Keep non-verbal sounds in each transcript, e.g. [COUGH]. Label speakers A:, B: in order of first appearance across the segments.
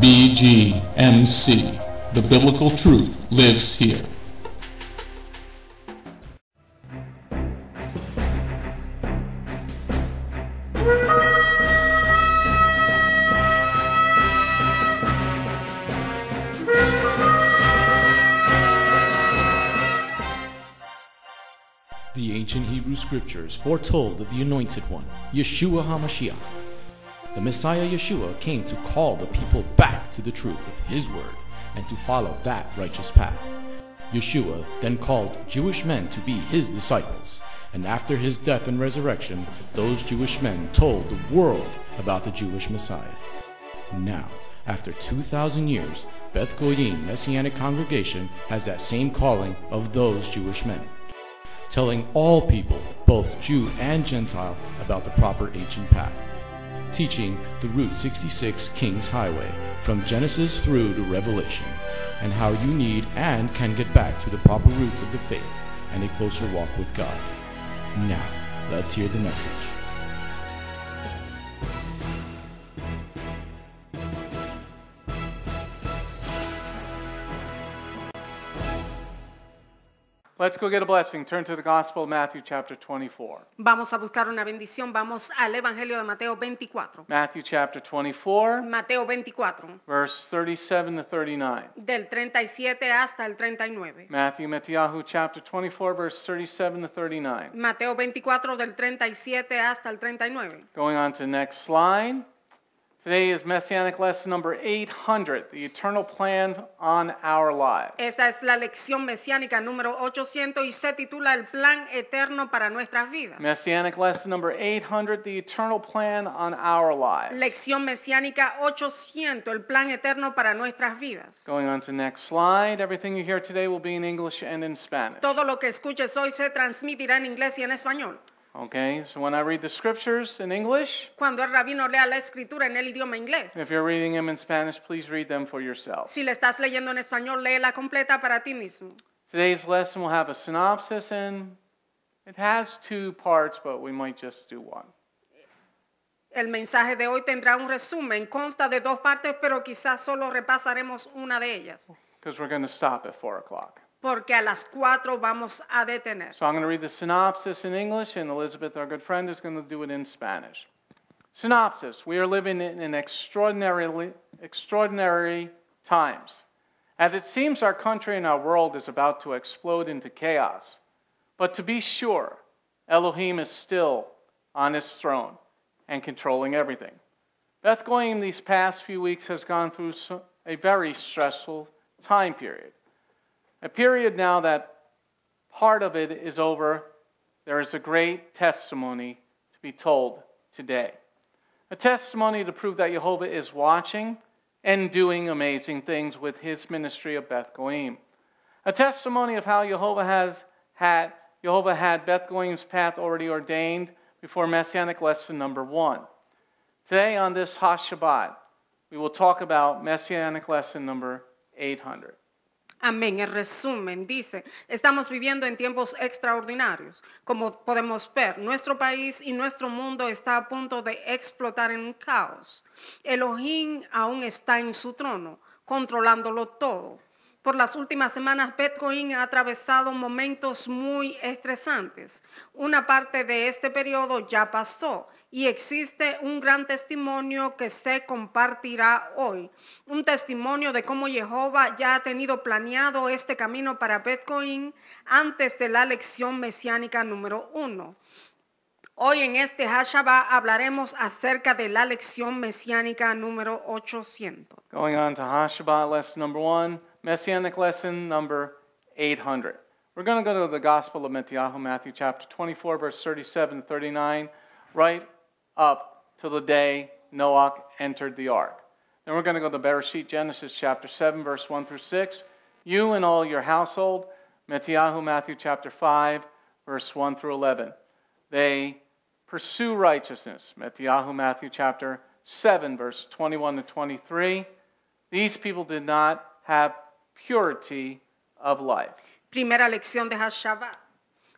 A: BGMC. The biblical truth lives here.
B: The ancient Hebrew scriptures foretold of the Anointed One, Yeshua HaMashiach. The Messiah Yeshua came to call the people back to the truth of His word and to follow that righteous path. Yeshua then called Jewish men to be His disciples, and after His death and resurrection, those Jewish men told the world about the Jewish Messiah. Now, after 2,000 years, Beth Goyim Messianic Congregation has that same calling of those Jewish men telling all people, both Jew and Gentile, about the proper ancient path, teaching the Route 66 King's Highway from Genesis through to Revelation, and how you need and can get back to the proper roots of the faith and a closer walk with God. Now, let's hear the message.
C: Let's go get a blessing. Turn to the Gospel of Matthew chapter 24.
D: Vamos a buscar una bendición. Vamos al Evangelio de Mateo 24.
C: Matthew chapter 24,
D: Mateo 24,
C: verse 37 to 39.
D: del 37 hasta el 39.
C: Matthew Mattiyahu chapter 24, verse 37 to 39.
D: Mateo 24 del 37 hasta el 39.
C: Going on to the next slide. Today is Messianic lesson number 800, the eternal plan on our lives.
D: Esa es la lección mesiánica número 800 y se titula El plan eterno para nuestras vidas.
C: Messianic lesson number 800, the eternal plan on our lives.
D: Lección mesiánica 800, el plan eterno para nuestras vidas.
C: Going on to next slide. Everything you hear today will be in English and in Spanish.
D: Todo lo que escuches hoy se transmitirá en inglés y en español.
C: Okay, so when I read the scriptures in English,
D: Cuando el rabino lea la escritura en el idioma inglés,
C: if you're reading them in Spanish, please read them for yourself.
D: si le estás leyendo en español, léela completa para ti mismo.
C: Today's lesson will have a synopsis and it has two parts, but we might just do one.
D: El mensaje de hoy tendrá un resumen, consta de dos partes, pero quizás solo repasaremos una de ellas,
C: because we're going to stop at 4 o'clock.
D: Porque a las vamos a detener.
C: So I'm going to read the synopsis in English, and Elizabeth, our good friend, is going to do it in Spanish. Synopsis We are living in, in extraordinarily, extraordinary times. And it seems our country and our world is about to explode into chaos. But to be sure, Elohim is still on his throne and controlling everything. Beth Goyim these past few weeks has gone through a very stressful time period. A period now that part of it is over. There is a great testimony to be told today. A testimony to prove that Jehovah is watching and doing amazing things with his ministry of Beth Goyim. A testimony of how Jehovah has had Jehovah had Beth Goyim's path already ordained before Messianic lesson number one. Today on this HaShabbat, we will talk about Messianic lesson number 800.
D: Amén. En resumen, dice, estamos viviendo en tiempos extraordinarios. Como podemos ver, nuestro país y nuestro mundo está a punto de explotar en un caos. Elohim aún está en su trono, controlándolo todo. Por las últimas semanas, Bitcoin ha atravesado momentos muy estresantes. Una parte de este periodo ya pasó y existe un gran testimonio que se compartirá hoy. Un testimonio de cómo Jehová ya ha tenido planeado este camino para Bitcoin antes de la lección mesiánica número uno. Hoy en este Hashabah hablaremos acerca de la lección mesiánica número 800.
C: Going on to HaShabbat lesson number one, Messianic lesson number 800. We're going to go to the Gospel of Matthew, Matthew chapter 24, verse 37 to 39, right up to the day Noah entered the ark. Then we're going to go to Bereshit, Genesis chapter 7, verse 1 through 6. You and all your household, Matthew, Matthew chapter 5, verse 1 through 11. They pursue righteousness, Matthew, Matthew chapter 7, verse 21 to 23. These people did not have purity of life.
D: Primera lección de.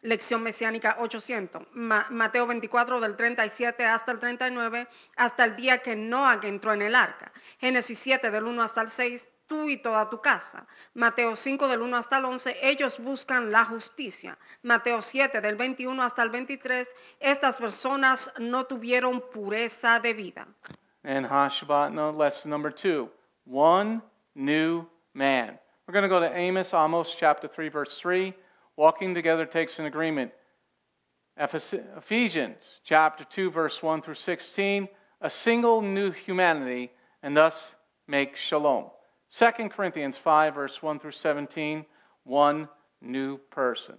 D: Lección mesiánica 800. Ma- Mateo 24 del 37 hasta el 39, hasta el día que Noah entró en el arca. Génesis 7 del 1 hasta el 6, tú y toda tu casa. Mateo 5 del 1 hasta el 11, ellos buscan la justicia. Mateo 7 del 21 hasta el 23, estas personas no tuvieron pureza de vida.
C: And Hashabbat, no, lesson number two one new man. We're going to go to Amos, Amos chapter 3, verse 3. Walking together takes an agreement. Ephesians chapter 2, verse 1 through 16. A single new humanity, and thus make shalom. 2 Corinthians 5, verse 1 through 17. One new person.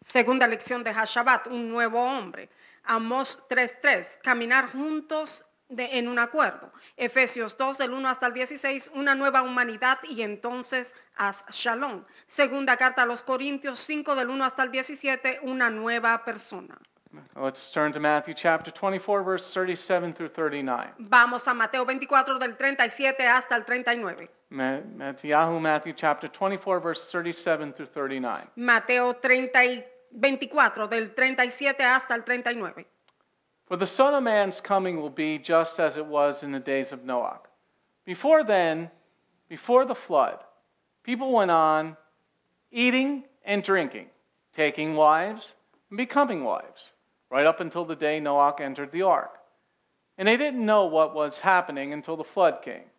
D: Segunda lección de Hashabat, un nuevo hombre. Amos 3.3, caminar juntos de- en un acuerdo. Efesios 2, del 1 hasta el 16, una nueva humanidad y entonces haz shalom. Segunda carta a los Corintios 5, del 1 hasta el 17, una nueva persona.
C: Let's turn to Matthew chapter 24, verse 37 through 39.
D: Vamos a Mateo 24, del 37 hasta el 39.
C: Ma- Matthew, Matthew chapter 24, verse 37 through 39.
D: Mateo 30 y 24, del 37 hasta el 39.
C: For the Son of Man's coming will be just as it was in the days of Noah. Before then, before the flood, people went on eating and drinking, taking wives and becoming wives, right up until the day Noah entered the ark. And they didn't know what was happening until the flood came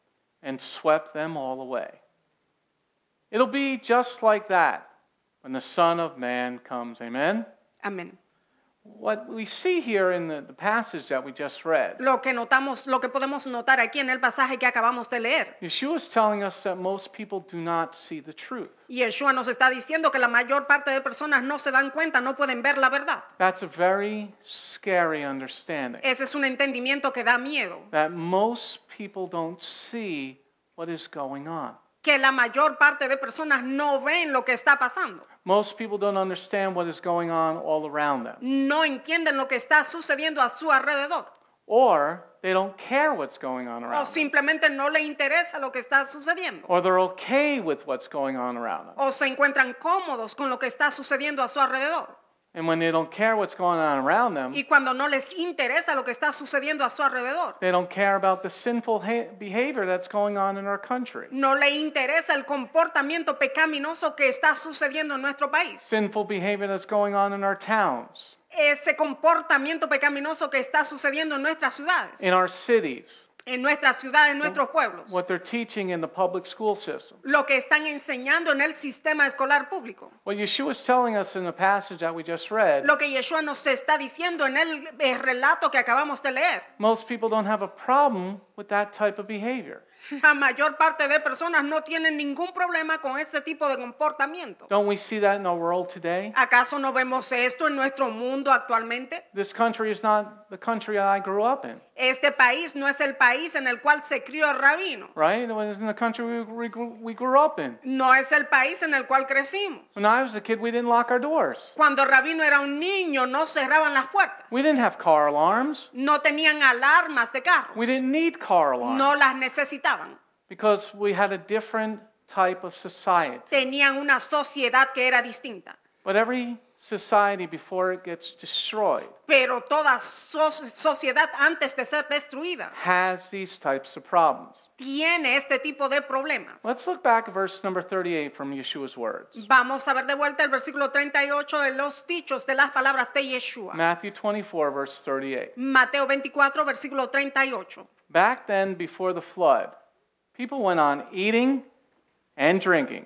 C: and swept them all away. It'll be just like that when the Son of Man comes. Amen?
D: Amén.
C: What we see here in the, the passage that we just read,
D: Lo que notamos, lo que podemos notar aquí en el pasaje que acabamos de leer.
C: Yeshua is telling us that most people do not see the truth.
D: Yeshua nos está diciendo que la mayor parte de personas no se dan cuenta, no pueden ver la verdad.
C: That's a very scary understanding.
D: Ese es un entendimiento que da miedo,
C: That most people don't see what is going on.
D: Que la mayor parte de personas no ven lo que está pasando,
C: Most people don't understand what is going on all around them.
D: no entienden lo que está sucediendo a su alrededor,
C: Or they don't care what's going on
D: o
C: around them.
D: simplemente no le interesa lo que está sucediendo,
C: Or they're okay with what's going on around them.
D: o se encuentran cómodos con lo que está sucediendo a su alrededor.
C: And when they don't care what's going on around them,
D: Y cuando no les interesa lo que está sucediendo a su alrededor,
C: they don't care about the sinful ha- behavior that's going on in our country.
D: no le interesa el comportamiento pecaminoso que está sucediendo en nuestro país.
C: Sinful behavior that's going on in our towns,
D: ese comportamiento pecaminoso que está sucediendo en nuestras ciudades,
C: in our cities,
D: en nuestras ciudades, en nuestros pueblos,
C: what they're teaching in the public school system.
D: lo que están enseñando en el sistema escolar público.
C: What Yeshua is telling us in the passage that we just read,
D: Lo que Yeshua nos está diciendo en el, relato que acabamos de leer.
C: most people don't have a problem with that type of behavior.
D: La mayor parte de personas no tienen ningún problema con ese tipo de comportamiento.
C: Don't we see that in our world today?
D: ¿Acaso no vemos esto en nuestro mundo actualmente?
C: This country is not the country I grew up in,
D: Este país no es el país en el cual se crió el rabino.
C: right? It the country we, we, we grew up in.
D: No es el país en el cual crecimos.
C: When I was a kid, we didn't lock our doors.
D: Cuando el rabino era un niño, no cerraban las puertas.
C: We didn't have car alarms.
D: no tenían alarmas de carros.
C: We didn't need car alarms
D: No las necesitaban.
C: because we had a different type of society.
D: Tenían una sociedad que era distinta.
C: But every society, before it gets destroyed,
D: Pero toda so- sociedad antes de ser destruida
C: has these types of problems.
D: tiene este tipo de problemas.
C: Let's look back at verse number 38 from Yeshua's words.
D: Vamos a ver de vuelta el versículo 38 de los dichos de las palabras de Yeshua.
C: Matthew 24, verse 38.
D: Mateo 24, versículo 38.
C: Back then, before the flood, people went on eating and drinking,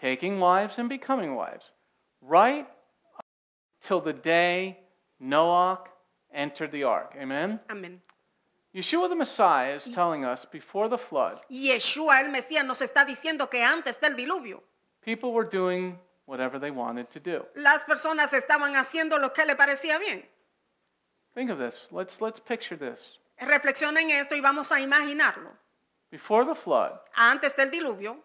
C: taking wives and becoming wives, right till the day Noah entered the ark. Amen?
D: Amén.
C: Yeshua the Messiah is telling us before the flood,
D: Yeshua el Mesías nos está diciendo que antes del diluvio
C: people were doing whatever they wanted to do.
D: las personas estaban haciendo lo que le parecía bien.
C: Think of this. Let's, let's picture this.
D: Reflexionen esto y vamos a imaginarlo.
C: Before the flood,
D: Antes del diluvio,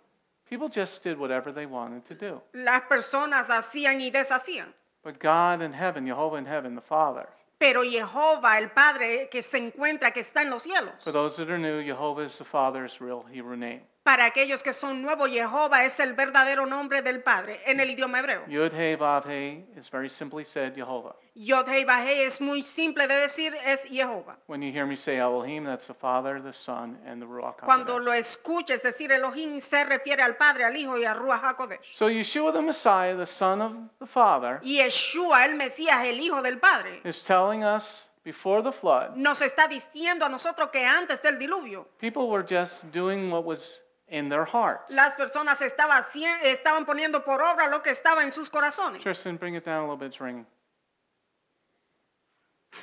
C: people just did whatever they wanted to do.
D: las personas hacían y deshacían.
C: But God in heaven, Jehovah in heaven, the Father,
D: Pero Jehová, el Padre que se encuentra, que está en los cielos.
C: For those that are new, Jehovah is the Father, is real Hebrew name.
D: Para aquellos que son nuevos, Jehová es el verdadero nombre del Padre en el idioma hebreo.
C: Yud He Vav He is very simply said Jehovah.
D: Yod Hei Vahe es muy simple de decir, es Jehová.
C: When you hear me say Elohim, that's the Father, the Son, and the Ruach
D: Cuando
C: HaKodesh.
D: lo escuches decir Elohim, se refiere al Padre, al Hijo y al Ruach HaKodesh.
C: So Yeshua the Messiah, the Son of the Father,
D: Yeshua, el Mesías, el Hijo del Padre,
C: is telling us before the flood,
D: nos está diciendo a nosotros que antes del diluvio,
C: people were just doing what was in their hearts.
D: las personas estaban poniendo por obra lo que estaba en sus corazones.
C: Tristan, bring it down a little bit, it's ringing.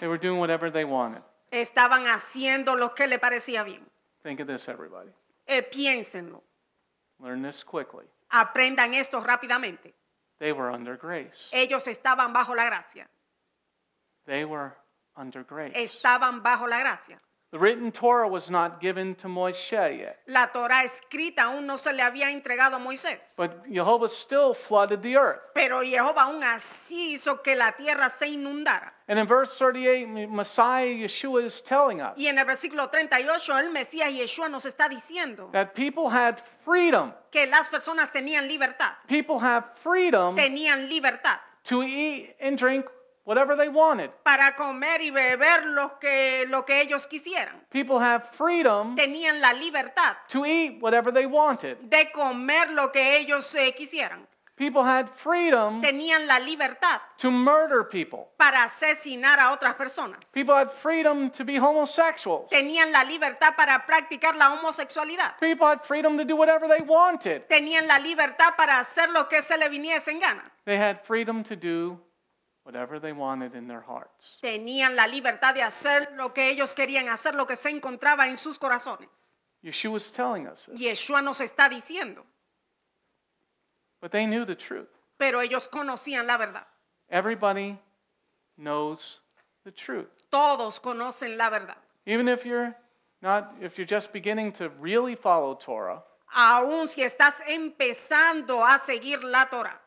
C: They were doing whatever they wanted.
D: Estaban haciendo lo que le parecía bien.
C: Think of this, everybody.
D: Eh, piénsenlo.
C: Learn this quickly.
D: Aprendan esto rápidamente.
C: They were under grace.
D: Ellos estaban bajo la gracia.
C: They were under grace.
D: Estaban bajo la gracia.
C: The written Torah was not given to Moshe yet,
D: La Torah escrita aún no se le había entregado a Moisés.
C: but Jehovah still flooded the earth.
D: Pero Jehová aún así hizo que la tierra se inundara.
C: And in verse 38, Messiah Yeshua is telling us
D: Y en el versículo 38, el Mesías Yeshua nos está diciendo
C: that people had freedom.
D: que las personas tenían libertad.
C: People have freedom
D: Tenían libertad
C: to eat and drink whatever they wanted.
D: para comer y beber lo que, lo que ellos quisieran.
C: People have freedom
D: Tenían la libertad
C: to eat whatever they wanted.
D: de comer lo que ellos eh, quisieran.
C: People had freedom
D: Tenían la libertad
C: to murder people.
D: para asesinar a otras personas.
C: People had freedom to be homosexuals.
D: Tenían la libertad para practicar la homosexualidad.
C: People had freedom to do whatever they wanted.
D: Tenían la libertad para hacer lo que se le viniese en gana.
C: They had freedom to do whatever they wanted in their hearts.
D: Tenían la libertad de hacer lo que ellos querían hacer, lo que se encontraba en sus corazones.
C: Yeshua was telling us this,
D: Yeshua nos está diciendo,
C: but they knew the truth.
D: pero ellos conocían la verdad.
C: Everybody knows the truth.
D: Todos conocen la verdad.
C: Even if you're not, if you're just beginning to really follow Torah,
D: Aún si estás empezando a seguir la Torah,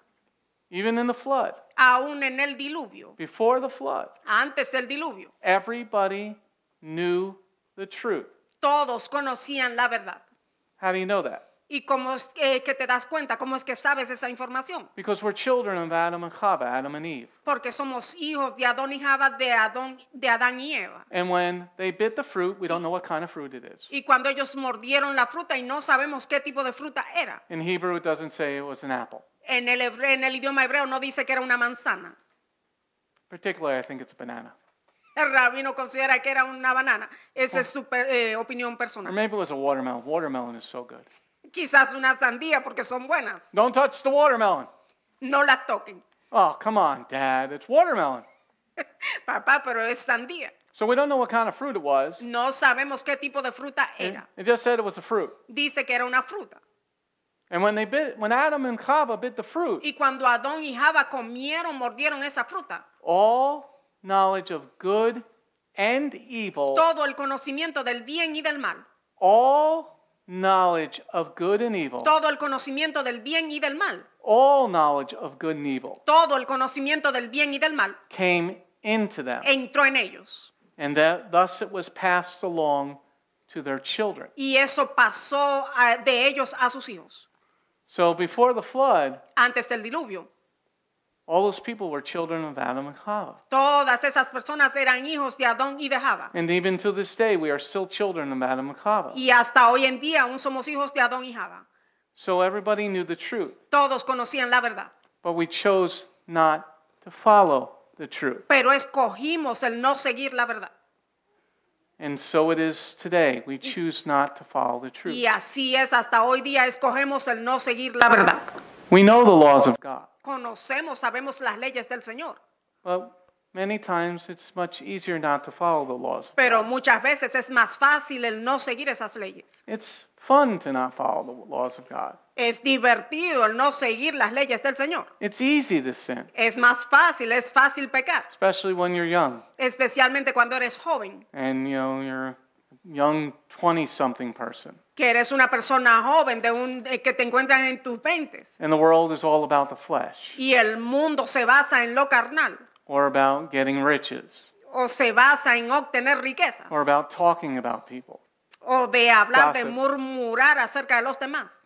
C: even in the flood,
D: aún en el diluvio,
C: before the flood,
D: antes del diluvio,
C: everybody knew the truth.
D: todos conocían la verdad.
C: How do you know that?
D: ¿Y cómo es que, que te das cuenta? ¿Cómo es que sabes esa información?
C: Because we're children of Adam and Chava, Adam and Eve.
D: Porque somos hijos de Adón y Java, de Adón, de Adán y Eva.
C: And when they bit the fruit, we don't know what kind of fruit it is.
D: Y cuando ellos mordieron la fruta y no sabemos qué tipo de fruta era.
C: In Hebrew, it doesn't say it was an apple.
D: En el, hebre- en el idioma hebreo no dice que era una manzana.
C: Particularly, I think it's a banana.
D: El rabino considera que era una banana. Esa es su eh, opinión
C: Or
D: personal.
C: maybe it was a watermelon. Watermelon is so good.
D: Quizás una sandía porque son buenas.
C: Don't touch the watermelon.
D: No las toquen.
C: Oh, come on, Dad. It's watermelon. [LAUGHS]
D: Papá, pero es sandía.
C: So we don't know what kind of fruit it was.
D: No sabemos qué tipo de fruta
C: It,
D: era.
C: it just said it was a fruit.
D: Dice que era una fruta.
C: And when they bit, when Adam and Chava bit the fruit,
D: Y cuando Adón y Java comieron, mordieron esa fruta,
C: all knowledge of good and evil,
D: todo el conocimiento del bien y del mal,
C: all knowledge of good and evil,
D: todo el conocimiento del bien y del mal,
C: all knowledge of good and evil
D: todo el conocimiento del bien y del mal
C: came into them.
D: entró en ellos.
C: And that thus it was passed along to their children.
D: Y eso pasó a- de ellos a sus hijos.
C: So before the flood,
D: Antes del diluvio,
C: all those people were children of Adam and Chava.
D: todas esas personas eran hijos de Adón y de Java.
C: And even to this day, we are still children of Adam and Chava.
D: Y hasta hoy en día aún somos hijos de Adón y Java.
C: So everybody knew the truth,
D: Todos conocían la verdad.
C: but we chose not to follow the truth.
D: Pero escogimos el no seguir la verdad.
C: And so it is today. We choose not to follow the truth.
D: Y así es, hasta hoy día escogemos el no seguir la verdad.
C: We know the laws of God,
D: Conocemos, sabemos las leyes del Señor,
C: but many times it's much easier not to follow the laws. of
D: pero
C: God.
D: muchas veces es más fácil el no seguir esas leyes.
C: It's fun to not follow the laws of God.
D: Es divertido el no seguir las leyes del Señor.
C: It's easy to sin,
D: Es más fácil, es fácil pecar,
C: especially when you're young.
D: Especialmente cuando eres joven,
C: and you know you're a young 20-something person,
D: que eres una persona joven de un, de que te encuentras en tus veintes.
C: And the world is all about the flesh.
D: Y el mundo se basa en lo carnal.
C: Or about getting riches.
D: O se basa en obtener riquezas.
C: Or about talking about people.
D: o de hablar, de
C: Gossip.
D: murmurar acerca de los demás.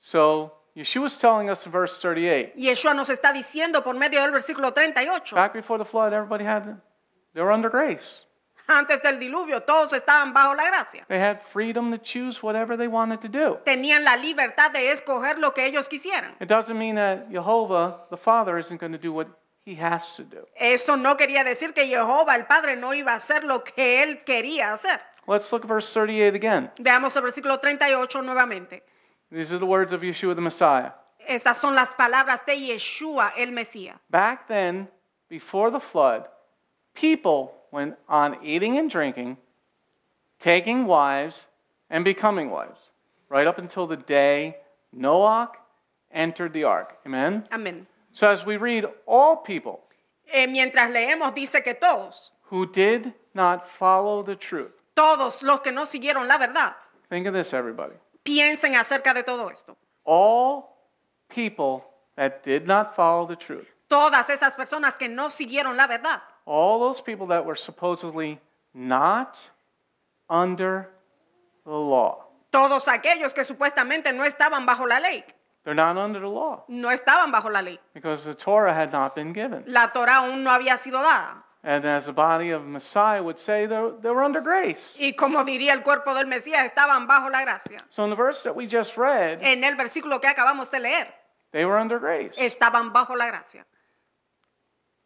C: So Yeshua's telling us in verse 38.
D: Y Yeshua nos está diciendo por medio del versículo 38,
C: Back before the flood, everybody had they were under grace.
D: antes del diluvio todos estaban bajo la gracia.
C: They had freedom to choose whatever they wanted to do.
D: Tenían la libertad de escoger lo que ellos quisieran.
C: It doesn't mean that Jehovah, the Father, isn't going to do what he has to do.
D: Eso no quería decir que Jehová el Padre no iba a hacer lo que él quería hacer.
C: Let's look at verse 38 again.
D: Veamos el versículo 38 nuevamente.
C: These are the words of Yeshua the Messiah.
D: Estas son las palabras de Yeshua el Mesías.
C: Back then, before the flood, people went on eating and drinking, taking wives, and becoming wives, right up until the day Noah entered the ark. Amen?
D: Amén.
C: So as we read, all people
D: Eh, mientras leemos dice que todos,
C: who did not follow the truth.
D: todos los que no siguieron la verdad,
C: Think of this, everybody.
D: Piensen acerca de todo esto.
C: All people that did not follow the truth.
D: Todas esas personas que no siguieron la verdad,
C: All those people that were supposedly not under the law.
D: todos aquellos que supuestamente no estaban bajo la ley,
C: They're not under the law
D: no estaban bajo la ley.
C: because the Torah had not been given.
D: La Torah aún no había sido dada.
C: And as the body of Messiah would say, they they were under grace.
D: Y como diría el cuerpo del Mesías, estaban bajo la gracia.
C: So in the verse that we just read,
D: En el versículo que acabamos de leer,
C: they were under grace.
D: estaban bajo la gracia.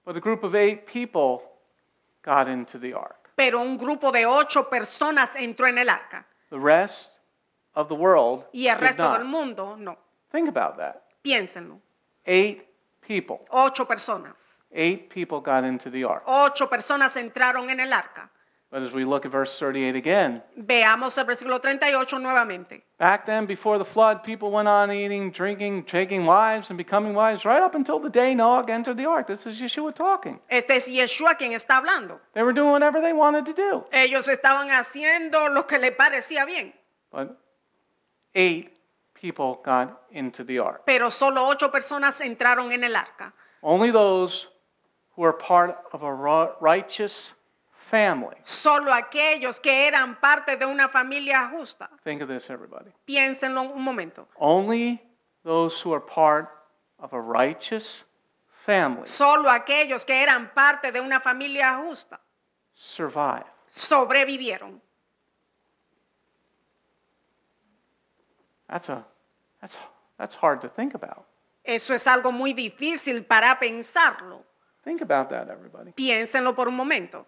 C: But a group of eight people got into the ark.
D: Pero un grupo de ocho personas entró en el arca
C: The rest of the world
D: y el resto del mundo no.
C: Think about that.
D: Piénsenlo.
C: Eight people.
D: Ocho personas.
C: Eight people got into the ark.
D: Ocho personas entraron en el arca.
C: But as we look at verse 38 again,
D: Veamos el versículo 38 nuevamente.
C: back then before the flood, people went on eating, drinking, taking wives, and becoming wives right up until the day Noah entered the ark. This is Yeshua talking.
D: Este es Yeshua quien está hablando.
C: They were doing whatever they wanted to do.
D: Ellos estaban haciendo lo que les parecía bien,
C: But eight people got into the ark.
D: pero solo ocho personas entraron en el arca.
C: Only those who are part of a righteous family.
D: Solo aquellos que eran parte de una familia justa.
C: Think of this, everybody.
D: Piénsenlo un momento.
C: Only those who are part of a righteous family
D: Solo aquellos que eran parte de una familia justa
C: survive.
D: sobrevivieron.
C: That's a that's that's hard to think about.
D: Eso es algo muy difícil para pensarlo.
C: Think about that, everybody.
D: Piénsenlo por un momento.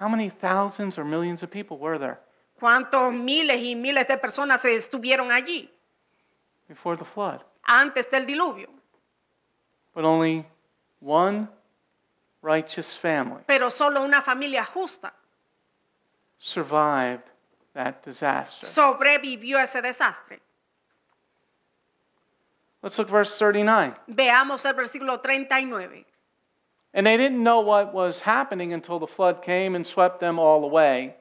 C: How many thousands or millions of people were there
D: ¿Cuántos miles y miles de personas estuvieron allí
C: before the flood?
D: antes del diluvio?
C: But only one righteous family
D: Pero solo una familia justa
C: survived that disaster.
D: sobrevivió ese desastre.
C: Let's look verse 39.
D: Veamos el versículo 39.
C: And they didn't know what was happening until the flood came and swept them all away.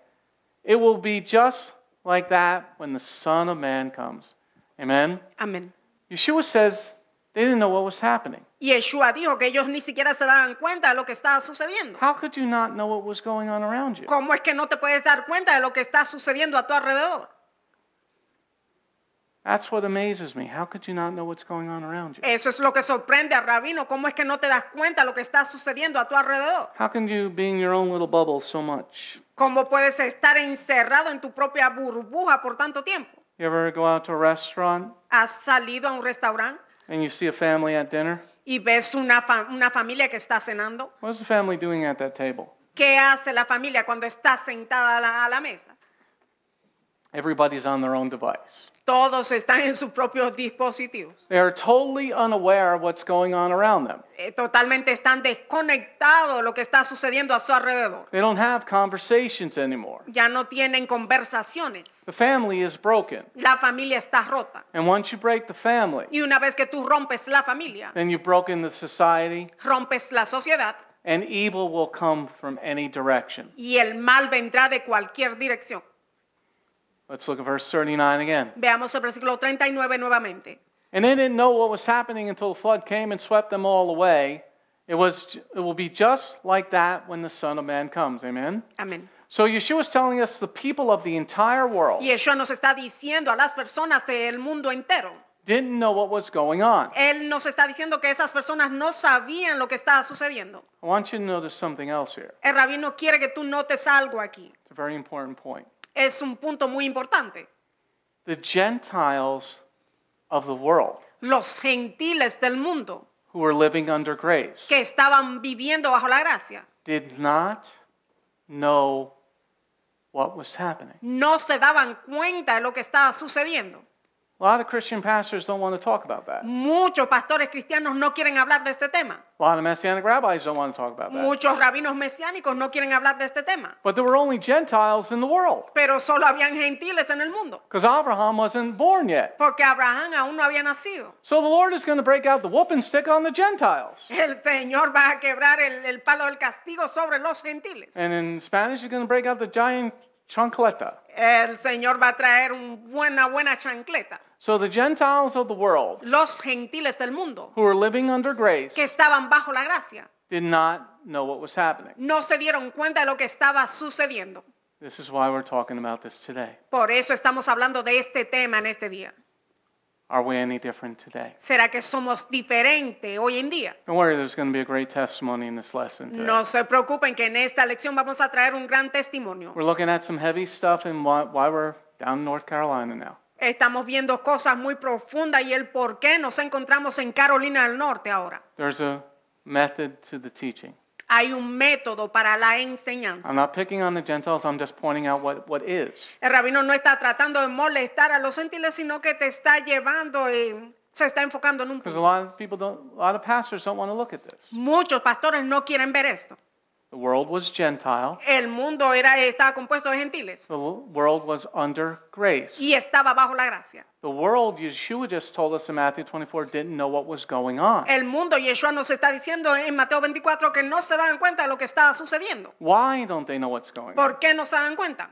C: It will be just like that when the Son of Man comes. Amen.
D: Amén.
C: Yeshua says they didn't know what was happening.
D: Yeshua dijo que ellos ni siquiera se daban cuenta de lo que estaba sucediendo.
C: How could you not know what was going on around you?
D: ¿Cómo es que no te puedes dar cuenta de lo que está sucediendo a tu alrededor?
C: That's what amazes me. How could you not know what's going on around you?
D: Eso es lo que sorprende a Rabino. ¿Cómo es que no te das cuenta de lo que está sucediendo a tu alrededor?
C: How can you be in your own little bubble so much?
D: ¿Cómo puedes estar encerrado en tu propia burbuja por tanto tiempo?
C: You ever go out to a restaurant
D: ¿Has salido a un restaurante
C: and you see a family at dinner?
D: y ves una, fa- una familia que está cenando?
C: What's the family doing at that table?
D: ¿Qué hace la familia cuando está sentada a la, a la mesa?
C: Everybody's on their own device.
D: Todos están en sus propios dispositivos.
C: They are totally unaware of what's going on around them.
D: Eh, Totalmente están desconectados lo que está sucediendo a su alrededor.
C: They don't have conversations anymore.
D: Ya no tienen conversaciones.
C: The family is broken.
D: La familia está rota.
C: And once you break the family,
D: Y una vez que tú rompes la familia,
C: then you've broken the society,
D: rompes la sociedad
C: and evil will come from any direction.
D: y el mal vendrá de cualquier dirección.
C: Let's look at verse 39 again.
D: Veamos el versículo 39 nuevamente.
C: And they didn't know what was happening until the flood came and swept them all away. It, was, it will be just like that when the Son of Man comes. Amen?
D: Amén.
C: So Yeshua is telling us the people of the entire world
D: Yeshua nos está diciendo a las personas del mundo entero.
C: didn't know what was going on.
D: Él nos está diciendo que esas personas no sabían lo que estaba sucediendo.
C: I want you to notice something else here.
D: El rabino quiere que tú notes algo aquí.
C: It's a very important point.
D: Es un punto muy importante.
C: The Gentiles of the world
D: Los gentiles del mundo
C: who were living under grace
D: que estaban viviendo bajo la gracia
C: did not know what was happening.
D: no se daban cuenta de lo que estaba sucediendo.
C: A lot of Christian pastors don't want to talk about that.
D: Muchos pastores cristianos no quieren hablar de este tema.
C: A lot of Messianic rabbis don't want to talk about that.
D: Muchos rabinos mesiánicos no quieren hablar de este tema.
C: But there were only Gentiles in the world
D: Pero solo habían gentiles en el mundo.
C: because Abraham wasn't born yet.
D: Porque Abraham aún no había nacido.
C: So the Lord is going to break out the whooping stick on the Gentiles.
D: El Señor va a quebrar el, el palo del castigo sobre los gentiles.
C: And in Spanish, he's going to break out the giant chancleta.
D: El Señor va a traer un buena, buena chancleta.
C: So the Gentiles of the world
D: Los gentiles del mundo
C: who were living under grace
D: que estaban bajo la gracia
C: did not know what was happening.
D: no se dieron cuenta de lo que estaba sucediendo.
C: This is why we're talking about this today.
D: Por eso estamos hablando de este tema en este día.
C: Are we any different today?
D: ¿Será que somos diferente hoy en día?
C: Don't worry, there's going to be a great testimony in this lesson today.
D: No se preocupen que en esta lección vamos a traer un gran testimonio.
C: We're looking at some heavy stuff and why, why we're down in North Carolina now.
D: Estamos viendo cosas muy profundas y el por qué nos encontramos en Carolina del Norte ahora.
C: There's a method to the teaching.
D: Hay un método para la enseñanza.
C: I'm not picking on the Gentiles, I'm just pointing out what, what is.
D: El rabino no está tratando de molestar a los gentiles, sino que te está llevando, en- se está enfocando en un
C: Because a lot of people don't, a lot of pastors don't want to look at this.
D: Muchos pastores no quieren ver esto.
C: The world was Gentile,
D: El mundo era, estaba compuesto de gentiles
C: the world was under grace.
D: y estaba bajo la gracia.
C: The world, Yeshua just told us in Matthew 24, didn't know what was going on.
D: El mundo, Yeshua nos está diciendo en Mateo 24 que no se dan cuenta de lo que estaba sucediendo.
C: Why don't they know what's going on?
D: ¿Por qué no se dan cuenta?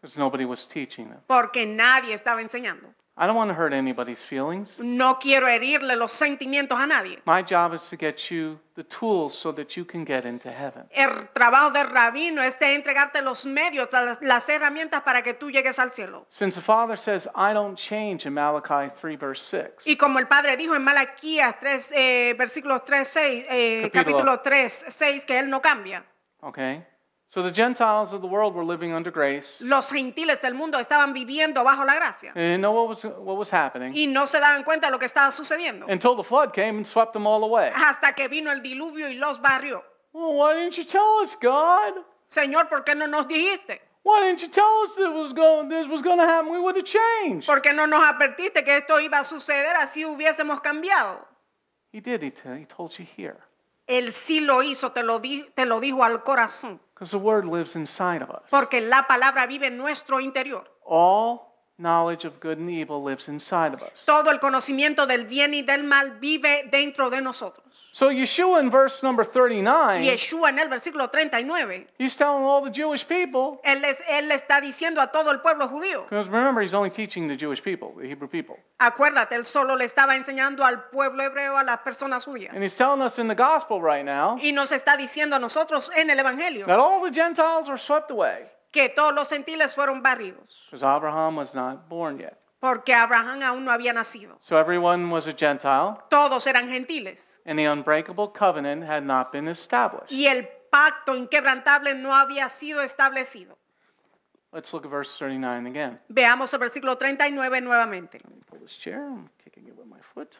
C: Because nobody was teaching them.
D: Porque nadie estaba enseñando.
C: I don't want to hurt anybody's feelings.
D: No quiero herirle los sentimientos a nadie.
C: My job is to get you the tools so that you can get into heaven.
D: El trabajo del rabino es de entregarte los medios, las, las herramientas para que tú llegues al cielo.
C: Since the Father says, I don't change in Malachi 3, verse 6,
D: Y como el Padre dijo en Malaquías 3, eh, versículos 3, 6, eh,
C: Capítulo.
D: capítulo 3, 6, que Él no cambia.
C: okay? So the Gentiles of the world were living under grace.
D: Los gentiles del mundo estaban viviendo bajo la gracia
C: They didn't know what was, what was happening
D: y no se daban cuenta de lo que estaba sucediendo.
C: until the flood came and swept them all away.
D: Hasta que vino el diluvio y los barrió.
C: Well, why didn't you tell us, God?
D: Señor, ¿por qué no nos dijiste?
C: Why didn't you tell us that was going, this was going to happen? We would have changed.
D: ¿Por qué no nos advertiste que esto iba a suceder así hubiésemos cambiado?
C: He did. He, he told you here.
D: Él sí lo hizo, te lo, di- te lo dijo al corazón.
C: Because the word lives inside of us.
D: Porque la palabra vive en nuestro interior.
C: All knowledge of good and evil lives inside of us.
D: Todo el conocimiento del bien y del mal vive dentro de nosotros.
C: So Yeshua in verse number 39,
D: Yeshua en el versículo 39,
C: he's telling all the Jewish people,
D: él, les- él le está diciendo a todo el pueblo judío.
C: because remember, he's only teaching the Jewish people, the Hebrew people.
D: Acuérdate, él solo le estaba enseñando al pueblo hebreo, a las personas judías.
C: And he's telling us in the gospel right now
D: Y nos está diciendo a nosotros en el Evangelio
C: that all the Gentiles are swept away.
D: Que todos los gentiles fueron barridos.
C: Because Abraham was not born yet.
D: Porque Abraham aún no había nacido.
C: So everyone was a Gentile,
D: Todos eran gentiles.
C: and the unbreakable covenant had not been established.
D: Y el pacto inquebrantable no había sido establecido.
C: Let's look at verse 39 again.
D: Veamos el versículo 39 nuevamente.
C: Let me pull this chair. I'm kicking it with my foot.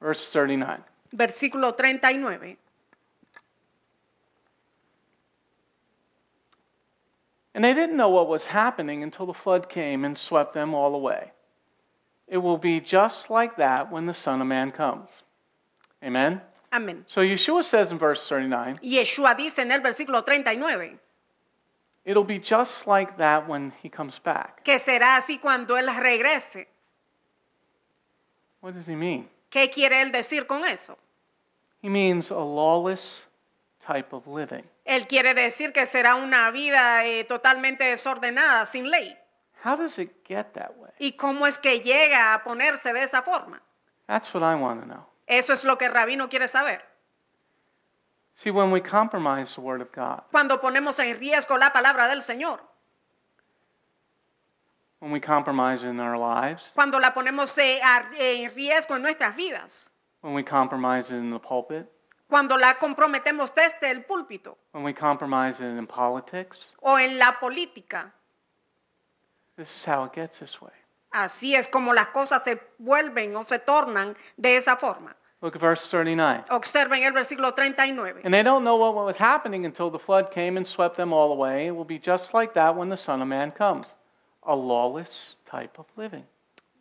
C: Verse 39.
D: Versículo 39.
C: And they didn't know what was happening until the flood came and swept them all away. It will be just like that when the Son of Man comes. Amen?
D: Amén.
C: So Yeshua says in verse 39,
D: Yeshua dice en el versículo 39
C: it'll be just like that when he comes back.
D: que será así cuando Él regrese.
C: What does he mean?
D: ¿Qué quiere Él decir con eso?
C: He means a lawless type of living.
D: Él quiere decir que será una vida eh, totalmente desordenada, sin ley.
C: How does it get that way?
D: ¿Y cómo es que llega a ponerse de esa forma?
C: That's what I want to know.
D: Eso es lo que el rabino quiere saber.
C: See, when we compromise the Word of God,
D: Cuando ponemos en riesgo la palabra del Señor,
C: when we compromise in our lives,
D: cuando la ponemos eh, a- en riesgo en nuestras vidas,
C: when we compromise in the pulpit,
D: cuando la comprometemos desde el púlpito
C: when we compromise it in politics,
D: o en la política,
C: this is how it gets this way.
D: así es como las cosas se vuelven o se tornan de esa forma.
C: Look at verse 39.
D: Observen el versículo 39.
C: And they don't know what was happening until the flood came and swept them all away. It will be just like that when the Son of Man comes. A lawless type of living.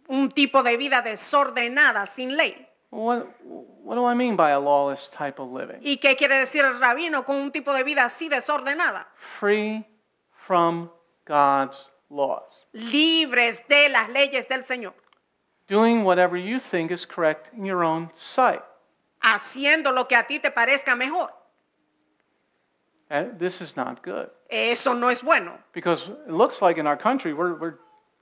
D: Un tipo de vida desordenada, sin ley.
C: What, what do I mean by a lawless type of living?
D: ¿Y qué quiere decir el rabino con un tipo de vida así desordenada?
C: Free from God's laws.
D: Libres de las leyes del Señor.
C: Doing whatever you think is correct in your own sight.
D: Haciendo lo que a ti te parezca mejor.
C: And this is not good.
D: Eso no es bueno.
C: Because it looks like in our country we're, we're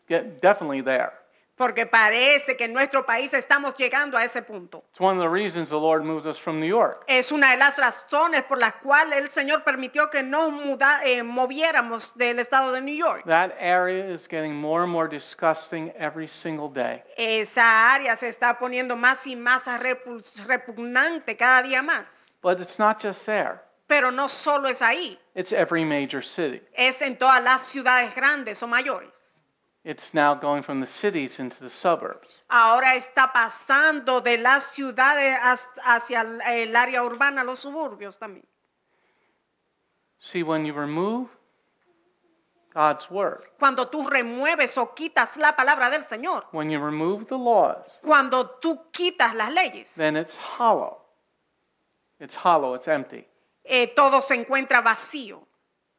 C: get, definitely there.
D: Porque parece que en nuestro país estamos llegando a ese punto.
C: It's one of the reasons the Lord moved us from New York.
D: Es una de las razones por las cuales el Señor permitió que nos muda- eh, moviéramos del estado de New York.
C: That area is getting more and more disgusting every single day.
D: Esa área se está poniendo más y más repu- repugnante cada día más.
C: But it's not just there.
D: Pero no solo es ahí,
C: It's every major city.
D: es en todas las ciudades grandes o mayores.
C: It's now going from the cities into the suburbs.
D: Ahora está pasando de las ciudades hacia el área urbana, los suburbios también.
C: See, when you remove God's word,
D: Cuando tú remueves o quitas la palabra del Señor,
C: when you remove the laws,
D: cuando tú quitas las leyes,
C: then it's hollow. It's hollow, it's empty,
D: eh, todo se encuentra vacío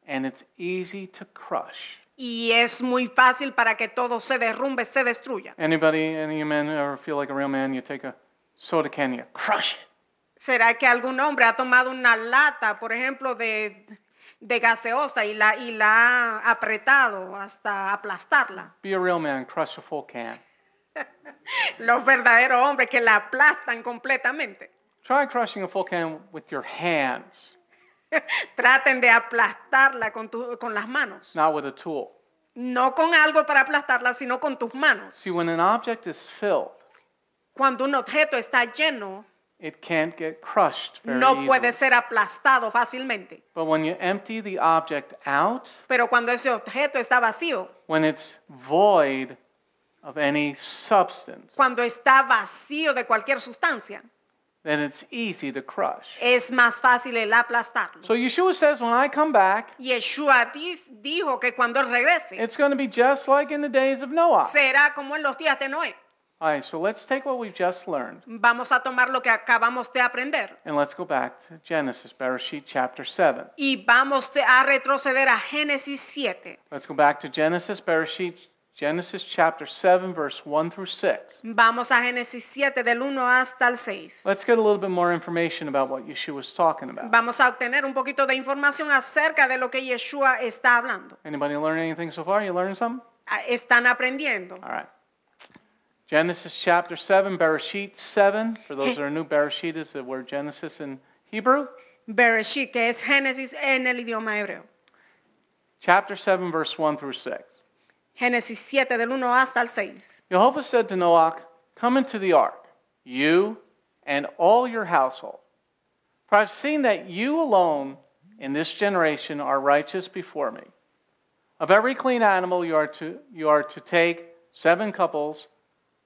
C: and it's easy to crush.
D: Y es muy fácil para que todo se derrumbe, se destruya.
C: Anybody, any men ever feel like a real man? You take a soda can, you crush it.
D: ¿Será que algún hombre ha tomado una lata, por ejemplo, de, de gaseosa y la, y la ha apretado hasta aplastarla?
C: Be a real man, crush a full can. [LAUGHS]
D: Los verdaderos hombres que la aplastan completamente.
C: Try crushing a full can with your hands, [LAUGHS]
D: Traten de aplastarla con, tu- con las manos.
C: not with a tool.
D: No con algo para aplastarla, sino con tus manos.
C: See, when an object is filled,
D: Cuando un objeto está lleno,
C: it can't get crushed very
D: no
C: easily.
D: puede ser aplastado fácilmente.
C: But when you empty the object out,
D: Pero cuando ese objeto está vacío,
C: when it's void of any substance,
D: cuando está vacío de cualquier sustancia,
C: then it's easy to crush.
D: es más fácil el aplastarlo.
C: So Yeshua says, when I come back,
D: Yeshua dijo que cuando regrese,
C: it's going to be just like in the days of Noah.
D: será como en los días de Noé.
C: All right, so let's take what we've just learned
D: Vamos a tomar lo que acabamos de aprender
C: and let's go back to Genesis, Bereshit chapter 7.
D: y vamos a retroceder a Génesis 7.
C: Let's go back to Genesis, Bereshit, Genesis chapter 7, verse 1 through 6.
D: Vamos a Génesis 7 del 1 hasta el 6.
C: Let's get a little bit more information about what Yeshua was talking about.
D: Vamos a obtener un poquito de información acerca de lo que Yeshua está hablando.
C: Anybody learn anything so far? You learn something?
D: Ah, Están aprendiendo.
C: All right. Genesis chapter 7, Bereshit 7. For those that are new, Bereshit is the word Genesis in Hebrew.
D: Bereshit, que es Génesis en el idioma hebreo.
C: Chapter 7, verse 1 through 6.
D: Génesis 7 del 1 hasta el 6.
C: Jehovah said to Noah, Come into the ark, you and all your household. For I've seen that you alone in this generation are righteous before me. Of every clean animal you are to, you are to take seven couples,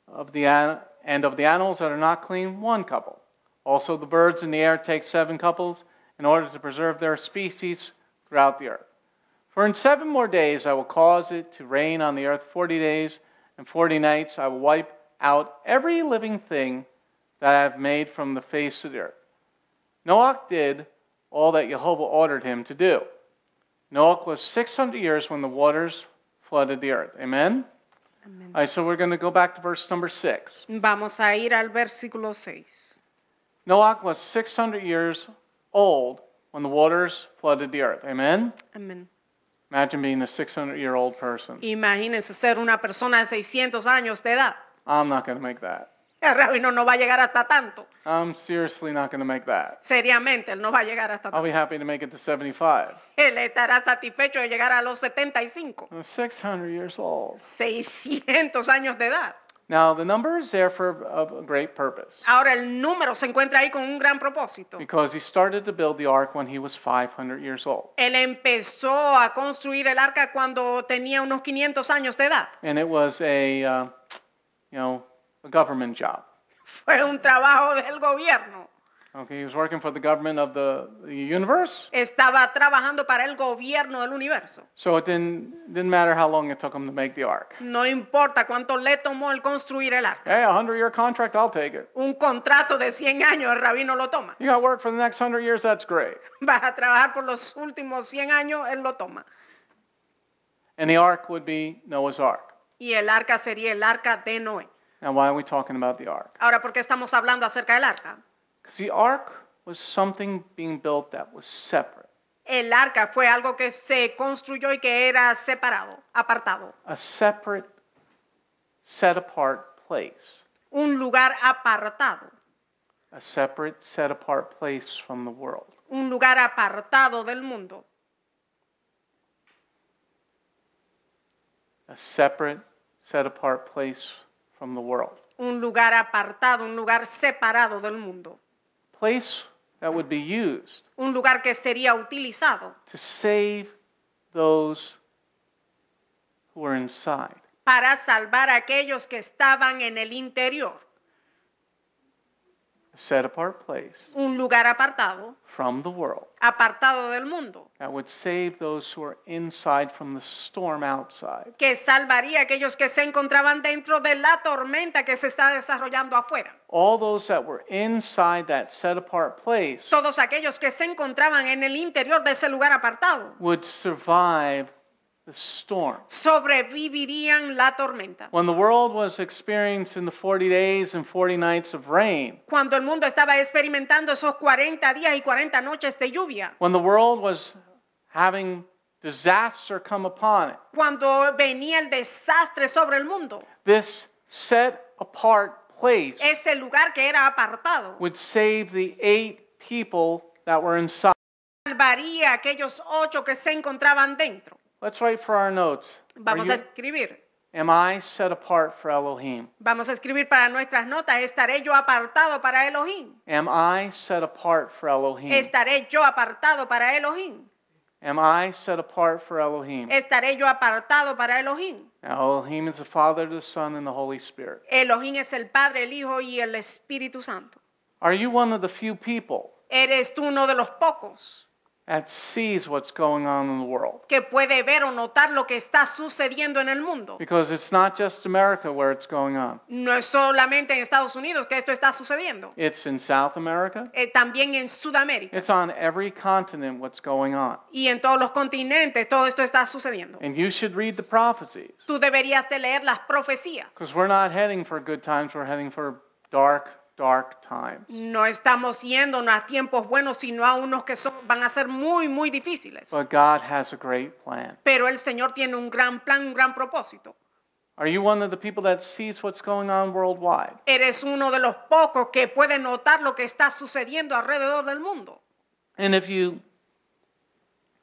C: of the, and of the animals that are not clean, one couple. Also the birds in the air take seven couples in order to preserve their species throughout the earth. For in seven more days I will cause it to rain on the earth forty days and forty nights. I will wipe out every living thing that I have made from the face of the earth. Noah did all that Jehovah ordered him to do. Noah was 600 years when the waters flooded the earth. Amen? Amen. All right, so we're going to go back to verse number 6.
D: Vamos a ir al versículo 6.
C: Noah was 600 years old when the waters flooded the earth. Amen?
D: Amén.
C: Imagine being a 600 year old person.
D: Imagínense ser una persona de 600 años de edad.
C: I'm not going to make that.
D: El rabino no va a llegar hasta tanto.
C: I'm seriously not going to make that.
D: Seriamente, él no va a llegar hasta
C: I'll
D: tanto.
C: be happy to make it to 75.
D: Él estará satisfecho de llegar a los 75.
C: I'm 600 years old.
D: 600 años de edad.
C: Now, the number is there for a, a great purpose
D: Ahora el número se encuentra ahí con un gran propósito.
C: because he started to build the ark when he was 500 years old.
D: Él empezó a construir el arca cuando tenía unos 500 años de edad.
C: And it was a, uh, you know, a government job.
D: Fue un trabajo del gobierno.
C: Okay, he was working for the government of the, the universe,
D: Estaba trabajando para el gobierno del universo.
C: so it didn't, didn't matter how long it took him to make the ark.
D: No importa cuánto le tomó el construir el arca.
C: Hey, a 100 year contract, I'll take it.
D: Un contrato de 100 años el rabino lo toma.
C: You got work for the next 100 years, that's great.
D: Vas a trabajar por los últimos 100 años, él lo toma.
C: And the ark would be Noah's ark.
D: Y el arca sería el arca de Noé.
C: Now, why are we talking about the ark?
D: Ahora, ¿por qué estamos hablando acerca del arca?
C: Because the ark was something being built that was separate,
D: El arca fue algo que se construyó y que era separado, apartado.
C: a separate, set apart place,
D: Un lugar apartado.
C: a separate, set apart place from the world.
D: Un lugar apartado del mundo.
C: A separate, set apart place from the world.
D: Un lugar apartado, un lugar separado del mundo.
C: Place that would be used
D: Un lugar que sería utilizado
C: to save those who were inside.
D: para salvar a aquellos que estaban en el interior.
C: Set apart place
D: Un lugar apartado,
C: from the world
D: apartado del mundo,
C: that would save those who are inside from the storm outside.
D: que salvaría a aquellos que se encontraban dentro de la tormenta que se está desarrollando afuera.
C: All those that were inside that set apart place
D: Todos aquellos que se encontraban en el interior de ese lugar apartado
C: would survive the storm.
D: sobrevivirían la tormenta.
C: When the world was experiencing the 40 days and 40 nights of rain,
D: Cuando el mundo estaba experimentando esos 40 días y 40 noches de lluvia,
C: when the world was having disaster come upon it,
D: cuando venía el desastre sobre el mundo,
C: this set apart place
D: ese lugar que era apartado
C: would save the eight people that were inside.
D: salvaría aquellos ocho que se encontraban dentro.
C: Let's write for our notes.
D: Vamos a escribir.
C: am I set apart for Elohim?
D: Vamos a escribir para nuestras notas, estaré yo apartado para Elohim.
C: Am I set apart for Elohim?
D: Estaré yo apartado para Elohim.
C: Am I set apart for Elohim?
D: Estaré yo apartado para Elohim.
C: Now, Elohim is the Father, the Son, and the Holy Spirit.
D: Elohim es el Padre, el Hijo y el Espíritu Santo.
C: Are you one of the few people
D: Eres tú uno de los pocos
C: that sees what's going on in the world?
D: que puede ver o notar lo que está sucediendo en el mundo.
C: Because it's not just America where it's going on.
D: No es solamente en Estados Unidos que esto está sucediendo.
C: It's in South America.
D: Eh, también en Sudamérica
C: It's on every continent what's going on.
D: y en todos los continentes todo esto está sucediendo.
C: And you should read the prophecies.
D: Tú deberías de leer las profecías.
C: Because we're not heading for good times, we're heading for dark, dark times.
D: No estamos yendo a tiempos buenos, sino a unos que son, van a ser muy, muy difíciles.
C: But God has a great plan.
D: Pero el Señor tiene un gran plan, un gran propósito.
C: Are you one of the people that sees what's going on worldwide?
D: Eres uno de los pocos que puede notar lo que está sucediendo alrededor del mundo.
C: And if you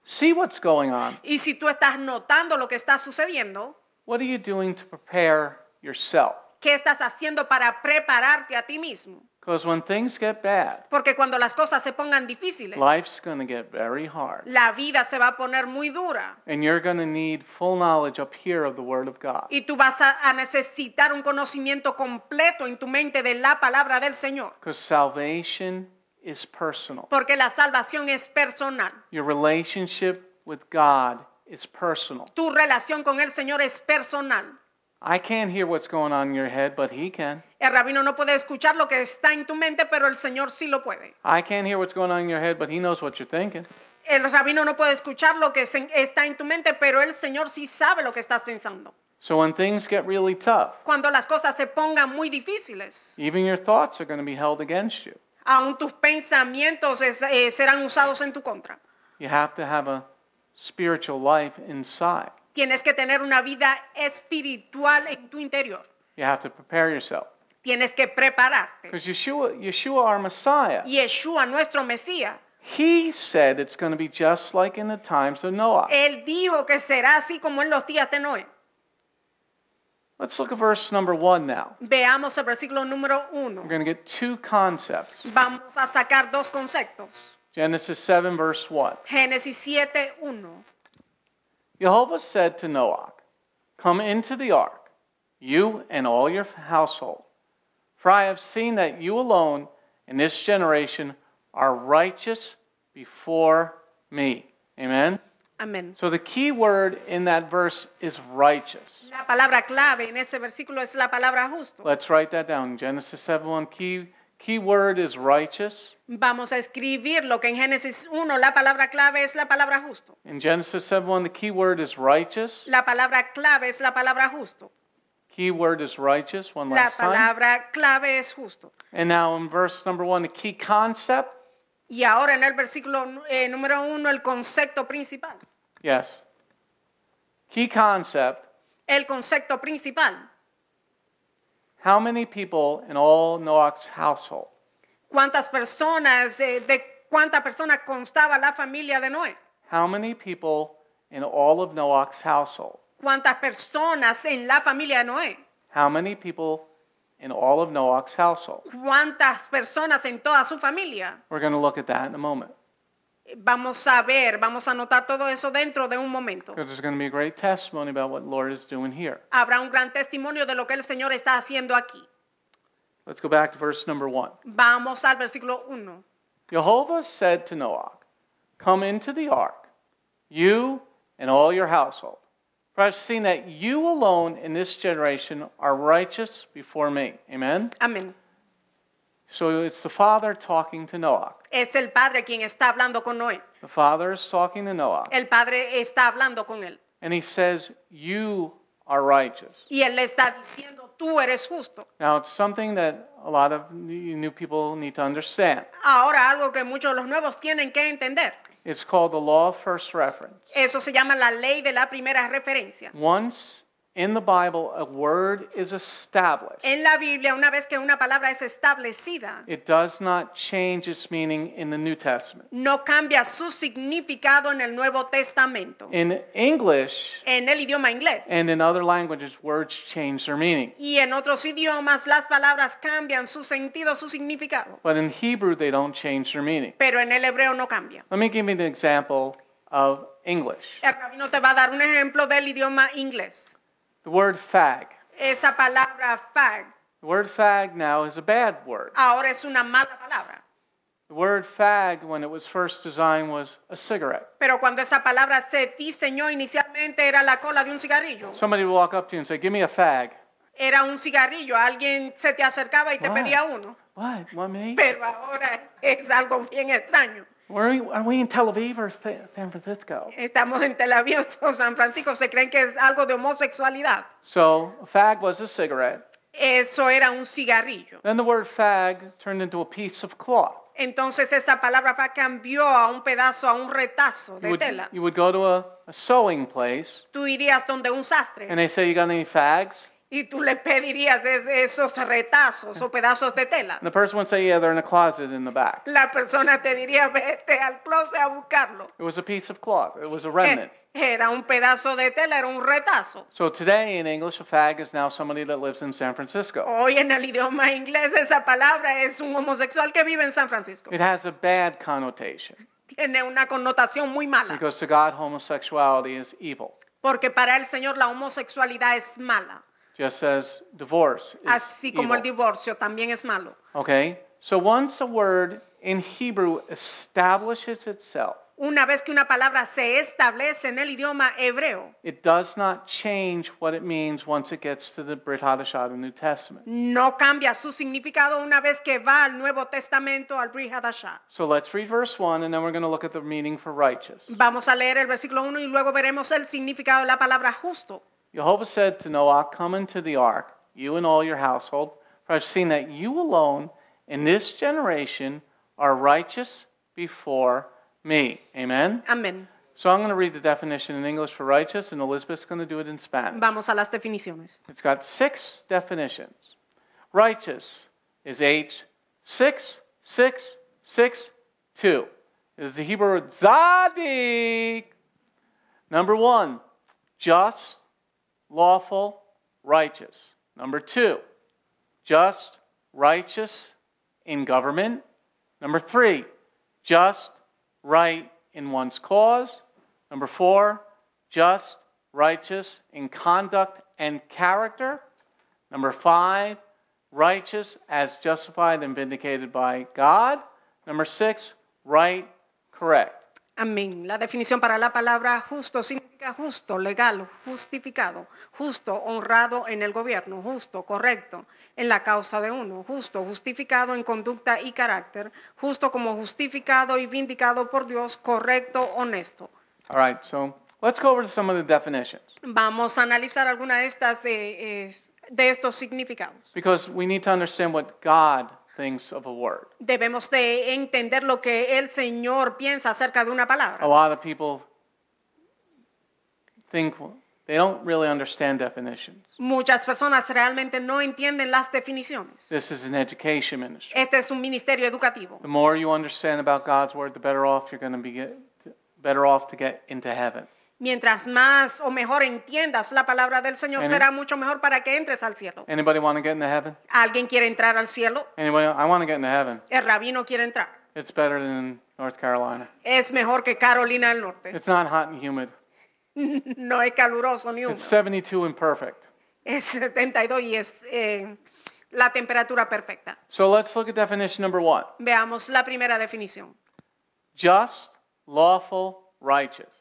C: see what's going on,
D: Y si tú estás notando lo que está sucediendo,
C: what are you doing to prepare yourself?
D: ¿Qué estás haciendo para prepararte a ti mismo?
C: Because when things get bad,
D: Porque cuando las cosas se pongan difíciles,
C: life's going to get very hard.
D: la vida se va a poner muy dura.
C: And you're going to need full knowledge up here of the Word of God.
D: Y tú vas a, a necesitar un conocimiento completo en tu mente de la palabra del Señor.
C: Because salvation is personal.
D: Porque la salvación es personal.
C: Your relationship with God is personal.
D: Tu relación con el Señor es personal.
C: I can't hear what's going on in your head, but He can.
D: El rabino no puede escuchar lo que está en tu mente, pero el Señor sí lo puede.
C: I can't hear what's going on in your head, but He knows what you're thinking.
D: El rabino no puede escuchar lo que se- está en tu mente, pero el Señor sí sabe lo que estás pensando.
C: So when things get really tough,
D: Cuando las cosas se pongan muy difíciles,
C: even your thoughts are going to be held against you.
D: aún tus pensamientos es- eh, serán usados en tu contra.
C: You have to have a spiritual life inside.
D: Tienes que tener una vida espiritual en tu interior.
C: You have to prepare yourself.
D: Tienes que prepararte.
C: Because Yeshua, Yeshua, our Messiah,
D: Yeshua, nuestro Mesías,
C: he said it's going to be just like in the times of Noah.
D: él dijo que será así como en los días de Noé.
C: Let's look at verse number one now.
D: Veamos el versículo número
C: We're
D: uno.
C: going to get two concepts.
D: Vamos a sacar dos conceptos.
C: Genesis 7, verse 1.
D: Génesis 7, 1.
C: Jehovah said to Noah, Come into the ark, you and all your household, for I have seen that you alone in this generation are righteous before me. Amen?
D: Amén.
C: So the key word in that verse is righteous.
D: La palabra clave en ese versículo es la palabra justo.
C: Let's write that down. Genesis 7 1. Key, key word is righteous.
D: Vamos a escribir lo que en Génesis 1 la palabra clave es la palabra justo.
C: In Genesis 7 the key word is righteous.
D: La palabra clave es la palabra justo.
C: Key word is righteous. One
D: La
C: last time.
D: La palabra clave es justo.
C: And now in verse number 1, the key concept.
D: Y ahora en el versículo eh, número 1 el concepto principal.
C: Yes. Key concept.
D: El concepto principal.
C: How many people in all Noah's household?
D: ¿Cuántas personas, eh, de cuántas personas constaba la familia de Noé?
C: How many people in all of Noah's household?
D: ¿Cuántas personas en la familia de Noé?
C: How many people in all of Noah's household?
D: ¿Cuántas personas en toda su familia?
C: We're going to look at that in a moment.
D: Vamos a ver, vamos a anotar todo eso dentro de un momento.
C: Because there's going to be a great testimony about what the Lord is doing here.
D: Habrá un gran testimonio de lo que el Señor está haciendo aquí.
C: Let's go back to verse number 1.
D: Vamos al versículo 1.
C: Jehovah said to Noah, Come into the ark, you and all your household. For I've seen that you alone in this generation are righteous before me. Amen?
D: Amén.
C: So it's the father talking to Noah.
D: Es el Padre quien está hablando con Noé.
C: The father is talking to Noah.
D: El Padre está hablando con él.
C: And he says, You are righteous.
D: Y él le está diciendo, tú eres justo.
C: Now, it's something that a lot of new people need to understand.
D: Ahora algo que muchos de los nuevos tienen que entender.
C: It's called the law of first reference.
D: Eso se llama la ley de la primera referencia.
C: Once in the Bible a word is established,
D: En la Biblia, una vez que una palabra es establecida,
C: it does not change its meaning in the New Testament.
D: no cambia su significado en el Nuevo Testamento.
C: In English
D: En el idioma inglés
C: and in other languages, words change their meaning.
D: y en otros idiomas las palabras cambian su sentido, su significado.
C: But in Hebrew, they don't change their meaning.
D: Pero en el hebreo no cambia.
C: Let me give you an example of English.
D: El rabino te va a dar un ejemplo del idioma inglés.
C: The word fag.
D: Esa palabra fag
C: The word fag now is a bad word.
D: ahora es una mala palabra.
C: The word fag, when it was first designed, was a cigarette.
D: Pero cuando esa palabra se diseñó inicialmente era la cola de un cigarrillo.
C: Somebody would walk up to you and say, Give me a fag.
D: Era un cigarrillo. Alguien se te acercaba y te
C: Wow.
D: pedía uno.
C: What? What, me?
D: Pero ahora es algo bien extraño.
C: Where are, we, are we in Tel Aviv or San Francisco?
D: Estamos en Tel Aviv [LAUGHS] o San Francisco. Se creen que es algo de homosexualidad.
C: So, a fag was a cigarette.
D: Eso era un cigarrillo.
C: Then the word fag turned into a piece of cloth.
D: Entonces esa palabra fag cambió a un pedazo, a un retazo
C: You
D: de
C: would,
D: tela.
C: you would go to a, a sewing place
D: Tú irías donde un sastre
C: and they say, You got any fags?
D: Y tú le pedirías es- esos retazos o pedazos de tela.
C: The person would say, Yeah, they're in a closet in the back.
D: La persona te diría, vete al closet a buscarlo.
C: It was a piece of cloth, it was a remnant.
D: Eh, Era un pedazo de tela, era un retazo.
C: So today in English, a fag is now somebody that lives in San Francisco.
D: Hoy en el idioma inglés esa palabra es un homosexual que vive en San Francisco.
C: It has a bad connotation
D: Tiene una connotación muy mala,
C: because to God, homosexuality is evil,
D: porque para el Señor la homosexualidad es mala,
C: just as divorce is
D: así como el divorcio también es malo.
C: Okay? So once a word in Hebrew establishes itself,
D: Una vez que una palabra se establece en el idioma hebreo,
C: it does not change what it means once it gets to the Brit Hadashah, the New Testament.
D: no cambia su significado una vez que va al Nuevo Testamento, al Brit Hadashah.
C: So let's read verse 1 and then we're going to look at the meaning for righteous.
D: Vamos a leer el versículo 1 y luego veremos el significado de la palabra justo.
C: Jehovah said to Noah, Come into the ark, you and all your household, for I've seen that you alone in this generation are righteous before me. Amen?
D: Amén.
C: So I'm going to read the definition in English for righteous, and Elizabeth's going to do it in Spanish.
D: Vamos a las definiciones.
C: It's got six definitions. righteous is H six six six two. Is the Hebrew word zadik. Number one, just, lawful, righteous. Number two, just, righteous in government. Number three, just, right in one's cause. Number four, just, righteous in conduct and character. Number five, righteous as justified and vindicated by God. Number six, right, correct.
D: Amén. La definición para la palabra justo significa justo, legal, justificado, justo, honrado en el gobierno, justo, correcto, en la causa de uno, justo, justificado en conducta y carácter, justo como justificado y vindicado por Dios, correcto, honesto.
C: All right, so let's go over some of the definitions
D: Vamos a analizar algunas de estas eh, eh, de estos significados.
C: because we need to understand what God thinks of a word.
D: Debemos de entender lo que el Señor piensa acerca de una
C: A
D: palabra.
C: lot of people think they don't really understand definitions.
D: Muchas personas realmente no entienden las definiciones.
C: This is an education ministry.
D: Este es un ministerio educativo.
C: The more you understand about God's word, the better off you're going to be get, better off to get into heaven.
D: Mientras más o mejor entiendas la palabra del Señor,
C: Amen.
D: será mucho mejor para que entres al cielo.
C: Anybody want to get into heaven?
D: ¿Alguien quiere entrar al cielo?
C: Anybody? I want to get into heaven.
D: El rabino quiere entrar.
C: It's better than North Carolina.
D: Es mejor que Carolina del Norte.
C: It's not hot and humid. [LAUGHS]
D: No es caluroso ni
C: It's
D: húmedo.
C: 72 and perfect.
D: Es 72 y es eh, la temperatura perfecta.
C: So let's look at definition number one.
D: Veamos la primera definición.
C: Just, lawful, righteous.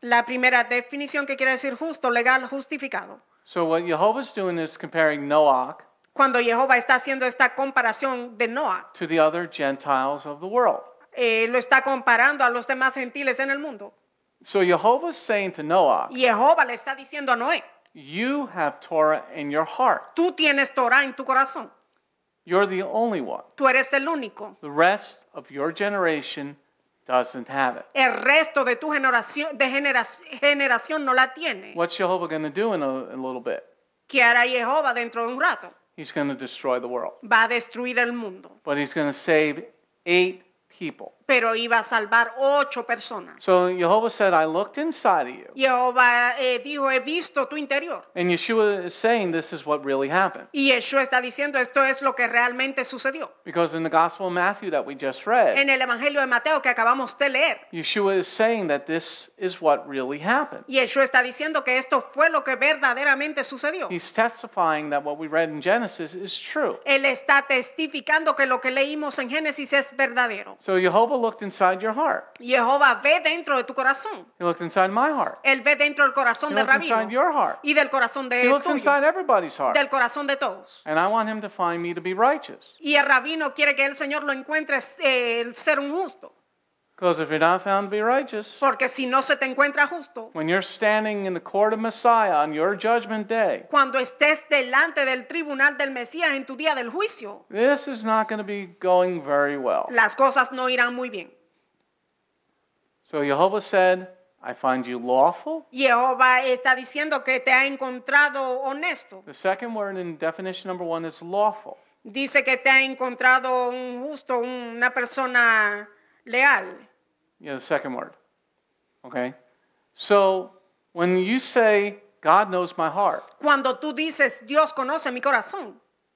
D: La primera definición que quiere decir justo, legal, justificado.
C: So what Jehovah's doing is comparing Noach
D: Cuando Jehová está haciendo esta comparación de Noah,
C: to the other Gentiles of the world.
D: eh, lo está comparando a los demás gentiles en el mundo.
C: So Jehovah's saying to
D: Noah, Jehová le está diciendo a Noé,
C: you have Torah in your heart.
D: tú tienes Torah en tu corazón.
C: You're the only one.
D: Tú eres el único.
C: The rest of your generation doesn't have it.
D: El resto de tu generación, de genera- generación no la tiene.
C: What's Jehovah going to do in a, in a little bit?
D: ¿Qué hará Jehová dentro de un rato?
C: He's going to destroy the world.
D: Va a destruir el mundo.
C: But he's going to save eight people.
D: Pero iba a salvar ocho personas.
C: So Jehovah said, I looked inside of you.
D: Jehová eh, dijo, he visto tu interior.
C: And Yeshua is saying this is what really happened.
D: Y Yeshua está diciendo, esto es lo que realmente sucedió.
C: Because in the Gospel of Matthew that we just read,
D: En el Evangelio de Mateo que acabamos de leer,
C: Yeshua is saying that this is what really happened.
D: Yeshua está diciendo que esto fue lo que verdaderamente sucedió.
C: He's testifying that what we read in Genesis is true.
D: Él está testificando que lo que leímos en Génesis es verdadero.
C: So Jehovah looked inside your heart.
D: Jehová ve dentro de tu corazón.
C: He looked inside my heart.
D: Él ve dentro del corazón
C: He
D: del
C: looked inside your heart.
D: y del corazón de
C: He looks
D: tuyo,
C: inside everybody's heart.
D: del corazón de todos.
C: And I want him to find me to be righteous.
D: Y el rabino quiere que el Señor lo encuentre eh, el ser un justo.
C: Because if you're not found to be righteous,
D: Porque si no se te encuentra justo,
C: when you're standing in the court of Messiah on your judgment day,
D: cuando estés delante del tribunal del Mesías en tu día del juicio,
C: this is not going to be going very well.
D: las cosas no irán muy bien.
C: So Jehovah said, I find you lawful.
D: Jehová está diciendo que te ha encontrado honesto.
C: The second word in definition number one is lawful.
D: Dice que te ha encontrado un justo, una persona leal.
C: Yeah, the second word. Okay? So when you say, God knows my heart,
D: Cuando tú dices, Dios conoce mi corazón,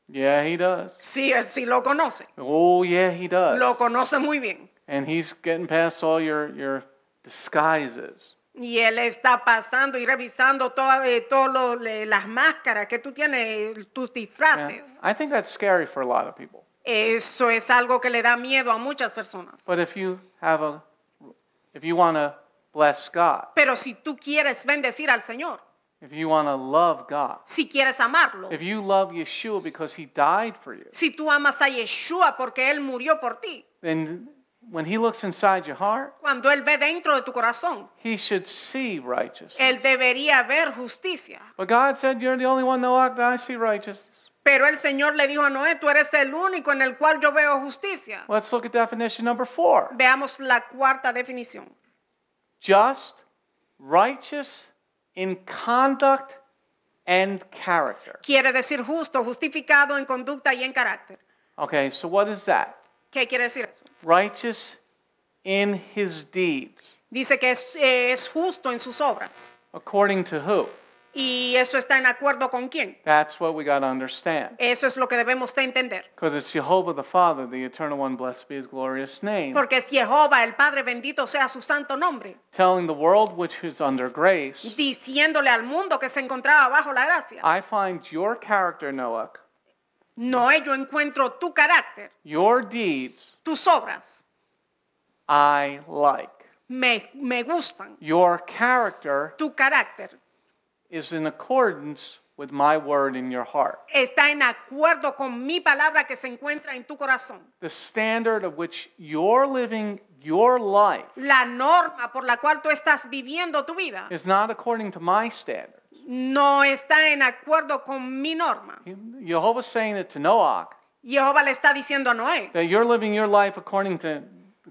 C: yeah, he does.
D: sí, él sí lo conoce.
C: Oh, yeah, he does.
D: Lo conoce muy bien.
C: And he's getting past all your, your disguises.
D: Y él está pasando y revisando todas eh, todo las máscaras que tú tienes, tus
C: Yeah,
D: disfraces.
C: I think that's scary for a lot of people.
D: Eso es algo que le da miedo a muchas personas.
C: But if you have a, if you want to bless God,
D: Pero si tú quieres bendecir al Señor,
C: if you want to love God,
D: si quieres amarlo,
C: if you love Yeshua because he died for you,
D: si tú amas a Yeshua porque Él murió por ti,
C: then when he looks inside your heart,
D: cuando Él ve dentro de tu corazón,
C: he should see righteousness.
D: Él debería ver justicia.
C: But God said, You're the only one, Noah, that I see righteousness.
D: Pero el Señor le dijo a Noé, tú eres el único en el cual yo veo justicia.
C: Let's look at definition number four
D: Veamos la cuarta definición.
C: just, righteous in conduct and character.
D: Quiere decir justo, justificado en conducta y en carácter.
C: Okay, so what is that?
D: ¿Qué quiere decir eso?
C: Righteous in his deeds.
D: Dice que es, eh, es justo en sus obras.
C: According to who?
D: ¿Y eso está en acuerdo con quién?
C: That's what we got to understand.
D: Eso es lo que debemos de entender.
C: Because it's Jehovah the Father, the Eternal One, blessed be his glorious name,
D: Porque es Jehová, el Padre bendito sea su santo nombre,
C: telling the world which is under grace,
D: diciéndole al mundo que se encontraba bajo la gracia.
C: I find your character, Noah,
D: Noé, yo encuentro tu carácter,
C: your deeds,
D: tus obras,
C: I like.
D: me, me gustan.
C: Your character
D: Tu carácter
C: is in accordance with my word in your heart.
D: está en acuerdo con mi palabra que se encuentra en tu corazón.
C: The standard of which you're living your life
D: La norma por la cual tú estás viviendo tu vida
C: is not according to my standard.
D: no está en acuerdo con mi norma.
C: Jehovah's saying it to Noah
D: Jehová le está diciendo a Noé
C: that you're living your life according to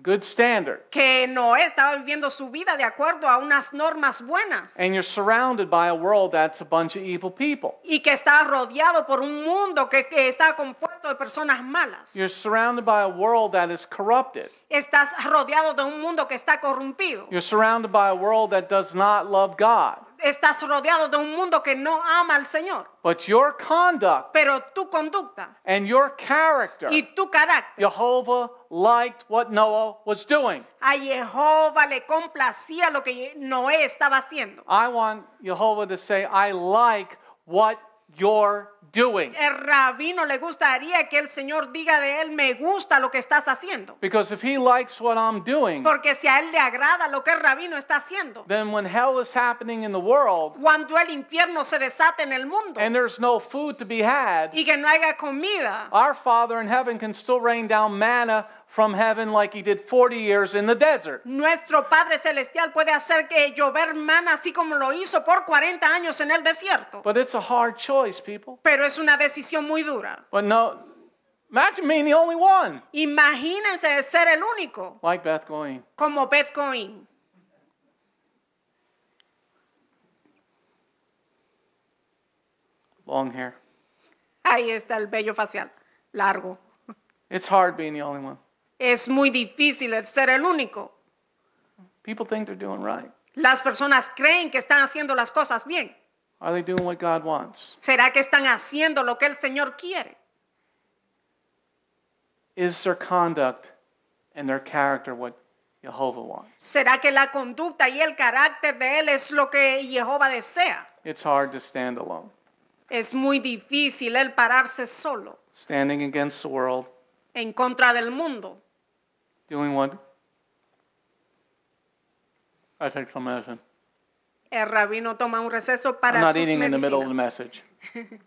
C: good standard.
D: que Noé estaba viviendo su vida de acuerdo a unas normas buenas
C: And you're surrounded by a world that's a bunch of evil people.
D: y que está rodeado por un mundo que, que está compuesto de personas malas.
C: You're surrounded by a world that is corrupted.
D: Estás rodeado de un mundo que está corrompido.
C: You're surrounded by a world that does not love God.
D: Estás rodeado de un mundo que no ama al Señor.
C: But your conduct
D: Pero tu conducta
C: and your character,
D: y tu carácter
C: Jehovah liked what Noah was doing.
D: a Jehová le complacía lo que Noé estaba haciendo.
C: I want Jehovah to say, I like what you're doing.
D: El rabino le gustaría que el Señor diga de él, me gusta lo que estás haciendo.
C: Because if he likes what I'm doing,
D: Porque si a él le agrada lo que el rabino está haciendo,
C: then when hell is happening in the world
D: cuando el infierno se desate en el mundo
C: and there's no food to be had,
D: y que no haya comida,
C: our Father in heaven can still rain down manna from heaven like he did 40 years in the desert.
D: nuestro Padre Celestial puede hacer que llover mana así como lo hizo por 40 años en el desierto.
C: But it's a hard choice, people.
D: Pero es una decisión muy dura.
C: But no, imagine being the only one,
D: Imagínense ser el único,
C: like Beth Goyim.
D: como Beth Goyim.
C: Long hair.
D: Ahí está el vello facial, largo.
C: It's hard being the only one.
D: Es muy difícil el ser el único.
C: People think they're doing right.
D: Las personas creen que están haciendo las cosas bien.
C: Are they doing what God wants?
D: ¿Será que están haciendo lo que el Señor quiere?
C: Is their conduct and their character what Jehovah wants?
D: ¿Será que la conducta y el carácter de Él es lo que Jehová desea?
C: It's hard to stand alone.
D: Es muy difícil el pararse solo
C: Standing against the world,
D: en contra del mundo.
C: Doing what? I take some medicine.
D: El rabino toma un receso
C: I'm
D: para
C: not
D: sus
C: eating in the middle of the
D: medicinas.
C: message. [LAUGHS]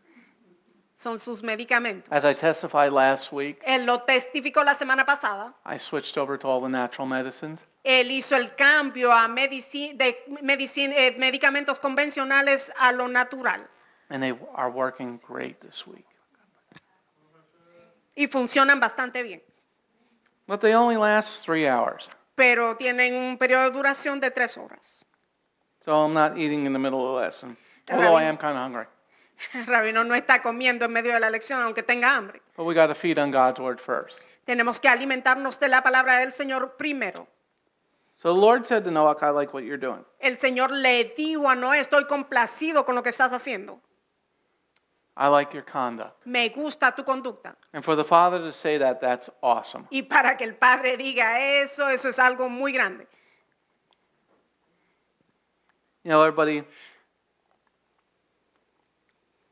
D: Son sus medicamentos.
C: As I testified last week,
D: Él lo testificó la semana pasada.
C: I switched over to all the natural medicines.
D: Él hizo el cambio a medici- de medicin- eh, medicamentos convencionales a lo natural.
C: and they are working great this week.
D: Y funcionan bastante bien.
C: But they only last three hours.
D: Pero tienen un periodo de duración de tres horas.
C: So I'm not eating in the middle of the lesson, although I am kind of hungry. [LAUGHS]
D: Rabino no está comiendo en medio de la lección aunque tenga hambre.
C: But we got to feed on God's word first.
D: Tenemos que alimentarnos de la palabra del Señor primero.
C: So the Lord said to Noah, I like what you're doing.
D: El Señor le dijo a Noé, estoy complacido con lo que estás haciendo.
C: I like your conduct.
D: Me gusta tu conducta.
C: And for the father to say that, that's awesome.
D: Y para que el Padre diga eso, eso es algo muy grande.
C: You know, everybody,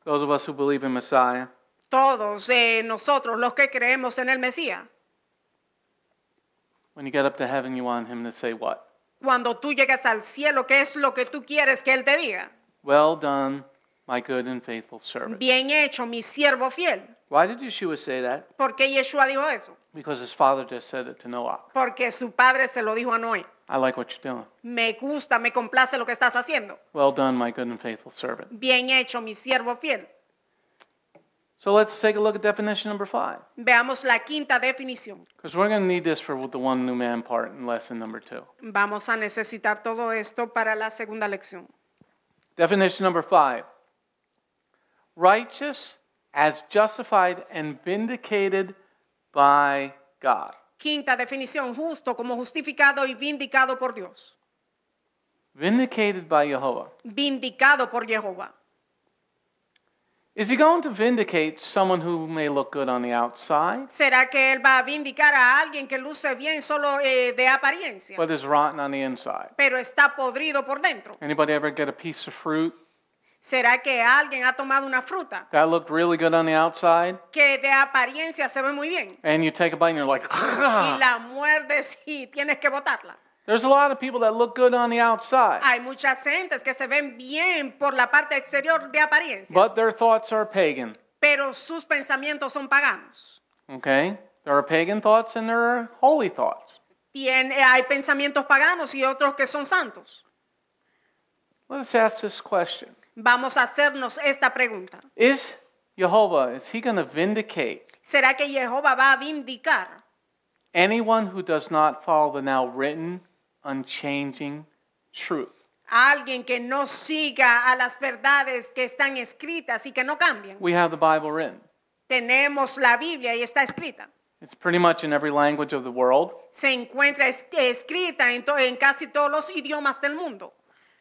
C: those of us who believe in Messiah,
D: Todos eh, nosotros, los que creemos en el Mesías,
C: when you get up to heaven, you want him to say what?
D: cuando tú llegas al cielo, ¿qué es lo que tú quieres que Él te diga?
C: Well done, my good and faithful servant.
D: Bien hecho, mi siervo fiel.
C: Why did Yeshua say that?
D: ¿Por qué Yeshua dijo eso?
C: Because his father just said it to Noah.
D: Porque su padre se lo dijo a Noé.
C: I like what you're doing.
D: Me gusta, me complace lo que estás haciendo.
C: Well done, my good and faithful servant.
D: Bien hecho, mi siervo fiel.
C: So let's take a look at definition number five.
D: Veamos la quinta definición.
C: Because we're going to need this for the one new man part in lesson number two.
D: Vamos a necesitar todo esto para la segunda lección.
C: Definition number five righteous as justified and vindicated by God.
D: Quinta definición, justo como justificado y vindicado por Dios.
C: Vindicated by Jehovah.
D: Vindicado por Jehová.
C: Is he going to vindicate someone who may look good on the outside,
D: ¿Será que él va a vindicar a alguien que luce bien solo eh, de apariencia,
C: but is rotten on the inside?
D: pero está podrido por dentro?
C: Anybody ever get a piece of fruit
D: ¿Será que alguien ha tomado una fruta
C: that looked really good on the outside,
D: que de apariencia se ve muy bien
C: and you take a bite and you're like,
D: y [LAUGHS] la muerdes y tienes que botarla?
C: there's a lot of people that look good on the outside,
D: Hay muchas gentes que se ven bien por la parte exterior de apariencias,
C: but their thoughts are pagan.
D: pero sus pensamientos son paganos.
C: Okay? There are pagan thoughts and there are holy thoughts.
D: Tiene, hay pensamientos paganos y otros que son santos.
C: Let's ask this question.
D: Vamos a hacernos esta pregunta.
C: Is Jehovah, is he going to vindicate
D: ¿Será que Jehová va a vindicar
C: anyone who does not follow the now written, unchanging truth?
D: a alguien que no siga a las verdades que están escritas y que no cambian?
C: We have the Bible written.
D: Tenemos la Biblia y está escrita.
C: It's pretty much in every language of the world.
D: Se encuentra es- escrita en, to- en casi todos los idiomas del mundo.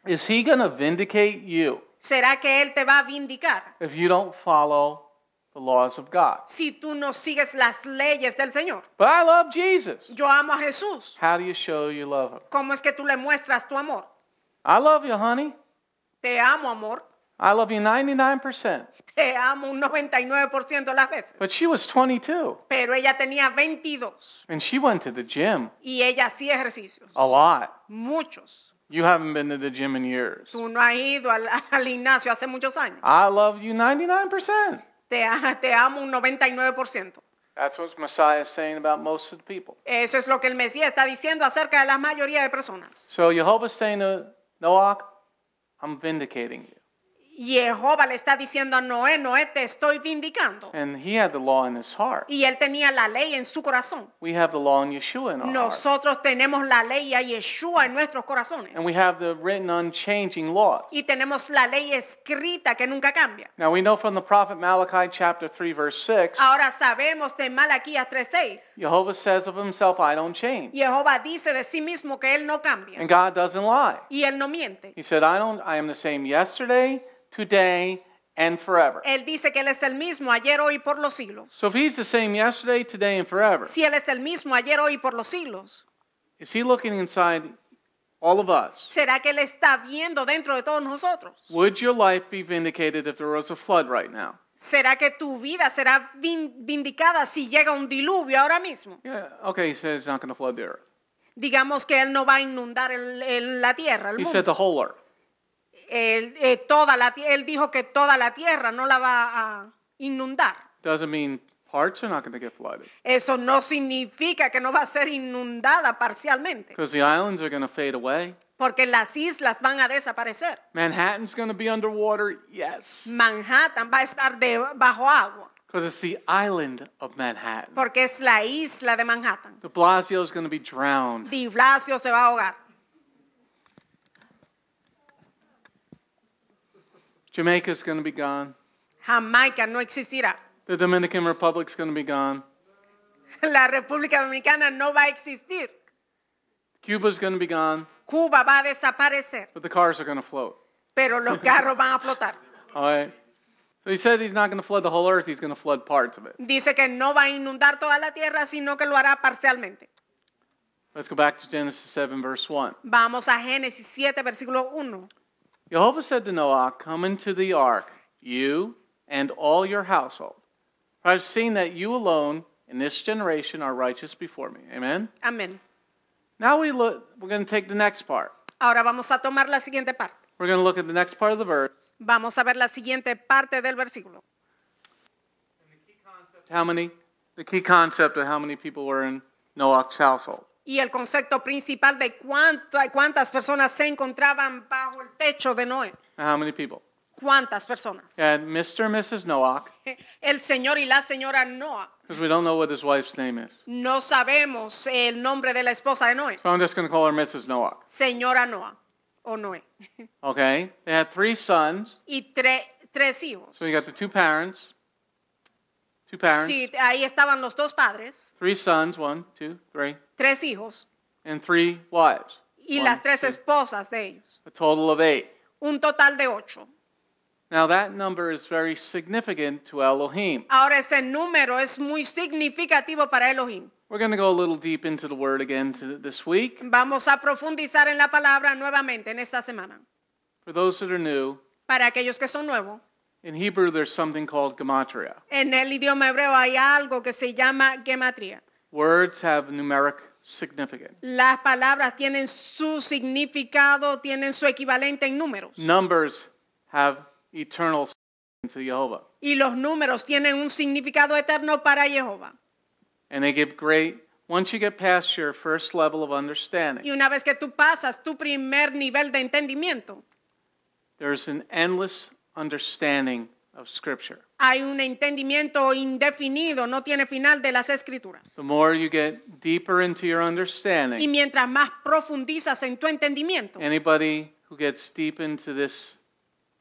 C: Is he going to vindicate you
D: ¿Será que Él te va a vindicar
C: if you don't follow the laws of God?
D: si tú no sigues las leyes del Señor?
C: But I love Jesus.
D: Yo amo a Jesús.
C: How do you show you love him?
D: ¿Cómo es que tú le muestras tu amor?
C: I love you, honey.
D: Te amo, amor.
C: I love you 99%.
D: Te amo un 99% de las veces.
C: But she was 22
D: Pero ella tenía 22
C: and she went to the gym
D: y ella hacía ejercicios.
C: a lot.
D: Muchos.
C: You haven't been to the gym in years.
D: Tú no has ido al, [LAUGHS] al gimnasio hace muchos años.
C: I love you 99%.
D: Te, te amo un 99%.
C: That's what Messiah is saying about most of the people.
D: Eso es lo que el Mesías está diciendo acerca de la mayoría de personas.
C: So Jehovah's saying to Noah, I'm vindicating you.
D: Y Jehová le está diciendo a Noé, Noé, te estoy vindicando.
C: And he had the law in his heart.
D: Y él tenía la ley en su corazón.
C: We have the law in Yeshua in our heart.
D: Nosotros tenemos la ley a Yeshua en nuestros corazones.
C: And we have the written unchanging laws.
D: Y tenemos la ley escrita que nunca cambia.
C: Now we know from the prophet Malachi chapter 3 verse 6,
D: Ahora sabemos de Malaquías 3:6.
C: Jehovah says of himself, I don't change.
D: Jehová dice de sí mismo que él no cambia
C: And God doesn't lie.
D: y él no miente.
C: He said, I don't I am the same yesterday, today, and forever.
D: Él dice que él es el mismo ayer, hoy por los siglos.
C: So if he's the same yesterday, today, and forever,
D: Si él es el mismo ayer, hoy por los siglos,
C: is he looking inside all of us?
D: ¿será que él está viendo dentro de todos nosotros?
C: Would your life be vindicated if there was a flood right now?
D: ¿Será que tu vida será vin- vindicada si llega un diluvio ahora mismo?
C: Yeah, okay, he said he's not going to flood the earth.
D: Digamos que él no va a inundar el- el- la tierra, el
C: He
D: mundo.
C: said the whole earth.
D: Él, eh, toda la, él dijo que toda la tierra no la va a inundar.
C: Doesn't mean parts are not going to get flooded
D: Eso no significa que no va a ser inundada parcialmente,
C: because the islands are going to fade away.
D: porque las islas van a desaparecer.
C: Manhattan's going to be underwater, yes,
D: Manhattan va a estar debajo agua,
C: because it's the island of Manhattan.
D: porque es la isla de Manhattan.
C: De Blasio is going to be drowned.
D: Di Blasio se va a ahogar.
C: Jamaica's going to be gone.
D: Jamaica no existirá.
C: The Dominican Republic's going to be gone.
D: La República Dominicana no va a existir.
C: Cuba's going to be gone,
D: Cuba va a desaparecer,
C: but the cars are going to float.
D: pero los [LAUGHS] carros van a flotar.
C: All right. So he said he's not going to flood the whole earth. He's going to flood parts of it.
D: Dice que no va a inundar toda la tierra, sino que lo hará parcialmente.
C: Let's go back to Genesis 7, verse 1.
D: Vamos a Génesis 7, versículo 1.
C: Jehovah said to Noah, Come into the ark, you and all your household. For I've seen that you alone in this generation are righteous before me. Amen.
D: Amén.
C: Now we look, we're going to take the next part.
D: Ahora vamos a tomar la siguiente parte.
C: We're going to look at the next part of the verse.
D: Vamos a ver la siguiente parte del versículo.
C: How many? The key concept of how many people were in Noah's household.
D: Y el concepto principal de cuánto- cuántas personas se encontraban bajo el techo de Noé.
C: How many people?
D: ¿Cuántas personas?
C: And Mr. and Mrs. Noah,
D: El señor y la señora Noah.
C: because we don't know what his wife's name is.
D: No sabemos el nombre de la esposa de Noé.
C: So I'm just going to call her Mrs. Noah.
D: Señora Noah o Noé.
C: Okay? They had three sons
D: Y tre- tres hijos.
C: So you got the two parents, two parents,
D: Sí, ahí estaban los dos padres,
C: three sons, one, two, three,
D: tres hijos
C: and three wives.
D: y
C: One,
D: las tres
C: two,
D: esposas de ellos.
C: a total of eight.
D: Un total de ocho.
C: Now that number is very significant to Elohim.
D: Ahora ese número es muy significativo para Elohim.
C: We're going to go a little deep into the word again this week.
D: Vamos a profundizar en la palabra nuevamente en esta semana.
C: For those that are new,
D: Para aquellos que son nuevos,
C: in Hebrew there's something called gematria.
D: en el idioma hebreo hay algo que se llama gematría.
C: Words have numeric significance.
D: Las palabras tienen su significado, tienen su equivalente en números.
C: Numbers have eternal significance to Jehovah.
D: Y los números tienen un significado eterno para Jehová.
C: And they give great, once you get past your first level of understanding,
D: Y una vez que tú pasas tu primer nivel de entendimiento,
C: there's an endless understanding of Scripture.
D: hay un entendimiento indefinido, no tiene final de las escrituras.
C: The more you get deeper into your
D: Y
C: understanding,
D: mientras más profundizas en tu entendimiento,
C: anybody who gets deep into this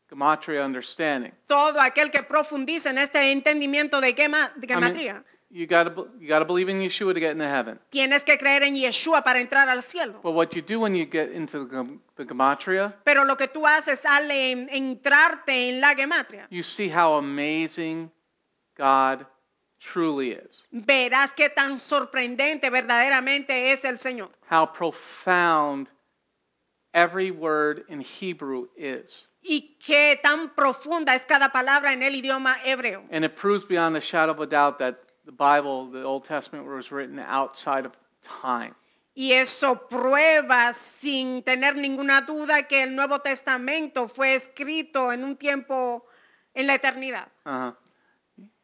C: gematria understanding,
D: todo aquel que profundiza en este entendimiento de, gema- de gematría,
C: you gotta, you gotta believe in Yeshua to get into heaven.
D: tienes que creer en Yeshua para entrar al cielo.
C: But what you do when you get into the, the gematria,
D: Pero lo que tú haces al en- entrarte en la gematria,
C: you see how amazing God truly is.
D: verás qué tan sorprendente verdaderamente es el Señor.
C: How profound every word in Hebrew is.
D: Y qué tan profunda es cada palabra en el idioma hebreo.
C: And it proves beyond a shadow of a doubt that the Bible, the Old Testament, was written outside of time.
D: Y eso prueba sin tener ninguna duda que el Nuevo Testamento fue escrito en un tiempo en la eternidad.
C: Uh-huh.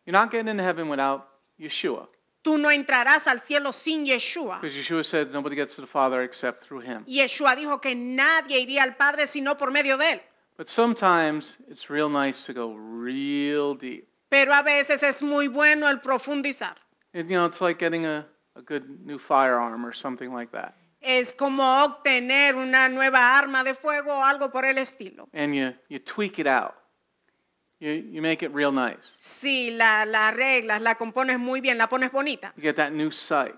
C: You're not getting into heaven without Yeshua.
D: Tú no entrarás al cielo sin Yeshua.
C: Because Yeshua said nobody gets to the Father except through him.
D: Yeshua dijo que nadie iría al Padre sino por medio de él.
C: But sometimes it's real nice to go real deep.
D: Pero a veces es muy bueno el profundizar.
C: And, you know, it's like getting a, a good new firearm or something like that.
D: Es como obtener una nueva arma de fuego o algo por el estilo.
C: And you, you tweak it out. You, you make it real nice.
D: Si la, la arreglas, la compones muy bien, la pones bonita,
C: You get that new sight.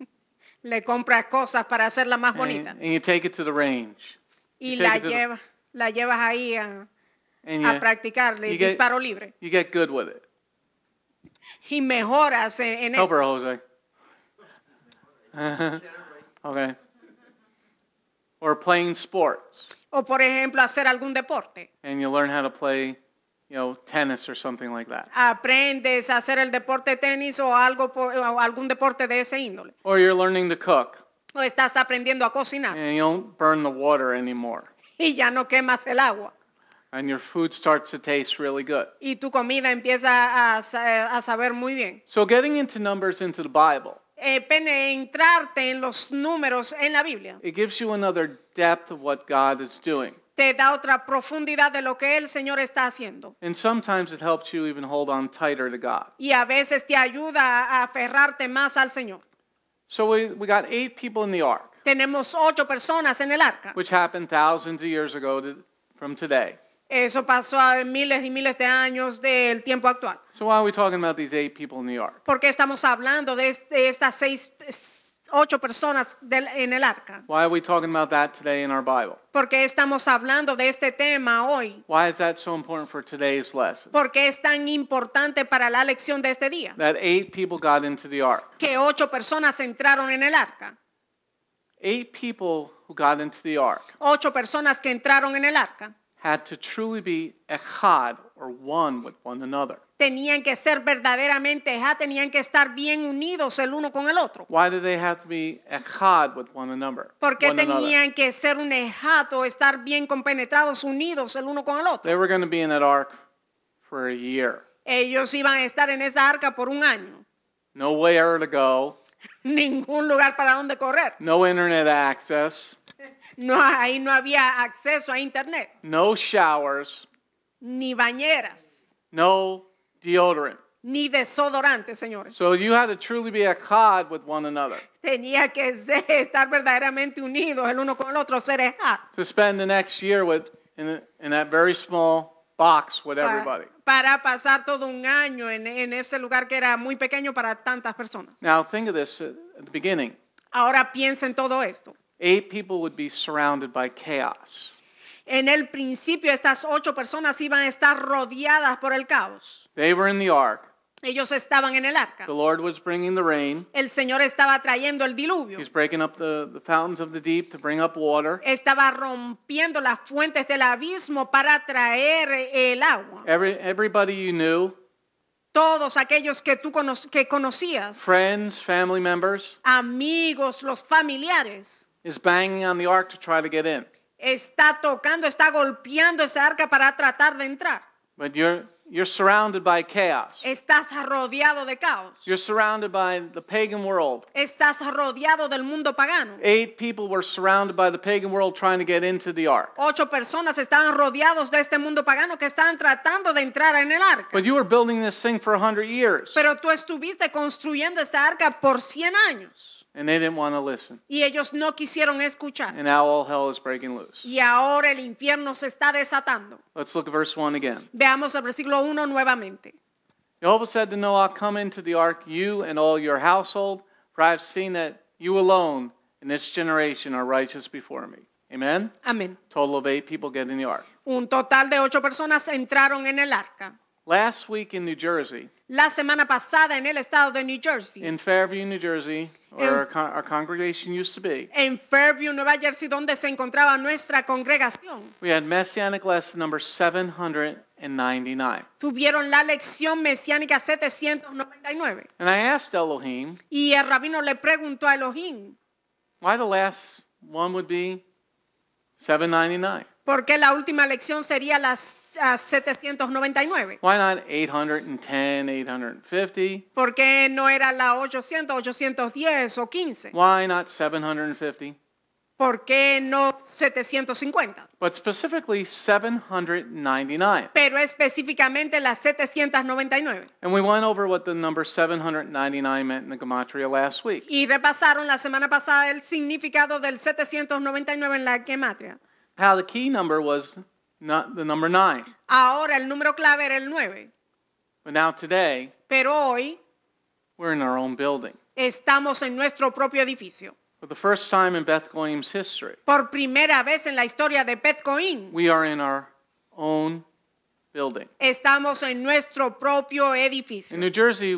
C: [LAUGHS]
D: le compras cosas para hacerla más
C: And,
D: bonita
C: and you take it to the range.
D: y la
C: to the-
D: la llevas ahí a,
C: And
D: a
C: you,
D: practicarle
C: you get-
D: disparo libre
C: you get good with it.
D: y mejoras en, en
C: Help her. Jose. [LAUGHS] okay. Or playing sports.
D: O por ejemplo, hacer algún deporte.
C: And you learn how to play, you know, tennis or something like that.
D: Aprendes a hacer el deporte tenis o algo por- o algún deporte de ese índole.
C: Or you're learning to cook.
D: O estás aprendiendo a cocinar
C: And you don't burn the water anymore. [LAUGHS]
D: y ya no quemas el agua.
C: And your food starts to taste really good.
D: y tu comida empieza a, sa- a saber muy bien.
C: So getting into numbers into the Bible,
D: Eh, penetrarte en los números en la Biblia
C: it gives you another depth of what God is doing.
D: te da otra profundidad de lo que el Señor está haciendo.
C: And sometimes it helps you even hold on tighter to God.
D: Y a veces te ayuda a aferrarte más al Señor.
C: So we, we got eight people in the ark,
D: Tenemos ocho personas en el arca.
C: which happened thousands of years ago to, from today.
D: Eso pasó a miles y miles de años del tiempo actual.
C: So why are we talking about these eight people in the ark?
D: ¿Por qué estamos hablando de, este- de estas seis, ocho personas del- en el arca?
C: Why are we talking about that today in our Bible?
D: ¿Por qué estamos hablando de este tema hoy?
C: Why is that so important for today's lesson?
D: ¿Por qué es tan importante para la lección de este día?
C: That eight people got into the ark.
D: Que ocho personas entraron en el arca.
C: Eight people who got into the ark
D: Ocho personas que entraron en el arca
C: had to truly be echad or one with one another.
D: tenían que ser verdaderamente, ja, tenían que estar bien unidos el uno con el otro.
C: Why did they have to be echad with one another?
D: ¿Por qué
C: one another?
D: tenían que ser un ejato, estar bien compenetrados, unidos el uno con el otro?
C: They were going to be in that ark for a year.
D: Ellos iban a estar en esa arca por un año.
C: No where to go, [LAUGHS]
D: Ningún lugar para donde correr.
C: no internet access,
D: No, ahí no había acceso a internet,
C: no showers,
D: ni bañeras,
C: no deodorant.
D: ni desodorante, señores.
C: So you had to truly be echad with one another
D: Tenía que ser- estar verdaderamente unidos el uno con el otro, ser ejat.
C: to spend the next year with in, in that very small box with everybody.
D: para pasar todo un año en, en ese lugar que era muy pequeño para tantas personas.
C: Now, think of this at at the beginning.
D: Ahora piensa en todo esto.
C: Eight people would be surrounded by chaos.
D: En el principio estas ocho personas iban a estar rodeadas por el caos.
C: They were in the ark.
D: Ellos estaban en el arca.
C: The Lord was bringing the rain.
D: El Señor estaba trayendo el diluvio.
C: He's breaking up the, the fountains of the deep to bring up water.
D: Estaba rompiendo las fuentes del abismo para traer el agua.
C: Every, everybody you knew,
D: Todos aquellos que tú cono- que conocías,
C: friends, family members,
D: amigos, los familiares,
C: is banging on the ark to try to get in.
D: está tocando, está golpeando esa arca para tratar de entrar.
C: But you're, you're surrounded by chaos.
D: Estás rodeado de caos.
C: You're surrounded by the pagan world.
D: Estás rodeado del mundo pagano.
C: Eight people were surrounded by the pagan world trying to get into the ark.
D: Ocho personas estaban rodeados de este mundo pagano que estaban tratando de entrar en el arca.
C: But you were building this thing for a hundred years,
D: Pero tú estuviste construyendo esa arca por 100 años
C: and they didn't want to listen.
D: y ellos no quisieron escuchar.
C: And now all hell is breaking loose.
D: Y ahora el infierno se está desatando.
C: Let's look at verse 1 again.
D: Veamos el versículo 1 nuevamente.
C: Jehovah said to Noah, Come into the ark, you and all your household, for I have seen that you alone in this generation are righteous before me. Amen?
D: Amén.
C: Total of eight people get in the ark.
D: Un total de ocho personas entraron en el arca.
C: Last week in New Jersey,
D: La semana pasada en el estado de New Jersey,
C: in Fairview, New Jersey, where
D: En-
C: our, con- our congregation used to be,
D: en Fairview, Nueva Jersey, donde se encontraba nuestra congregación,
C: we had Messianic lesson number 799.
D: tuvieron la lección mesiánica 799.
C: And I asked Elohim
D: Y el rabino le preguntó a Elohim,
C: why the last one would be 799.
D: ¿Por qué la última lección sería las ah, 799?
C: Why not 810, 850?
D: ¿Por qué no era la 800, 810 o 15?
C: Why not 750?
D: ¿Por qué no 750?
C: But specifically 799.
D: Pero específicamente las 799.
C: And we went over what the number 799 meant in the Gematria last week.
D: Y repasaron la semana pasada el significado del 799 en la gematria.
C: How the key number was not the number 9.
D: Ahora el número clave era el 9.
C: But now today,
D: Pero hoy
C: we're in our own building.
D: estamos en nuestro propio edificio.
C: For the first time in Beth history,
D: Por primera vez en la historia de Beth Goyim,
C: we are in our own building.
D: estamos en nuestro propio edificio.
C: In New Jersey,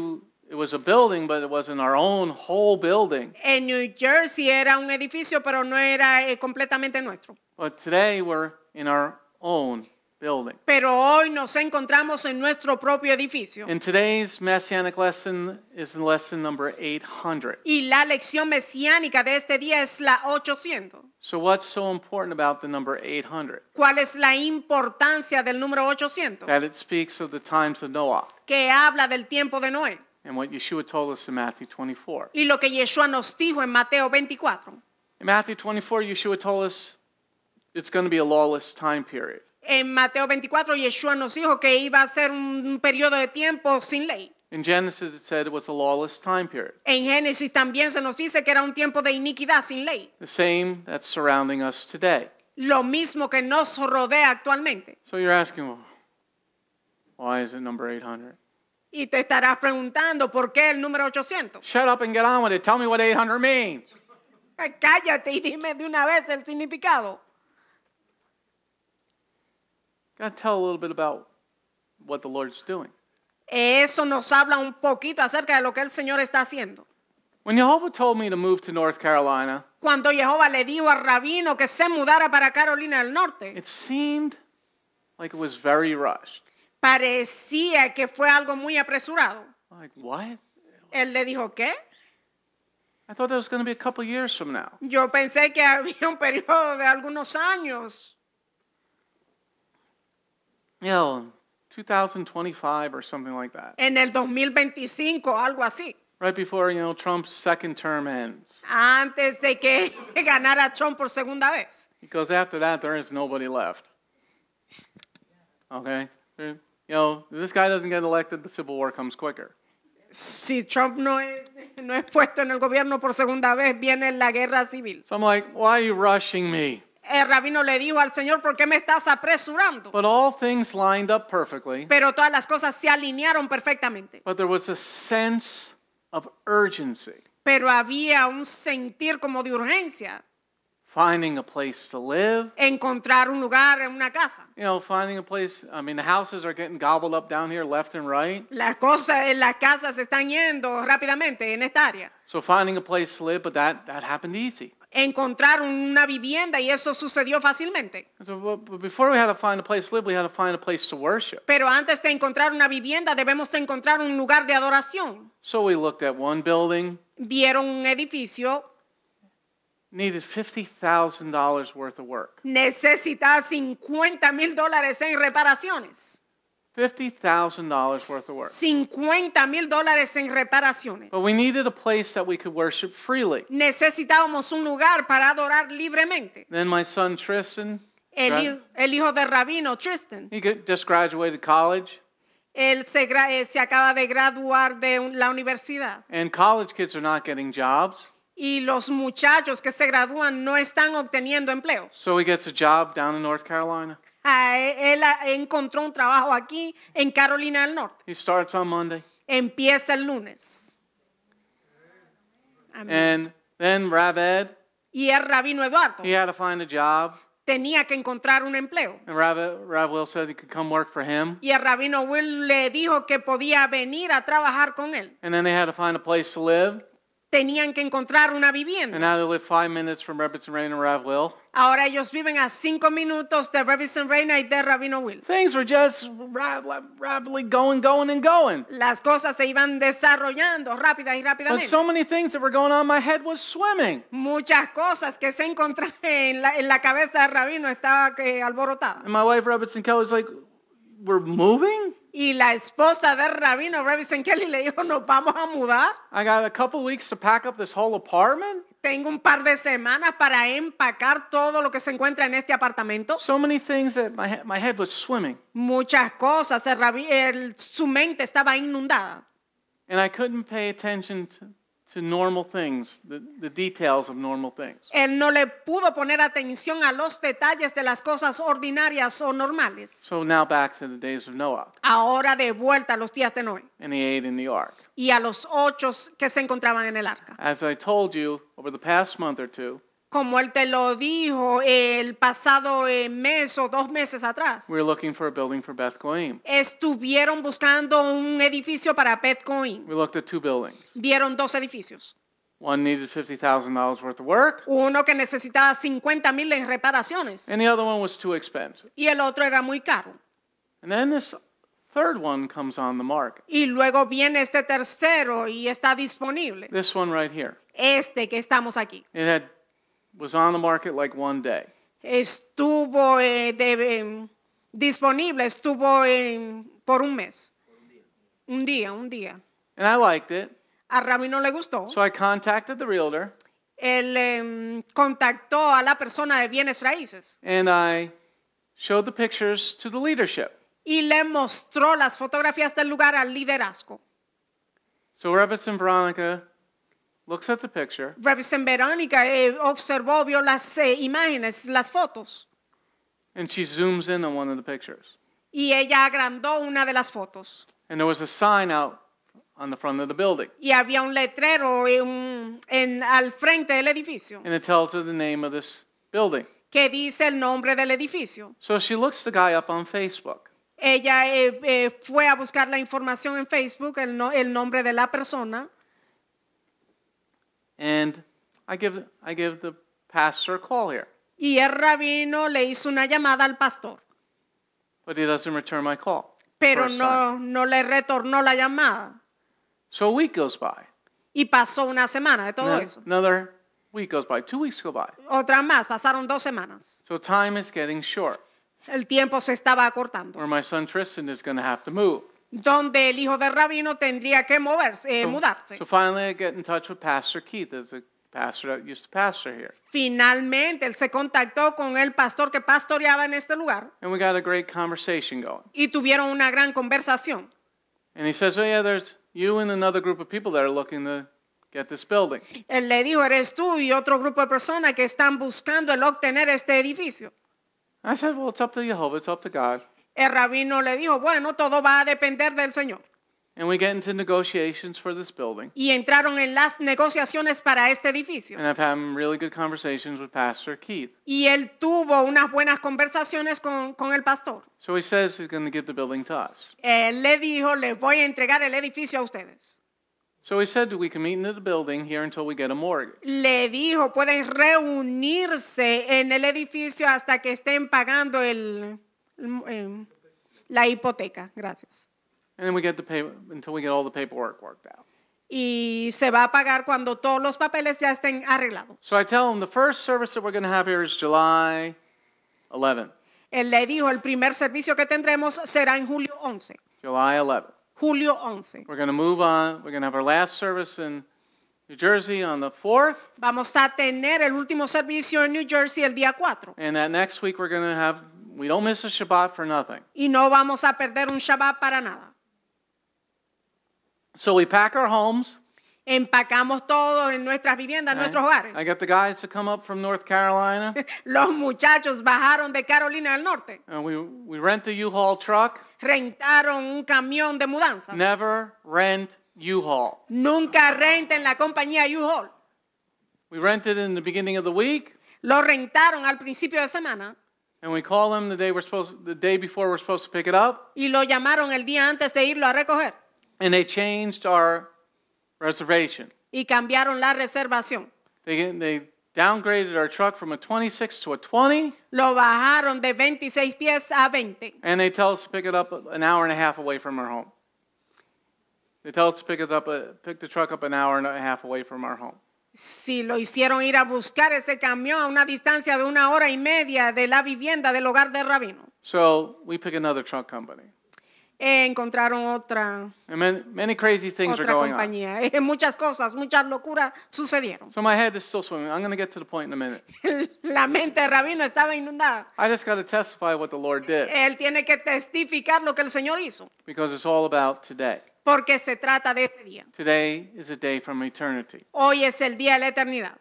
C: it was a building, but it wasn't our own whole building.
D: En New Jersey era un edificio, pero no era eh, completamente nuestro.
C: But today, we're in our own building.
D: Pero hoy nos encontramos en nuestro propio edificio.
C: And today's Messianic lesson is lesson number 800.
D: Y la lección mesiánica de este día es la 800.
C: So, what's so important about the number 800?
D: ¿Cuál es la importancia del número 800?
C: That it speaks of the times of Noah
D: Que habla del tiempo de Noé.
C: And what Yeshua told us in Matthew 24.
D: Y lo que Yeshua nos dijo en Mateo 24.
C: In Matthew 24, Yeshua told us it's going to be a lawless time period.
D: En Mateo 24, Yeshua nos dijo que iba a ser un periodo de tiempo sin ley.
C: In Genesis, it said it was a lawless time period.
D: En Génesis también se nos dice que era un tiempo de iniquidad sin ley.
C: The same that's surrounding us today.
D: Lo mismo que nos rodea actualmente.
C: So you're asking, well, why is it number 800?
D: Y te estarás preguntando por qué el número 800.
C: Shut up and get on with it. Tell me what 800 means.
D: Cállate y dime de una vez el significado.
C: Got to tell a little bit about what the Lord's doing.
D: Eso nos habla un poquito acerca de lo que el Señor está haciendo.
C: When Jehovah told me to move to North Carolina,
D: Cuando Jehová le dijo al rabino que se mudara para Carolina del Norte,
C: it seemed like it was very rushed.
D: Parecía que fue algo muy apresurado.
C: Like, what?
D: Él le dijo, ¿qué?
C: I thought that was going to be a couple years from now.
D: Yo pensé que había un periodo de algunos años,
C: You know, 2025 or something like that.
D: en el 2025, algo así,
C: Right before, you know, Trump's second term ends.
D: antes de que [LAUGHS] ganara Trump por segunda vez.
C: Because after that, there is nobody left. Okay? You know, if this guy doesn't get elected, the Civil War comes quicker.
D: Si Trump no es, no es puesto en el gobierno por segunda vez, viene la guerra civil.
C: So I'm like, why are you rushing me?
D: El rabino le dijo al Señor, ¿por qué me estás apresurando?
C: But all things lined up perfectly.
D: Pero todas las cosas se alinearon perfectamente.
C: But there was a sense of urgency,
D: Pero había un sentir como de urgencia.
C: Finding a place to live.
D: Encontrar un lugar en una casa.
C: You know, finding a place. I mean, the houses are getting gobbled up down here left and right.
D: Las cosas en las casas se están yendo rápidamente en esta área.
C: So finding a place to live, but that, that happened easy.
D: Encontrar una vivienda y eso sucedió fácilmente.
C: So, before we had to find a place to live, we had to find a place to worship.
D: Pero antes de encontrar una vivienda debemos encontrar un lugar de adoración.
C: So we looked at one building,
D: Vieron un edificio,
C: needed $50,000 worth of work.
D: necesitaba 50 mil dólares en reparaciones.
C: $50,000 worth of work.
D: 50 mil dólares en reparaciones.
C: But we needed a place that we could worship freely.
D: Necesitábamos un lugar para adorar libremente.
C: Then my son Tristan,
D: El, el hijo de Rabino, Tristan,
C: he just graduated college,
D: él se, eh, se acaba de graduar de la universidad.
C: and college kids are not getting jobs.
D: Y los muchachos que se gradúan no están obteniendo empleos.
C: So he gets a job down in North Carolina.
D: Ah, Él encontró un trabajo aquí en Carolina del Norte.
C: He starts on Monday.
D: Empieza el lunes. Amén.
C: And then
D: Y el rabino Eduardo
C: he had to find a job.
D: tenía que encontrar un empleo.
C: And Rab, Rab Will said he could come work for him.
D: Y el rabino Will le dijo que podía venir a trabajar con él.
C: And then they had to find a place to live.
D: Tenían que encontrar una
C: And
D: vivienda.
C: now they live five minutes from Rebbitzin Rain and Rav Will.
D: Ahora ellos viven a cinco minutos de Revison Reina y de Rabino Will.
C: Things were just rap- rapidly going, going, and going.
D: Las cosas se iban desarrollando rápida y
C: But
D: rápidamente.
C: so many things that were going on, my head was swimming.
D: Muchas cosas que se encontraban en la, en la cabeza del rabino estaba que alborotada.
C: And my wife, Rebbitzin Kelly, was like, We're moving?
D: Y la esposa del rabino, Revison Kelly, le dijo, nos vamos a mudar.
C: I got a couple weeks to pack up this whole apartment?
D: Tengo un par de semanas para empacar todo lo que se encuentra en este apartamento.
C: So many things that my, my head was swimming.
D: Muchas cosas, el el- su mente estaba inundada.
C: And I couldn't pay attention to, to normal things, the, the details of normal things.
D: Él no le pudo poner atención a los detalles de las cosas ordinarias o normales.
C: So now back to the days of Noah.
D: Ahora de vuelta a los días de Noé
C: And he ate in the ark.
D: y a los ocho que se encontraban en el arca.
C: As I told you over the past month or two,
D: Como él te lo dijo el pasado eh, mes o dos meses atrás,
C: we were looking for a building for Beth Goim.
D: estuvieron buscando un edificio para Pet Coin.
C: We looked at two buildings.
D: Vieron dos edificios.
C: One needed $50,000 worth of work,
D: Uno que necesitaba 50 mil en reparaciones
C: and the other one was too expensive.
D: y el otro era muy caro.
C: And then this third one comes on the market.
D: Y luego viene este tercero y está disponible.
C: This one right here.
D: Este que estamos aquí.
C: It had was on the market like one day.
D: Estuvo eh, de- em, disponible, estuvo en- por un mes. Un día, un día.
C: And I liked it.
D: A Rabino le gustó.
C: So I contacted the realtor
D: Él em, contactó a la persona de bienes raíces
C: and I showed the pictures to the leadership.
D: y le mostró las fotografías del lugar al liderazgo.
C: So Rebbitzin Veronica uh, looks at the picture
D: Verónica eh, observó, vio las eh, imágenes, las fotos,
C: and she zooms in on one of the pictures.
D: y ella agrandó una de las fotos.
C: And there was a sign out on the front of the building.
D: Y había un letrero en- en- al frente del edificio
C: And it tells her the name of this building.
D: que dice el nombre del edificio.
C: So she looks the guy up on Facebook.
D: Ella eh, eh, fue a buscar la información en Facebook, el, no- el nombre de la persona,
C: And I give, I give the pastor a call here.
D: y el rabino le hizo una llamada al pastor,
C: But he doesn't return my call.
D: pero no, no le retornó la llamada.
C: So a week goes by.
D: Y pasó una semana de todo
C: Ano-
D: eso.
C: Another week goes by. Two weeks go by.
D: Otra más, pasaron dos semanas.
C: So time is getting short.
D: El tiempo se estaba acortando.
C: Where my son Tristan is going to have to move.
D: Donde el hijo del rabino tendría que moverse, eh,
C: So-
D: mudarse.
C: So finally, I get in touch with Pastor Keith, as a pastor that used to pastor here,
D: Finalmente él se contactó con el pastor que pastoreaba en este lugar
C: and we got a great conversation going.
D: y tuvieron una gran conversación.
C: And he says, "Oh yeah, there's you and another group of people that are looking to get this building.
D: Él le dijo, eres tú y otro grupo de personas que están buscando el obtener este edificio.
C: I said, well, it's up to Jehovah, it's up to God.
D: El rabino le dijo, bueno, todo va a depender del Señor.
C: And we get into negotiations for this building.
D: Y entraron en las negociaciones para este edificio.
C: And I've had really good conversations with Pastor Keith.
D: Y él tuvo unas buenas conversaciones con, con el pastor.
C: So he says he's going to give the building to us.
D: Él le dijo, les voy a entregar el edificio a ustedes.
C: So he said we can meet in the building here until we get a mortgage.
D: Le dijo, pueden reunirse en el edificio hasta que estén pagando el, em, la hipoteca. Gracias.
C: And then we get the pay until we get all the paperwork worked out.
D: Y se va a pagar cuando todos los papeles ya estén arreglados.
C: So I tell him the first service that we're going to have here is July 11th.
D: Él le dijo, el primer servicio que tendremos será en julio 11.
C: July 11th.
D: Julio 11.
C: We're going to move on. We're going to have our last service in New Jersey on the 4th.
D: Vamos a tener el último servicio en New Jersey el día 4.
C: And that next week we're going to have, we don't miss a Shabbat for nothing.
D: Y no vamos a perder un Shabbat para nada.
C: So we pack our homes.
D: Empacamos todo en nuestras viviendas, en nuestros hogares.
C: I got the guys to come up from North Carolina. [LAUGHS]
D: Los muchachos bajaron de Carolina del Norte.
C: and we, we rent a U-Haul truck.
D: Rentaron un camión de mudanzas.
C: Never rent U-Haul.
D: Nunca renten la compañía U-Haul.
C: We rented in the beginning of the week.
D: Lo rentaron al principio de semana
C: And we call them the day we're supposed, the day before we're supposed to pick it up,
D: y lo llamaron el día antes de irlo a recoger
C: and they changed our reservation.
D: y cambiaron la reservación.
C: They they downgraded our truck from a 26 to a 20,
D: Lo bajaron de 26 pies a 20
C: and they tell us to pick it up an hour and a half away from our home. They tell us to pick it up, uh, pick the truck up an hour and a half away from our home.
D: Si lo hicieron ir a buscar ese camión a una distancia de una hora y media de la vivienda del hogar del rabino.
C: So we pick another truck company.
D: Eh, encontraron otra,
C: many, many crazy things are
D: otra
C: going on.
D: compañía. [LAUGHS] Eh, muchas cosas, muchas locuras sucedieron.
C: So my head is still swimming. I'm going to get to the point in a minute. [LAUGHS]
D: La mente del rabino estaba inundada.
C: I just got to testify what the Lord did
D: Él tiene que testificar lo que el Señor hizo,
C: because it's all about today.
D: porque se trata de este día.
C: Today is a day from eternity.
D: Hoy es el día de la eternidad.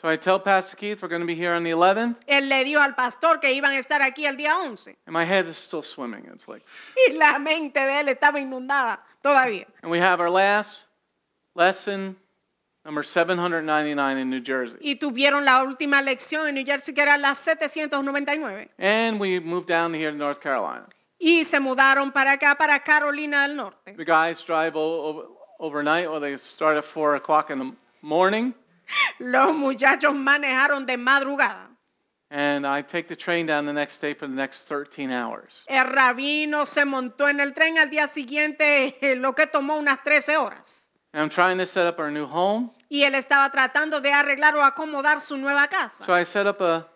C: So I tell Pastor Keith we're going to be here on the 11th,
D: Él le dijo al pastor que iban a estar aquí el día 11
C: and my head is still swimming. It's like,
D: y la mente de él estaba inundada todavía.
C: and we have our last lesson, number 799 in New Jersey.
D: Y tuvieron la última lección en New Jersey que era la 799
C: And we moved down here to North Carolina.
D: y se mudaron para acá, para Carolina del Norte.
C: The guys drive o- o- overnight, or they start at 4 o'clock in the morning,
D: Los muchachos manejaron de madrugada.
C: and I take the train down the next day for the next 13 hours.
D: El rabino se montó en el tren al día siguiente, eh, lo que tomó unas 13 horas.
C: And I'm trying to set up our new home.
D: Y él estaba tratando de arreglar o acomodar su nueva casa.
C: So I set up a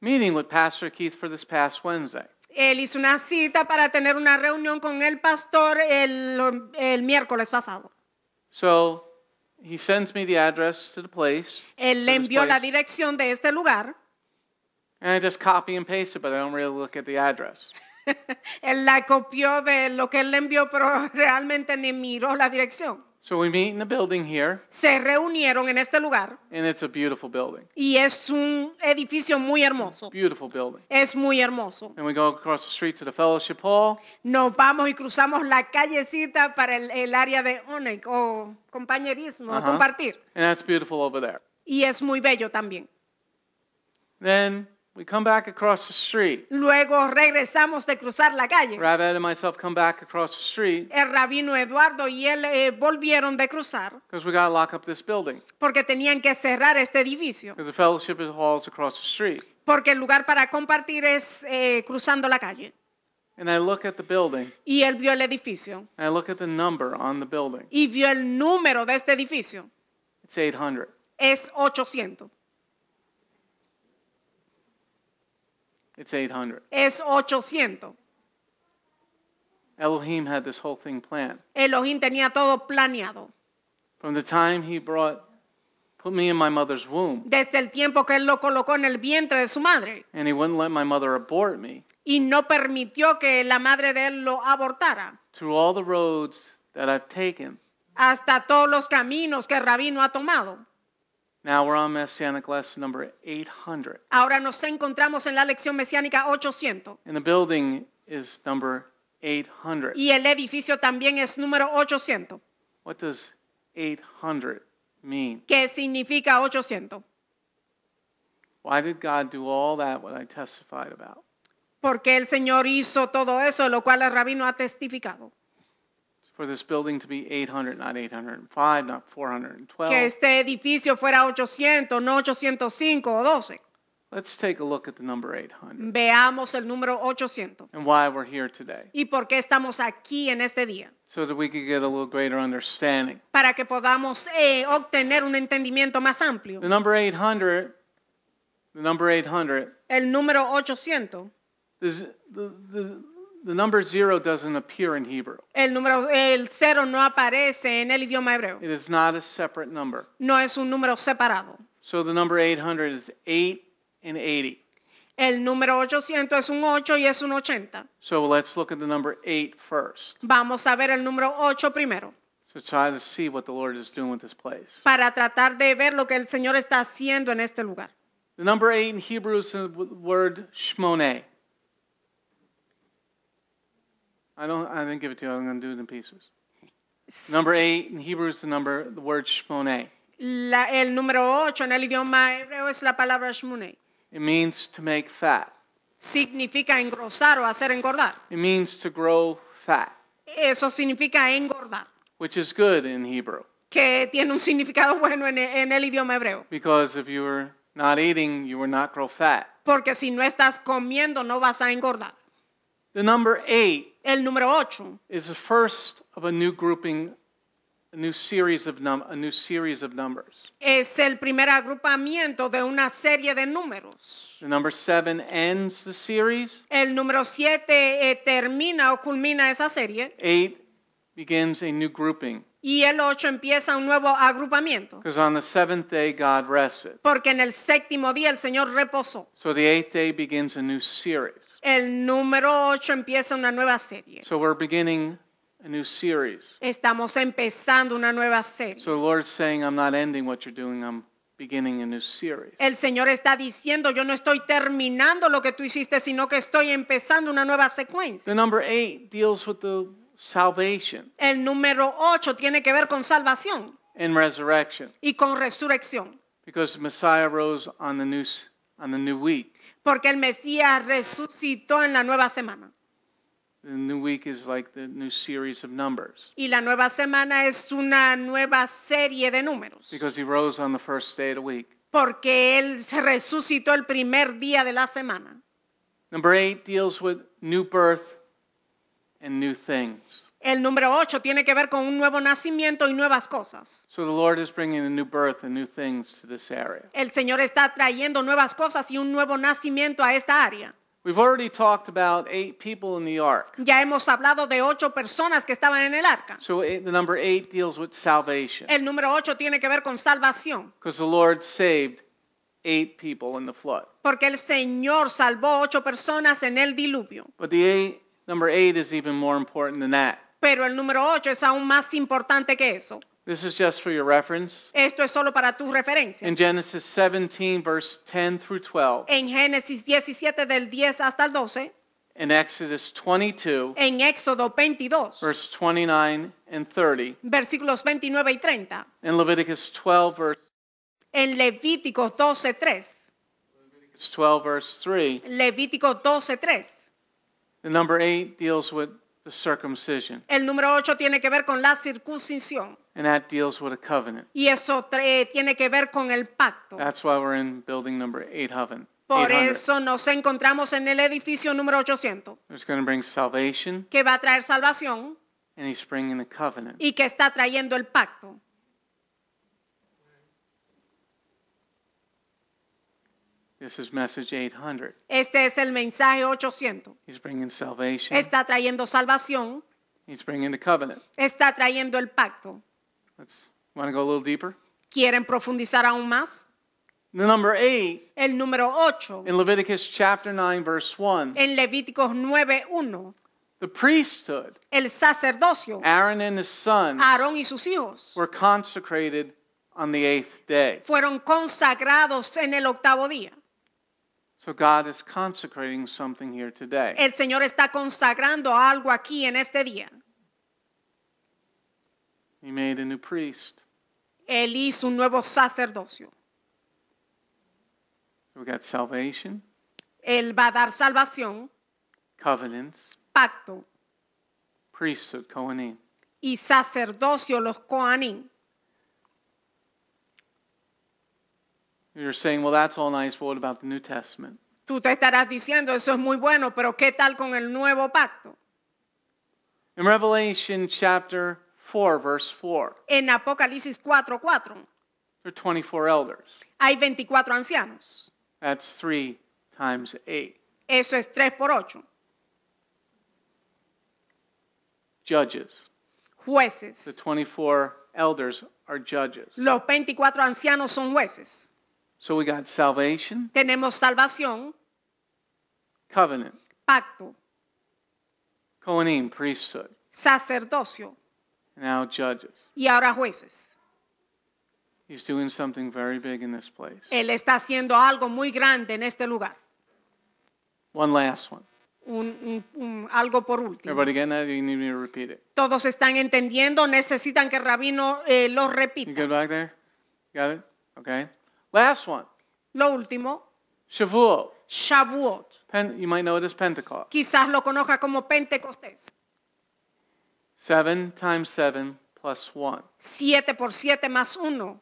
C: meeting with Pastor Keith for this past Wednesday.
D: Él hizo una cita para tener una reunión con el pastor el, el miércoles pasado.
C: So he sends me the address to the place.
D: Él le envió la dirección de este lugar.
C: And I just copy and paste it, but I don't really look at the address. [LAUGHS]
D: Él la copió de lo que él le envió, pero [LAUGHS] realmente ni miró la dirección.
C: So we meet in the building here,
D: Se reunieron en este lugar
C: and it's a beautiful building.
D: y es un edificio muy hermoso.
C: Beautiful building.
D: Es muy hermoso.
C: And we go across the street to the fellowship hall,
D: Nos vamos y cruzamos la callecita para el, el área de ONEC o compañerismo, a
C: Ajá.
D: compartir.
C: and that's beautiful over there.
D: Y es muy bello también.
C: Then we come back across the street.
D: Luego regresamos de cruzar la calle.
C: Rabbi and myself come back across the street
D: El rabino Eduardo y él eh, volvieron de cruzar
C: because we got to lock up this building
D: porque tenían que cerrar este edificio,
C: because the fellowship hall is across the street.
D: porque el lugar para compartir es eh, cruzando la calle.
C: And I look at the building,
D: Y él vio el edificio
C: and I look at the number on the building.
D: y vio el número de este edificio.
C: It's 800.
D: Es 800.
C: It's 800.
D: Es 800.
C: Elohim had this whole thing planned.
D: Elohim tenía todo planeado.
C: From the time he brought, put me in my mother's womb,
D: Desde el tiempo que él lo colocó en el vientre de su madre
C: and he wouldn't let my mother abort me,
D: y no permitió que la madre de él lo abortara.
C: through all the roads that I've taken,
D: hasta todos los caminos que el rabino ha tomado.
C: Now we're on Messianic lesson number 800.
D: Ahora nos encontramos en la lección mesiánica 800
C: And the building is number 800.
D: y el edificio también es número 800.
C: What does 800 mean?
D: ¿Qué significa 800?
C: Why did God do all that what I testified about?
D: Porque el Señor hizo todo eso, lo cual el rabino ha testificado.
C: For this building to be 800, not 805, not 412.
D: Que este edificio fuera 800, no 805 o 12.
C: Let's take a look at the number 800
D: Veamos el número 800
C: and why we're here today.
D: y por qué estamos aquí en este día.
C: So that we could get a little greater understanding.
D: Para que podamos eh, obtener un entendimiento más amplio.
C: The number 800, the number 800,
D: El número 800,
C: is, the, the, the number zero doesn't appear in Hebrew.
D: el número el cero no aparece en el idioma hebreo.
C: It is not a separate number.
D: No es un número separado.
C: So the number 800 is 8 and 80.
D: El número 800 es un 8 y es un 80.
C: So let's look at the number 8 first.
D: Vamos a ver el número 8 primero
C: So try to see what the Lord is doing with this place.
D: para tratar de ver lo que el Señor está haciendo en este lugar.
C: The number 8 in Hebrew is the word shmoneh. I don't I didn't give it to you. I'm going to do it in pieces. Number 8 in Hebrew is the number the word shmoneh.
D: La- el número 8 en el idioma hebreo es la palabra shmunei.
C: It means to make fat.
D: Significa engrosar o hacer engordar.
C: It means to grow fat,
D: Eso significa engordar,
C: which is good in Hebrew
D: que tiene un significado bueno en, en el idioma hebreo.
C: because if you were not eating, you would not grow fat.
D: Porque si no estás comiendo, no vas a engordar.
C: The number 8
D: El número 8
C: is the first of a new grouping, a new series of num- a new series of numbers.
D: es el primer agrupamiento de una serie de números.
C: The number 7 ends the series.
D: El número 7 eh, termina o culmina esa serie
C: 8 begins a new grouping
D: y el 8 empieza un nuevo agrupamiento.
C: because on the seventh day God rested.
D: Porque en el séptimo día el Señor reposó.
C: So the eighth day begins a new series.
D: El número 8 empieza una nueva serie.
C: So we're beginning a new series.
D: Estamos empezando una nueva serie.
C: So the Lord's saying, I'm not ending what you're doing, I'm beginning a new series.
D: El Señor está diciendo, yo no estoy terminando lo que tú hiciste, sino que estoy empezando una nueva secuencia.
C: The number 8 deals with the salvation
D: El número 8 tiene que ver con salvación
C: and resurrection
D: y con resurrección.
C: because the Messiah rose on the new, on the new week.
D: Porque el Mesías resucitó en la nueva semana.
C: The new week is like the new series of numbers
D: Y la nueva semana es una nueva serie de números.
C: because he rose on the first day of the week.
D: Porque Él resucitó el primer día de la semana.
C: Number 8 deals with new birth and new things.
D: El número 8 tiene que ver con un nuevo nacimiento y nuevas cosas.
C: So the Lord is bringing a new birth and new things to this area.
D: El Señor está trayendo nuevas cosas y un nuevo nacimiento a esta área.
C: We've already talked about eight people in the ark.
D: Ya hemos hablado de ocho personas que estaban en el arca.
C: So eight, the number eight deals with salvation
D: El número 8 tiene que ver con salvación.
C: because the Lord saved eight people in the flood.
D: Porque el Señor salvó ocho personas en el diluvio.
C: But the eight, number eight is even more important than that.
D: Pero el número 8 es aún más importante que eso.
C: This is just for your reference.
D: Esto es solo para tu referencia.
C: In Genesis 17, verse 10 through 12,
D: En Génesis 17 del 10 hasta el 12,
C: in Exodus 22,
D: en Éxodo 22,
C: verse 29 and 30,
D: versículos 29 y 30,
C: in Leviticus 12, verse,
D: en Levíticos 12, 3,
C: Leviticus 12, verse 3,
D: Levíticos 12, 3.
C: The number eight deals with the circumcision,
D: El número 8 tiene que ver con la circuncisión
C: and that deals with a covenant.
D: y eso tre- tiene que ver con el pacto.
C: That's why we're in building number 800.
D: Por
C: 800.
D: eso nos encontramos en el edificio número 800,
C: It's going to bring salvation,
D: que va a traer salvación
C: and he's bringing the covenant.
D: y que está trayendo el pacto.
C: This is message 800.
D: Este es el mensaje 800.
C: He's bringing salvation.
D: Está trayendo salvación,
C: He's bringing the covenant.
D: está trayendo el pacto.
C: Let's want to go a little deeper.
D: ¿Quieren profundizar aún más?
C: The number 8
D: El número 8
C: in Leviticus chapter 9 verse 1
D: en Levíticos 9:1
C: The priesthood,
D: El sacerdocio,
C: Aaron and his sons,
D: Aarón y sus hijos,
C: were consecrated on the eighth day.
D: fueron consagrados en el octavo día.
C: So God is consecrating something here today.
D: El Señor está consagrando algo aquí en este día.
C: He made a new priest.
D: Él hizo un nuevo sacerdocio.
C: We got salvation,
D: Él va a dar salvación,
C: covenants,
D: pacto
C: priesthood, Kohanim.
D: y sacerdocio, los Coanín.
C: You're saying, well, that's all nice, but what about the New Testament?
D: Tú te estarás diciendo, eso es muy bueno, pero ¿qué tal con el nuevo pacto?
C: In Revelation chapter 4, verse 4,
D: En Apocalipsis 4:4
C: there are 24 elders.
D: hay 24 ancianos.
C: That's 3 times 8.
D: Eso es 3 por 8.
C: Judges. Jueces. The
D: Jueces.
C: 24 elders are judges.
D: Los 24 ancianos son jueces.
C: So we got salvation,
D: Tenemos salvación,
C: covenant,
D: pacto,
C: Kohanim, priesthood,
D: sacerdocio
C: now judges.
D: y ahora jueces.
C: He's doing something very big in this place.
D: Él está haciendo algo muy grande en este lugar.
C: One last one.
D: Un- un- un- algo por último.
C: Everybody getting that? You need me to repeat it.
D: Todos están entendiendo, necesitan que el rabino eh, lo
C: You
D: repita.
C: good back there? Got it? Okay. Last one.
D: Lo último,
C: Shavuot.
D: Shavuot.
C: Pen, you might know it as Pentecost.
D: Quizás lo conozca como Pentecostés.
C: Seven times seven plus one.
D: Siete por siete más uno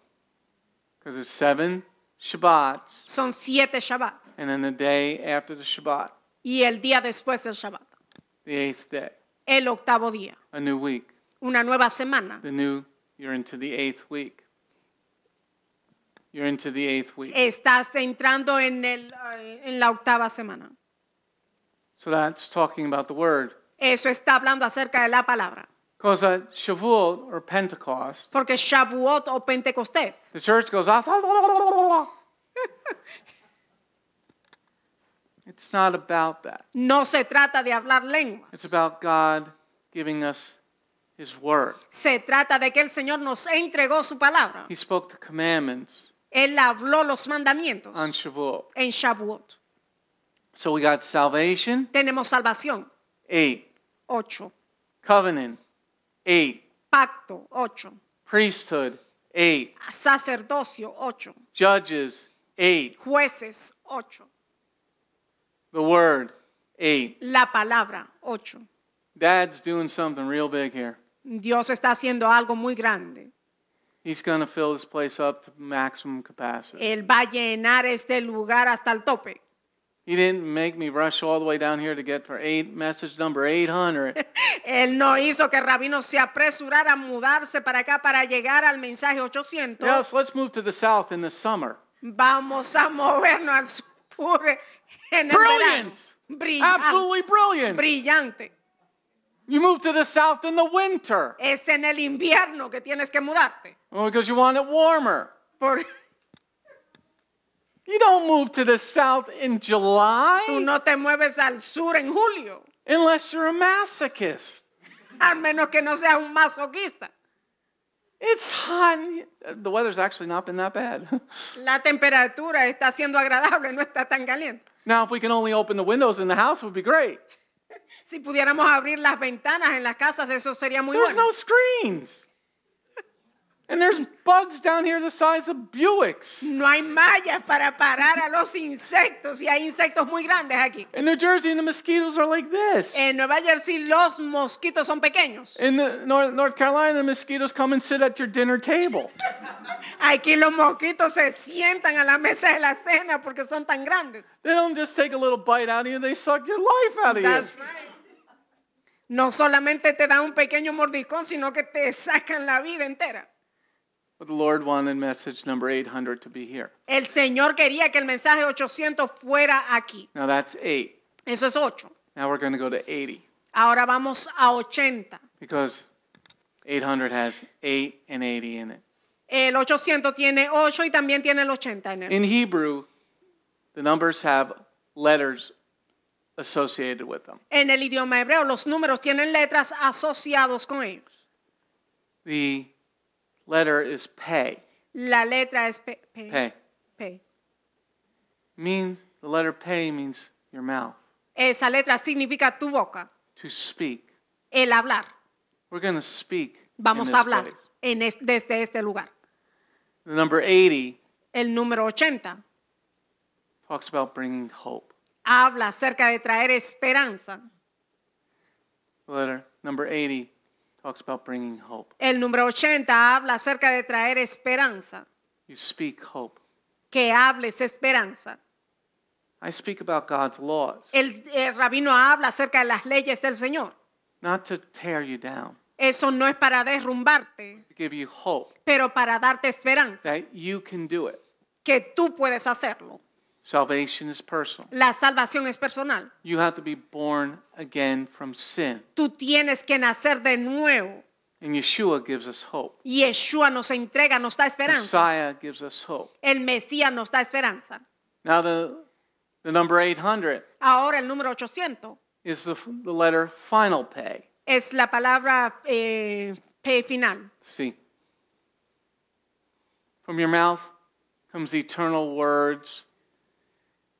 C: Because it's seven Shabbats
D: son siete Shabbat.
C: and then the day after the Shabbat,
D: Y el día después del Shabbat.
C: the eighth day,
D: El octavo día.
C: a new week.
D: Una nueva semana.
C: The new, you're into the eighth week. You're into the eighth week.
D: Estás entrando en, el, eh, en la octava semana.
C: So that's talking about the word.
D: Eso está hablando acerca de la palabra.
C: Because Shavuot or Pentecost,
D: Porque Shavuot o Pentecostés.
C: the church goes, "Ah, blah." [LAUGHS] it's not about that.
D: No se trata de hablar lenguas.
C: It's about God giving us His word.
D: Se trata de que el Señor nos entregó su palabra.
C: He spoke the commandments
D: Él habló los mandamientos
C: on Shavuot.
D: en Shavuot.
C: So we got salvation,
D: Tenemos salvación,
C: eight.
D: ocho.
C: Covenant, eight.
D: Pacto, ocho.
C: Priesthood, eight.
D: Sacerdocio, ocho.
C: Judges, eight.
D: Jueces, ocho.
C: The word, eight.
D: La palabra, ocho.
C: Dad's doing something real big here.
D: Dios está haciendo algo muy grande.
C: He's going to fill this place up to maximum capacity.
D: Él va a llenar este lugar hasta el tope.
C: He didn't make me rush all the way down here to get for eight message number 800. [LAUGHS]
D: Él no hizo que rabino se apresurara a mudarse para acá para llegar al mensaje 800.
C: yes, let's move to the south in the summer.
D: Vamos a movernos al sur en el
C: Brilliant!
D: verano.
C: Absolutely brilliant.
D: Brillante.
C: You move to the south in the winter
D: Es en el invierno que tienes que mudarte.
C: well, because you want it warmer.
D: Por-
C: You don't move to the south in July.
D: tú no te mueves al sur en julio,
C: unless you're a masochist. [LAUGHS]
D: al menos que no seas un masoquista.
C: It's hot. The weather's actually not been that bad. [LAUGHS]
D: La temperatura está siendo agradable, no está tan caliente.
C: now, if we can only open the windows in the house, it would be great.
D: Si pudiéramos abrir las ventanas en las casas, eso sería muy
C: There's
D: bueno.
C: no screens. And there's bugs down here the size of Buicks.
D: No hay mallas para parar a los insectos y hay insectos muy grandes aquí.
C: In New Jersey, the mosquitoes are like this.
D: En Nueva Jersey los mosquitos son pequeños.
C: In the North, North Carolina, the mosquitoes come and sit at your dinner table. [LAUGHS]
D: Aquí los mosquitos se sientan a la mesa de la cena porque son tan grandes.
C: They don't just take a little bite out of you, they suck your life out of you.
D: That's right. No solamente te dan un pequeño mordiscón, sino que te sacan la vida entera.
C: But the Lord wanted message number 800 to be here.
D: El Señor quería que el mensaje 800 fuera aquí.
C: Now that's 8.
D: Eso es 8.
C: Now we're going to go to 80
D: Ahora vamos a 80.
C: because 800 has 8 and 80 in it.
D: El 800 tiene 8 y también tiene el 80 en él.
C: In Hebrew, the numbers have letters associated with them.
D: En el idioma hebreo, los números tienen letras asociados con ellos.
C: The letter is pay.
D: La letra es P. P-
C: Pay.
D: P.
C: Means the letter pay means your mouth.
D: Esa letra significa tu boca,
C: To speak.
D: el hablar.
C: We're going to speak.
D: Vamos a hablar
C: place.
D: en es- desde este lugar.
C: The number 80
D: El número 80
C: talks about bringing hope.
D: Habla acerca de traer esperanza.
C: Letter number 80 talks about bringing hope.
D: El número 80 habla acerca de traer esperanza.
C: You speak hope.
D: Que hables esperanza.
C: I speak about God's laws,
D: El, el rabino habla acerca de las leyes del Señor.
C: not to tear you down,
D: Eso no es para derrumbarte,
C: to give you hope
D: pero para darte esperanza,
C: that you can do it.
D: que tú puedes hacerlo.
C: Salvation is personal.
D: La salvación es personal.
C: You have to be born again from sin.
D: Tú tienes que nacer de nuevo.
C: And Yeshua gives us hope.
D: Yeshua nos entrega, nos da esperanza.
C: Messiah gives us hope.
D: El Mesías nos da esperanza.
C: Now, the, the number 800
D: Ahora el número 800
C: is the, the letter final pay.
D: es la palabra eh, P final.
C: See, from your mouth comes eternal words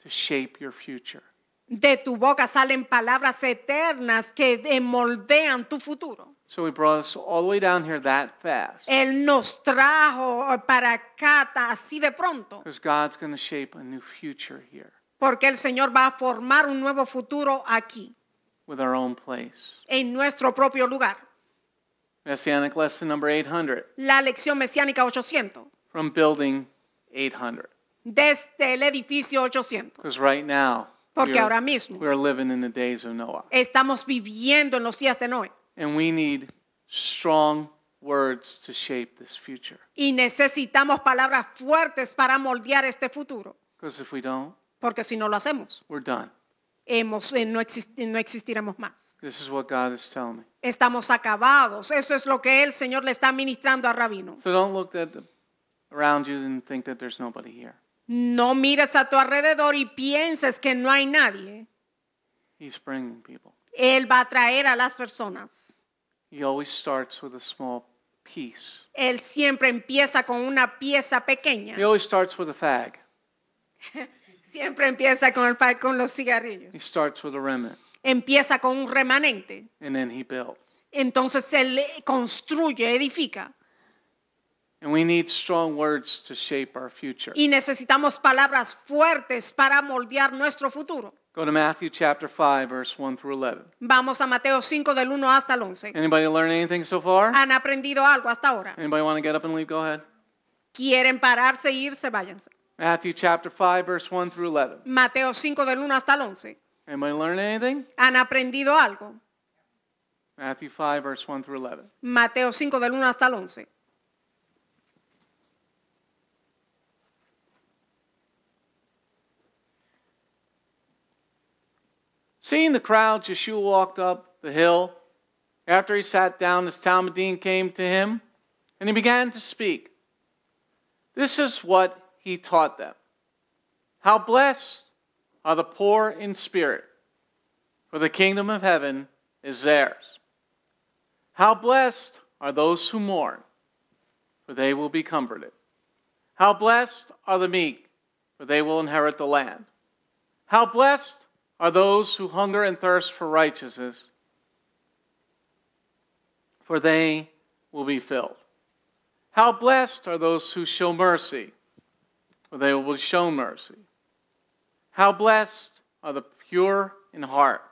C: to shape your future.
D: De tu boca salen palabras eternas que de- moldean tu futuro.
C: So he brought us all the way down here that fast.
D: Él nos trajo para acá así de pronto,
C: Because God's going to shape a new future here
D: porque el Señor va a formar un nuevo futuro aquí,
C: with our own place.
D: en nuestro propio lugar.
C: Messianic lesson number 800
D: La lección mesiánica 800,
C: from building 800.
D: Desde el edificio 800,
C: Because right now,
D: Porque
C: we are-
D: ahora mismo.
C: we are living in the days of Noah.
D: estamos viviendo en los días de Noé
C: And we need strong words to shape this future.
D: y necesitamos palabras fuertes para moldear este futuro,
C: if we don't,
D: porque si no lo hacemos,
C: we're done.
D: hemos, eh, no, exist- no existiremos más.
C: This is what God is telling me.
D: Estamos acabados. Eso es lo que el Señor le está ministrando a Rabino.
C: So don't look at the, around you and think that there's nobody here.
D: No mires a tu alrededor y pienses que no hay nadie.
C: He's bringing people.
D: Él va a traer a las personas.
C: He always starts with a small piece.
D: Él siempre empieza con una pieza pequeña.
C: He always starts with a fag. [LAUGHS]
D: Siempre empieza con, el, fa- con los cigarrillos.
C: He starts with a remnant.
D: Empieza con un remanente.
C: And then he builds.
D: Entonces Él construye, edifica.
C: And we need strong words to shape our future.
D: Y necesitamos palabras fuertes para moldear nuestro futuro.
C: Go to Matthew chapter 5, verse 1 through 11.
D: Vamos a Mateo 5 del 1 hasta el 11.
C: Anybody learn anything so far?
D: ¿Han aprendido algo hasta ahora?
C: Anybody want to get up and leave? Go ahead.
D: ¿Quieren pararse e irse? Váyanse.
C: Matthew chapter 5, verse 1 through 11.
D: Mateo 5 del 1 hasta el 11.
C: Anybody learn anything?
D: ¿Han aprendido algo?
C: Matthew 5, verse 1 through 11.
D: Mateo 5 del 1 hasta el 11.
C: Seeing the crowds, Yeshua walked up the hill. After he sat down, his talmidim came to him, and he began to speak. This is what he taught them. How blessed are the poor in spirit, for the kingdom of heaven is theirs. How blessed are those who mourn, for they will be comforted. How blessed are the meek, for they will inherit the land. How blessed are those who hunger and thirst for righteousness, for they will be filled. How blessed are those who show mercy, for they will be shown mercy. How blessed are the pure in heart,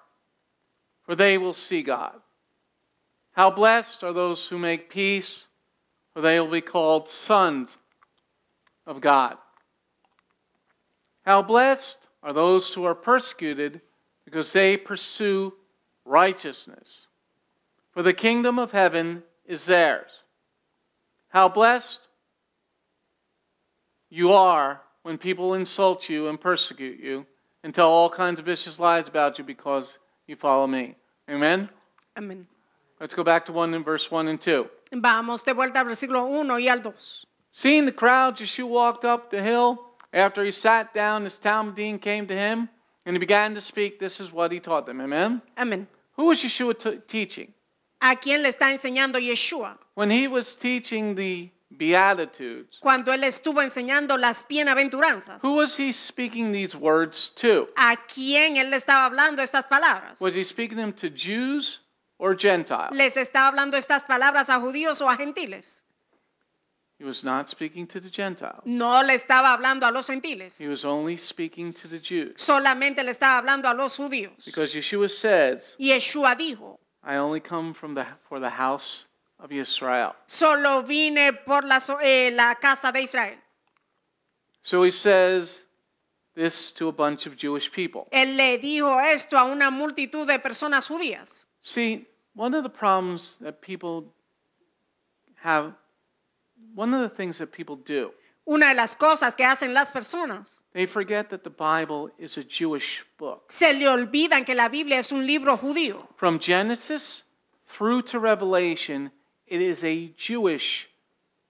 C: for they will see God. How blessed are those who make peace, for they will be called sons of God. How blessed are those who are persecuted because they pursue righteousness. For the kingdom of heaven is theirs. How blessed you are when people insult you and persecute you and tell all kinds of vicious lies about you because you follow me. Amen?
D: Amén.
C: Let's go back to 1 in verse 1 and 2.
D: Vamos de vuelta al versículo 1 y al 2.
C: Seeing the crowd, Yeshua walked up the hill. After he sat down, his talmidim came to him, And he began to speak. This is what he taught them. Amen?
D: Amén.
C: Who was Yeshua t- teaching?
D: ¿A quién le está enseñando Yeshua?
C: When he was teaching the Beatitudes,
D: Cuando él estuvo enseñando las bienaventuranzas.
C: who was he speaking these words to?
D: ¿A quién él le estaba hablando estas palabras?
C: Was he speaking them to Jews or Gentiles?
D: ¿Les estaba hablando estas palabras a judíos o a gentiles?
C: He was not speaking to the Gentiles.
D: No le estaba hablando a los gentiles.
C: He was only speaking to the Jews.
D: Solamente le estaba hablando a los judíos.
C: Because Yeshua
D: said, Yeshua dijo,
C: I only come from the, for the house of Israel.
D: solo vine por la, so- eh, la casa de Israel.
C: So he says this to a bunch of Jewish people.
D: Él le dijo esto a una multitud de personas judías.
C: See, one of the problems that people have, one of the things that people do,
D: Una de las cosas que hacen las personas,
C: they forget that the Bible is a Jewish book.
D: se le olvidan que la Biblia es un libro judío.
C: From Genesis through to Revelation, it is a Jewish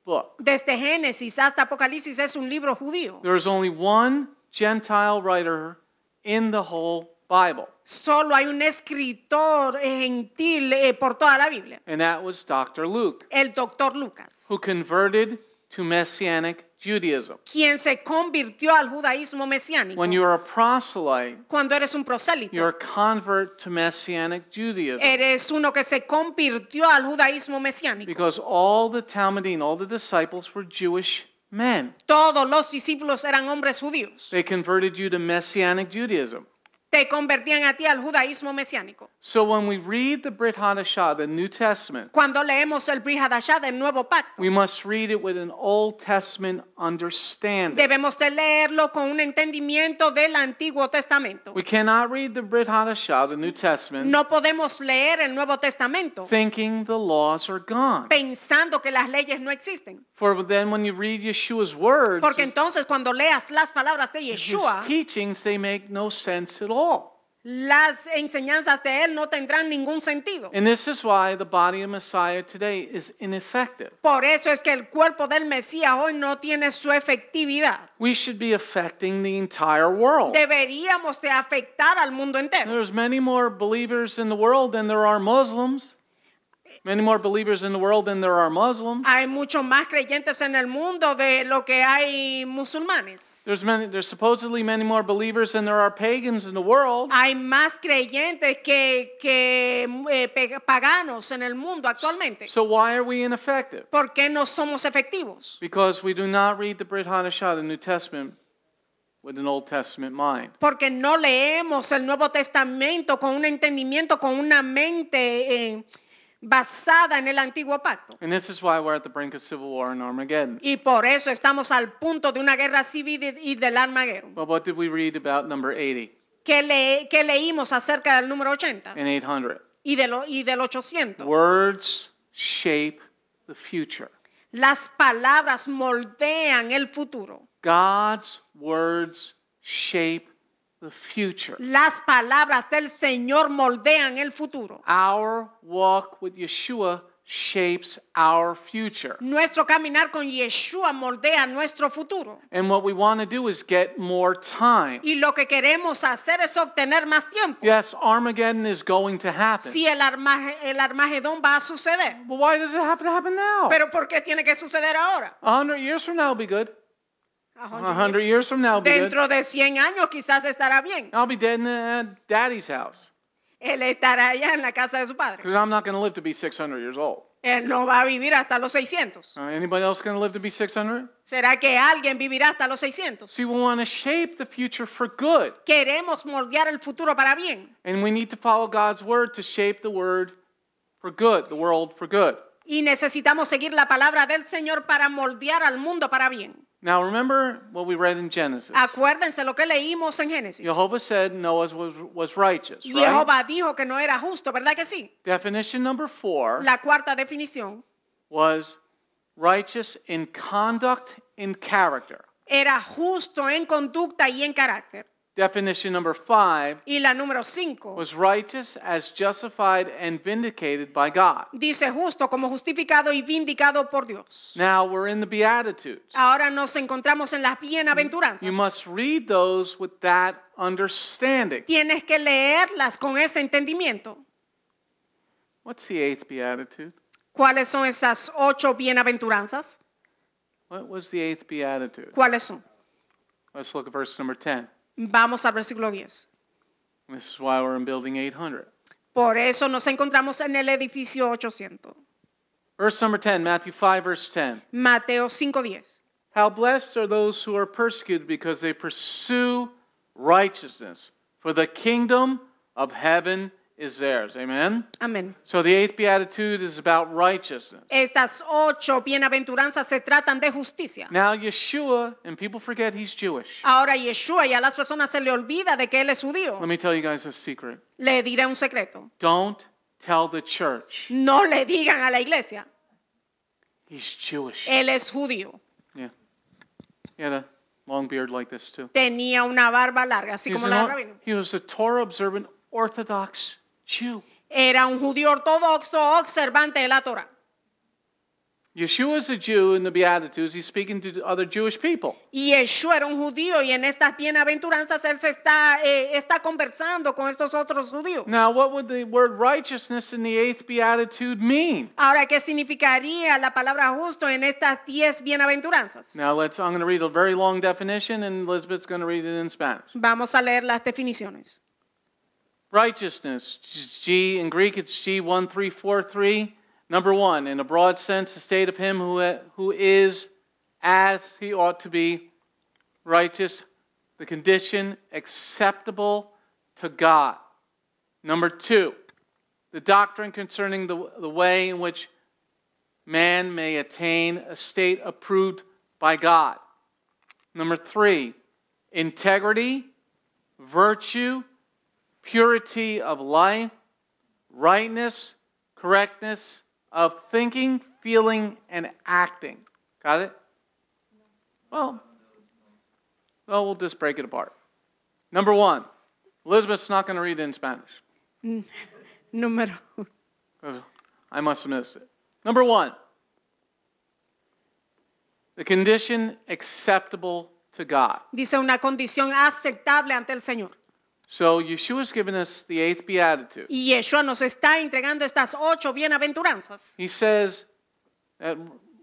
C: book.
D: Desde Génesis hasta Apocalipsis es un libro judío.
C: There is only one Gentile writer in the whole Bible,
D: Solo hay un escritor gentil eh, por toda la Biblia,
C: and that was Dr. Luke,
D: el doctor Lucas,
C: who converted to Messianic Judaism.
D: quien se convirtió al judaísmo mesiánico.
C: When you're a proselyte,
D: Cuando eres un prosélito,
C: you're a convert to Messianic Judaism.
D: eres uno que se convirtió al judaísmo mesiánico.
C: Because all the Talmudim, all the disciples were Jewish men.
D: Todos los discípulos eran hombres judíos.
C: They converted you to Messianic Judaism.
D: Te convertían a ti al judaísmo mesiánico.
C: So when we read the Brit Hadashah, the New Testament,
D: Cuando leemos el Brit Hadashah del Nuevo Pacto,
C: we must read it with an Old Testament understanding.
D: debemos de leerlo con un entendimiento del Antiguo Testamento.
C: We cannot read the Brit Hadashah, the New Testament,
D: No podemos leer el Nuevo Testamento
C: thinking the laws are gone.
D: pensando que las leyes no existen.
C: For then when you read Yeshua's words,
D: Porque entonces cuando leas las palabras de Yeshua, his
C: teachings, they make no sense at all.
D: Las enseñanzas de él no tendrán ningún sentido.
C: And this is why the body of Messiah today is ineffective.
D: Por eso es que el cuerpo del Mesías hoy no tiene su efectividad.
C: We should be affecting the entire world.
D: Deberíamos de afectar al mundo entero.
C: There's many more believers in the world than there are Muslims. Many more believers in the world than there are Muslims.
D: Hay muchos más creyentes en el mundo de lo que hay musulmanes.
C: There's many there's supposedly many more believers than there are pagans in the world.
D: Hay más creyentes que, que eh, paganos en el mundo actualmente.
C: So why are we ineffective?
D: ¿Por qué no somos efectivos?
C: Because we do not read the Brit Hadashah, the New Testament, with an Old Testament mind.
D: Porque no leemos el Nuevo Testamento con un entendimiento, con una mente eh, basada en el Antiguo Pacto.
C: And this is why we're at the brink of civil war in Armageddon.
D: Y por eso estamos al punto de una guerra civil y del Armagedón.
C: But what did we read about number 80
D: ¿Qué, le- qué leímos acerca del número 80
C: and 800?
D: y, de lo- y del 800?
C: Words shape the future.
D: Las palabras moldean el futuro.
C: God's words shape the future.
D: Las palabras del Señor moldean el futuro.
C: Our walk with Yeshua shapes our future.
D: Nuestro caminar con Yeshua moldea nuestro futuro.
C: And what we want to do is get more time.
D: Y lo que queremos hacer es obtener más tiempo.
C: Yes, Armageddon is going to happen.
D: Si el, armaje- el Armagedón va a suceder.
C: But why does it have to happen now?
D: Pero ¿por qué tiene que suceder ahora?
C: A hundred years from now will be good.
D: A
C: A hundred years from now be.
D: Dentro de 100 años quizás estará bien.
C: I'll be dead in uh, daddy's house.
D: Él estará allá en la casa de su padre.
C: Because I'm not going to live to be 600 years old.
D: Él no va a vivir hasta los 600.
C: Uh, anybody else going to live to be 600?
D: ¿Será que alguien vivirá hasta los 600?
C: See, we want to shape the future for good.
D: Queremos moldear el futuro para bien.
C: And we need to follow God's word to shape the word for good, the world for good.
D: Y necesitamos seguir la palabra del Señor para moldear al mundo para bien.
C: Now, remember what we read in Genesis.
D: Acuérdense lo que leímos en Génesis.
C: Jehovah said Noah was, was righteous, right?
D: Jehová dijo que Noé era justo, ¿verdad que sí?
C: Definition number four
D: La cuarta definición
C: was righteous in conduct, in character.
D: era justo en conducta y en carácter.
C: Definition number five,
D: Y la número 5
C: was righteous as justified and vindicated by God.
D: dice justo como justificado y vindicado por Dios.
C: Now we're in the Beatitudes.
D: Ahora nos encontramos en las bienaventuranzas.
C: You must read those with that understanding.
D: Tienes que leerlas con ese entendimiento.
C: What's the eighth Beatitude?
D: ¿Cuáles son esas ocho bienaventuranzas?
C: What was the eighth Beatitude?
D: ¿Cuáles son?
C: Let's look at verse number 10.
D: Vamos al versículo 10.
C: This is why we're in building 800.
D: Por eso nos encontramos en el edificio 800.
C: Verse number 10, Matthew 5, verse 10.
D: Mateo 5:10.
C: How blessed are those who are persecuted because they pursue righteousness, for the kingdom of heaven is theirs. Amen?
D: Amén.
C: So the eighth beatitude is about righteousness.
D: Estas ocho bienaventuranzas se tratan de justicia.
C: Now, Yeshua, and people forget he's Jewish.
D: Ahora Yeshua y a las personas se le olvida de que él es judío.
C: Let me tell you guys a secret.
D: Le diré un secreto.
C: Don't tell the church
D: No le digan a la iglesia,
C: he's Jewish.
D: él es judío.
C: Yeah. He had a long beard like this, too.
D: Tenía una barba larga, así
C: He
D: como la
C: or-
D: rabino.
C: he was a Torah observant Orthodox Jew.
D: Era un judío ortodoxo observante de la Torah.
C: Yeshua is a Jew in the Beatitudes. He's speaking to other Jewish people.
D: Y Yeshua era un judío y en estas bienaventuranzas él se está, eh, está conversando con estos otros judíos.
C: Now, what would the word righteousness in the eighth beatitude mean?
D: Ahora, ¿qué significaría la palabra justo en estas diez bienaventuranzas?
C: Now, let's. I'm going to read a very long definition, and Elizabeth's going to read it in Spanish.
D: Vamos a leer las definiciones.
C: Righteousness, G in Greek, it's G one three four three. Number one, in a broad sense, the state of him who who is as he ought to be, righteous, the condition acceptable to God. Number two, the doctrine concerning the, the way in which man may attain a state approved by God. Number three, integrity, virtue, purity of life, rightness, correctness of thinking, feeling, and acting. Got it? Well, well, we'll just break it apart. Number one, Elizabeth's not going to read it in Spanish. [LAUGHS]
D: Número uno.
C: I must have missed it. Number one, the condition acceptable to God.
D: Dice una condición aceptable ante el Señor.
C: So Yeshua's given us the eighth beatitude.
D: Y Yeshua nos está entregando estas ocho bienaventuranzas.
C: He says that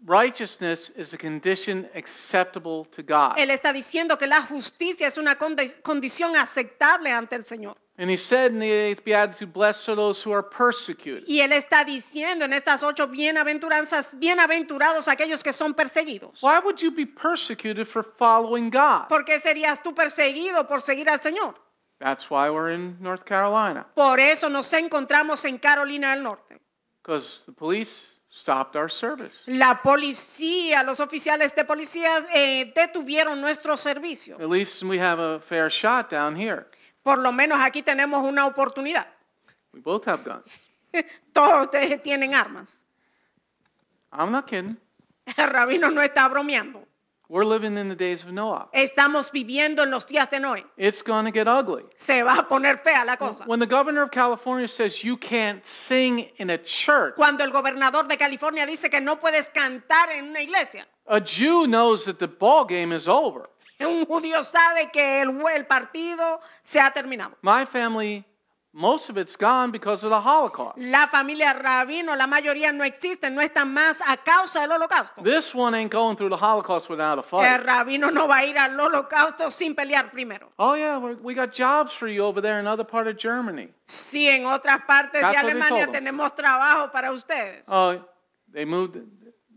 C: righteousness is a condition acceptable to God.
D: Él está diciendo que la justicia es una condi- condición aceptable ante el Señor.
C: And he said in the eighth beatitude, Blessed are those who are persecuted.
D: Y él está diciendo en estas ocho bienaventuranzas, bienaventurados aquellos que son perseguidos.
C: Why would you be persecuted for following God?
D: ¿Por qué serías tú perseguido por seguir al Señor?
C: That's why we're in North Carolina,
D: Por eso nos encontramos en Carolina del Norte.
C: because the police stopped our service.
D: La policía, los oficiales de policías eh, detuvieron nuestro servicio.
C: At least we have a fair shot down here.
D: Por lo menos aquí tenemos una oportunidad.
C: We both have guns. [LAUGHS]
D: Todos ustedes tienen armas.
C: I'm not kidding.
D: El rabino no está bromeando.
C: We're living in the days of Noah.
D: Estamos viviendo en los días de Noé.
C: It's going to get ugly.
D: Se va a poner fea la cosa.
C: When the governor of California says you can't sing in a church,
D: Cuando el gobernador de California dice que no puedes cantar en una iglesia,
C: a Jew knows that the ball game is over.
D: un judío sabe que el, el partido se ha terminado.
C: My family, most of it's gone because of the Holocaust.
D: La familia rabino, la mayoría no existen, no están más a causa del holocausto.
C: This one ain't going through the Holocaust without a fight.
D: El rabino no va a ir al holocausto sin pelear primero.
C: Oh yeah, we're, got jobs for you over there in other part of Germany.
D: Sí, en otras partes de
C: That's they
D: Alemania tenemos trabajo para ustedes.
C: Oh, they moved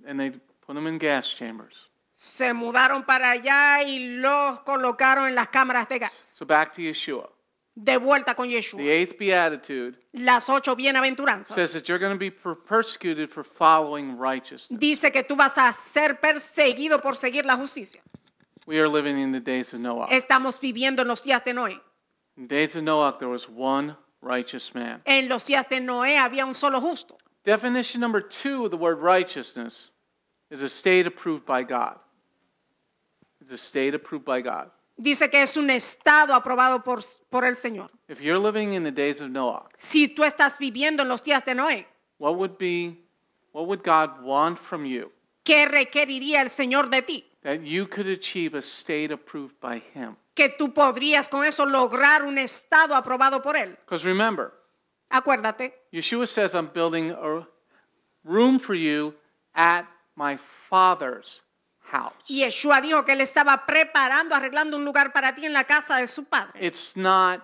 C: and they put them in gas chambers.
D: Se mudaron para allá y los colocaron en las cámaras de gas.
C: So back to Yeshua.
D: De vuelta con
C: The
D: Yeshua.
C: eighth beatitude
D: Las ocho bienaventuranzas.
C: says that you're going to be per- persecuted for following righteousness.
D: Dice que tú vas a ser perseguido por seguir la justicia.
C: We are living in the days of Noah.
D: Estamos viviendo en los días de Noé.
C: In the days of Noah, there was one righteous man.
D: En los días de Noé había un solo justo.
C: Definition number two of the word righteousness is a state approved by God. It's a state approved by God.
D: Dice que es un estado aprobado por, por el Señor.
C: If you're living in the days of Noah,
D: Si tú estás viviendo en los días de Noé,
C: what would be what would God want from you
D: ¿qué requeriría el Señor de ti?
C: that you could achieve a state approved by him?
D: Que tú podrías con eso lograr un estado aprobado por Él.
C: Because remember,
D: Acuérdate,
C: Yeshua says, I'm building a room for you at my father's house.
D: Yeshua dijo que Él estaba preparando, arreglando un lugar para ti en la casa de su Padre.
C: It's not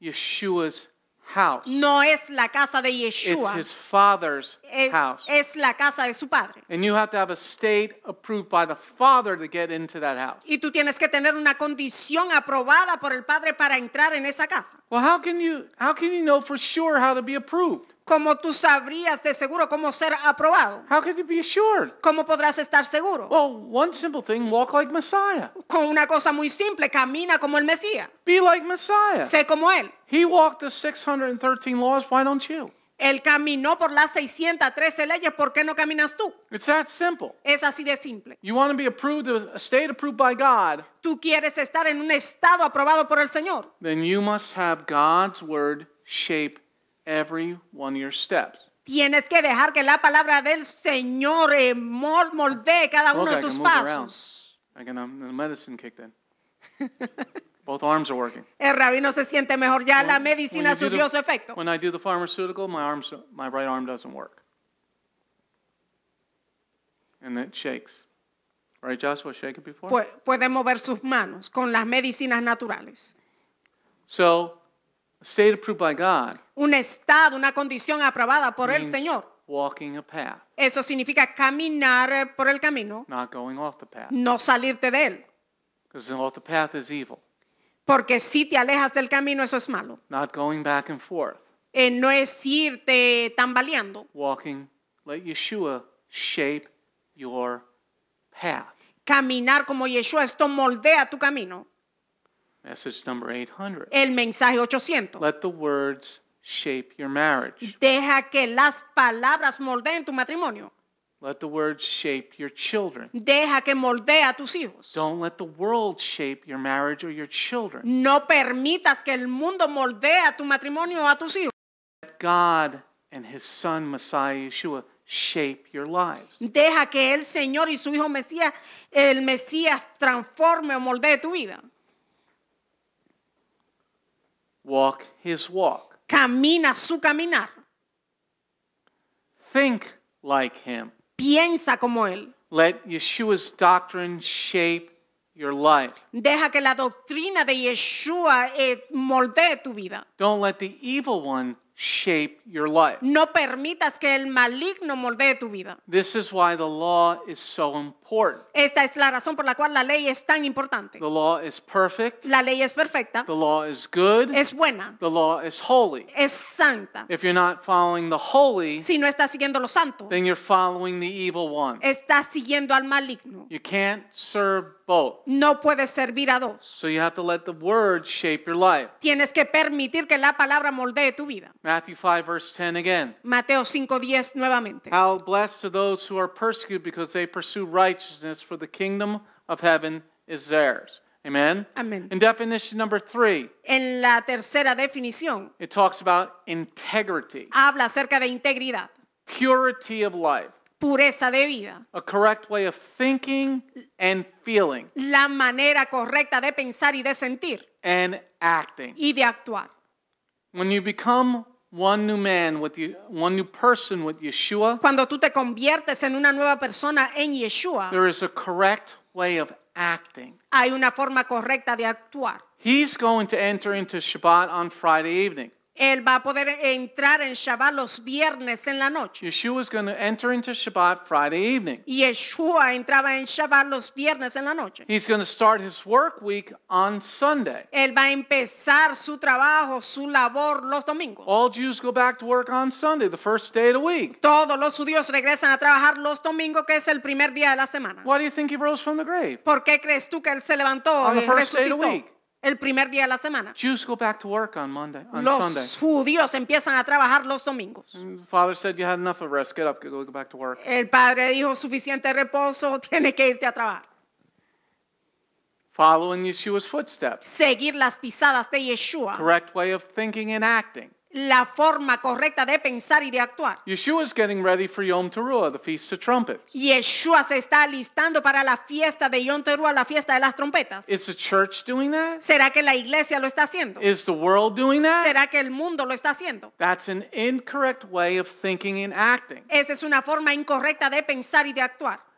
C: Yeshua's house.
D: No es la casa de
C: It's
D: Yeshua,
C: his father's
D: es,
C: house.
D: es la casa de su Padre.
C: And you have to have a state approved by the father to get into that house.
D: Y tú tienes que tener una condición aprobada por el Padre para entrar en esa casa.
C: Well, how can you how can you know for sure how to be approved?
D: ¿Cómo tú sabrías de seguro cómo ser aprobado?
C: How could you be assured?
D: ¿Cómo podrás estar seguro?
C: Well, one simple thing, walk like Messiah.
D: Con una cosa muy simple, camina como el Mesías.
C: Be like Messiah.
D: Sé como Él.
C: He walked the 613 laws, why don't you?
D: Él caminó por las 613 leyes, ¿por qué no caminas tú?
C: It's that simple.
D: Es así de simple.
C: You want to be approved, a state approved by God,
D: Tú quieres estar en un estado aprobado por el Señor.
C: then you must have God's word shape every one of your steps.
D: Tienes que dejar que la palabra del Señor eh, mol- moldee cada uno
C: Look,
D: de
C: I can
D: tus
C: move around.
D: pasos.
C: I can, um, the medicine kicked in. [LAUGHS] Both arms are working.
D: El rabino se siente mejor, ya la
C: When-
D: medicina
C: when you do
D: surgió
C: the-
D: su efecto.
C: When I do the pharmaceutical, my arms, my right arm doesn't work, and it shakes. Right, Joshua, shake it before.
D: Pu- puede mover sus manos con las medicinas naturales.
C: So, a state approved by God
D: Un estado, una condición aprobada por el Señor.
C: walking a path,
D: Eso significa caminar eh, por el camino,
C: not going off the path,
D: no salirte de él.
C: because off the path is evil.
D: Porque si te alejas del camino, eso es malo.
C: Not going back and forth,
D: Eh, no es irte tambaleando.
C: walking. Let Yeshua shape your path.
D: Caminar como Yeshua, esto moldea tu camino.
C: Message number 800.
D: El mensaje 800.
C: Let the words shape your marriage.
D: Deja que las palabras moldeen tu matrimonio.
C: Let the words shape your children.
D: Deja que moldee a tus hijos.
C: Don't let the world shape your marriage or your children.
D: No permitas que el mundo moldee a tu matrimonio o a tus hijos.
C: Let God and His Son, Messiah Yeshua, shape your lives.
D: Deja que el Señor y su Hijo Mesías, el Mesías, transforme o moldee tu vida.
C: Walk His walk.
D: Camina su caminar.
C: Think like Him.
D: Piensa como Él.
C: Let Yeshua's doctrine shape your life.
D: Deja que la doctrina de Yeshua eh, moldee tu vida.
C: Don't let the evil one shape your life.
D: No permitas que el maligno moldee tu vida.
C: This is why the law is so important.
D: Esta es la razón por la cual la ley es tan importante.
C: The law is perfect,
D: La ley es perfecta,
C: the law is good,
D: es buena,
C: the law is holy.
D: es santa.
C: If you're not following the holy,
D: Si no estás siguiendo lo santo,
C: then you're following the evil one.
D: estás siguiendo al maligno.
C: You can't serve both.
D: No puedes servir a dos.
C: So you have to let the word shape your life.
D: Tienes que permitir que la palabra moldee tu vida.
C: Matthew 5, verse 10 again.
D: Mateo 5:10 nuevamente.
C: How blessed are those who are persecuted because they pursue righteousness, for the kingdom of heaven is theirs. Amen?
D: Amén.
C: In definition number three,
D: En la tercera definición
C: it talks about integrity,
D: habla acerca de integridad,
C: purity of life,
D: pureza de vida,
C: a correct way of thinking and feeling
D: la manera correcta de pensar y de sentir
C: and acting.
D: y de actuar.
C: When you become one new man with you, one new person with Yeshua,
D: Cuando tú te conviertes en una nueva persona en Yeshua,
C: there is a correct way of acting.
D: hay una forma correcta de actuar.
C: He's going to enter into Shabbat on Friday evening.
D: Él va a poder entrar en Shabbat los viernes en la noche.
C: Yeshua is going to enter into Shabbat Friday evening.
D: Yeshua entraba en Shabbat los viernes en la noche.
C: He's going to start his work week on Sunday.
D: Él va a empezar su trabajo, su labor los domingos.
C: All Jews go back to work on Sunday, the first day of the week.
D: Todos los judíos regresan a trabajar los domingos, que es el primer día de la semana.
C: Why do you think he rose from the grave?
D: ¿Por qué crees tú que él se levantó
C: On the
D: y
C: first day of the
D: resucitó
C: week.
D: El primer día de la semana?
C: Jews go back to work on Monday, on.
D: Los judíos empiezan a trabajar los domingos.
C: The father said, You had enough of rest. Get up, go, go back to work.
D: El padre dijo suficiente reposo, [LAUGHS] tienes que irte a trabajar.
C: Follow in Yeshua's footsteps.
D: seguir las pisadas de Yeshua,
C: Correct way of thinking and acting.
D: La forma correcta de pensar y de actuar.
C: Yeshua's getting ready for Yom Teruah, the Feast of Trumpets.
D: Yeshua se está alistando para la fiesta de Yom Teruah, la fiesta de las trompetas.
C: Is the church doing that?
D: ¿Será que la iglesia lo está haciendo?
C: Is the world doing that?
D: ¿Será que el mundo lo está haciendo?
C: That's an incorrect way of thinking and acting.
D: Esa es una forma incorrecta de pensar y de actuar.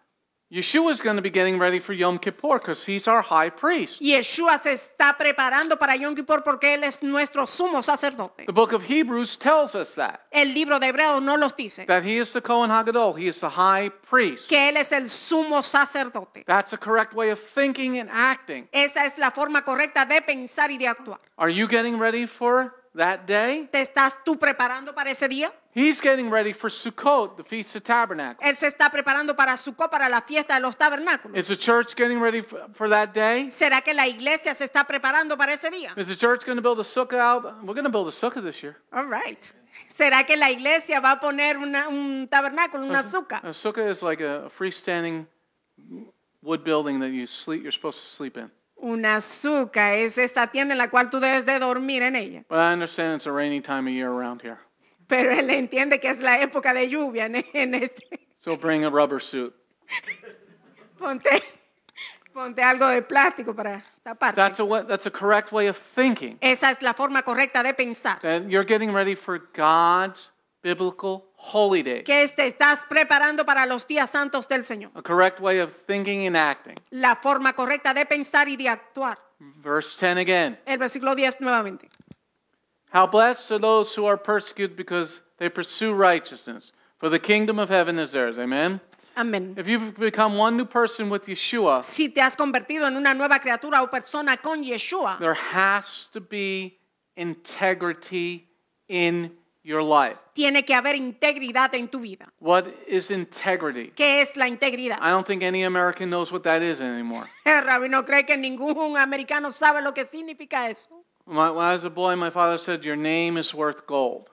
C: Yeshua's going to be getting ready for Yom Kippur because he's our high priest.
D: Yeshua se está preparando para Yom Kippur porque Él es nuestro sumo sacerdote.
C: The book of Hebrews tells us that.
D: El libro de Hebreos no los dice.
C: That he is the Kohen Hagadol, he is the high priest.
D: Que Él es el sumo sacerdote.
C: That's a correct way of thinking and acting.
D: Esa es la forma correcta de pensar y de actuar.
C: Are you getting ready for that day?
D: ¿Te estás tú preparando para ese día?
C: He's getting ready for Sukkot, the Feast of Tabernacles.
D: Él se está preparando para Sukkot, para la fiesta de los tabernáculos.
C: Is the church getting ready for, for that day?
D: ¿Será que la iglesia se está preparando para ese día?
C: Is the church going to build a sukkah out? We're going to build a sukkah this year.
D: All right. ¿Será que la iglesia va a poner una- un tabernáculo, una azúcar?
C: A sukkah is like a freestanding wood building that you sleep. You're supposed to sleep in.
D: Una azúcar es esa tienda en la cual tú debes de dormir en ella.
C: But I understand it's a rainy time of year around here.
D: Pero él entiende que es la época de lluvia en, en este.
C: So bring a rubber suit. [LAUGHS]
D: Ponte, ponte algo de plástico para taparte.
C: That's a that's a correct way of thinking.
D: Esa es la forma correcta de pensar.
C: That you're getting ready for God's biblical holy day.
D: Que te estás preparando para los días santos del Señor.
C: A correct way of thinking and acting.
D: La forma correcta de pensar y de actuar.
C: Verse 10 again.
D: El versículo 10 nuevamente.
C: How blessed are those who are persecuted because they pursue righteousness, for the kingdom of heaven is theirs. Amen.
D: Amén.
C: If you've become one new person with Yeshua,
D: Si te has convertido en una nueva criatura o persona con Yeshua,
C: there has to be integrity in your life.
D: tiene que haber integridad en tu vida.
C: What is integrity?
D: ¿Qué es la integridad?
C: I don't think any American knows what that is anymore. [LAUGHS]
D: El rabino cree que ningún americano sabe lo que significa eso.
C: My, when I was a boy, my father said, Your name is worth gold.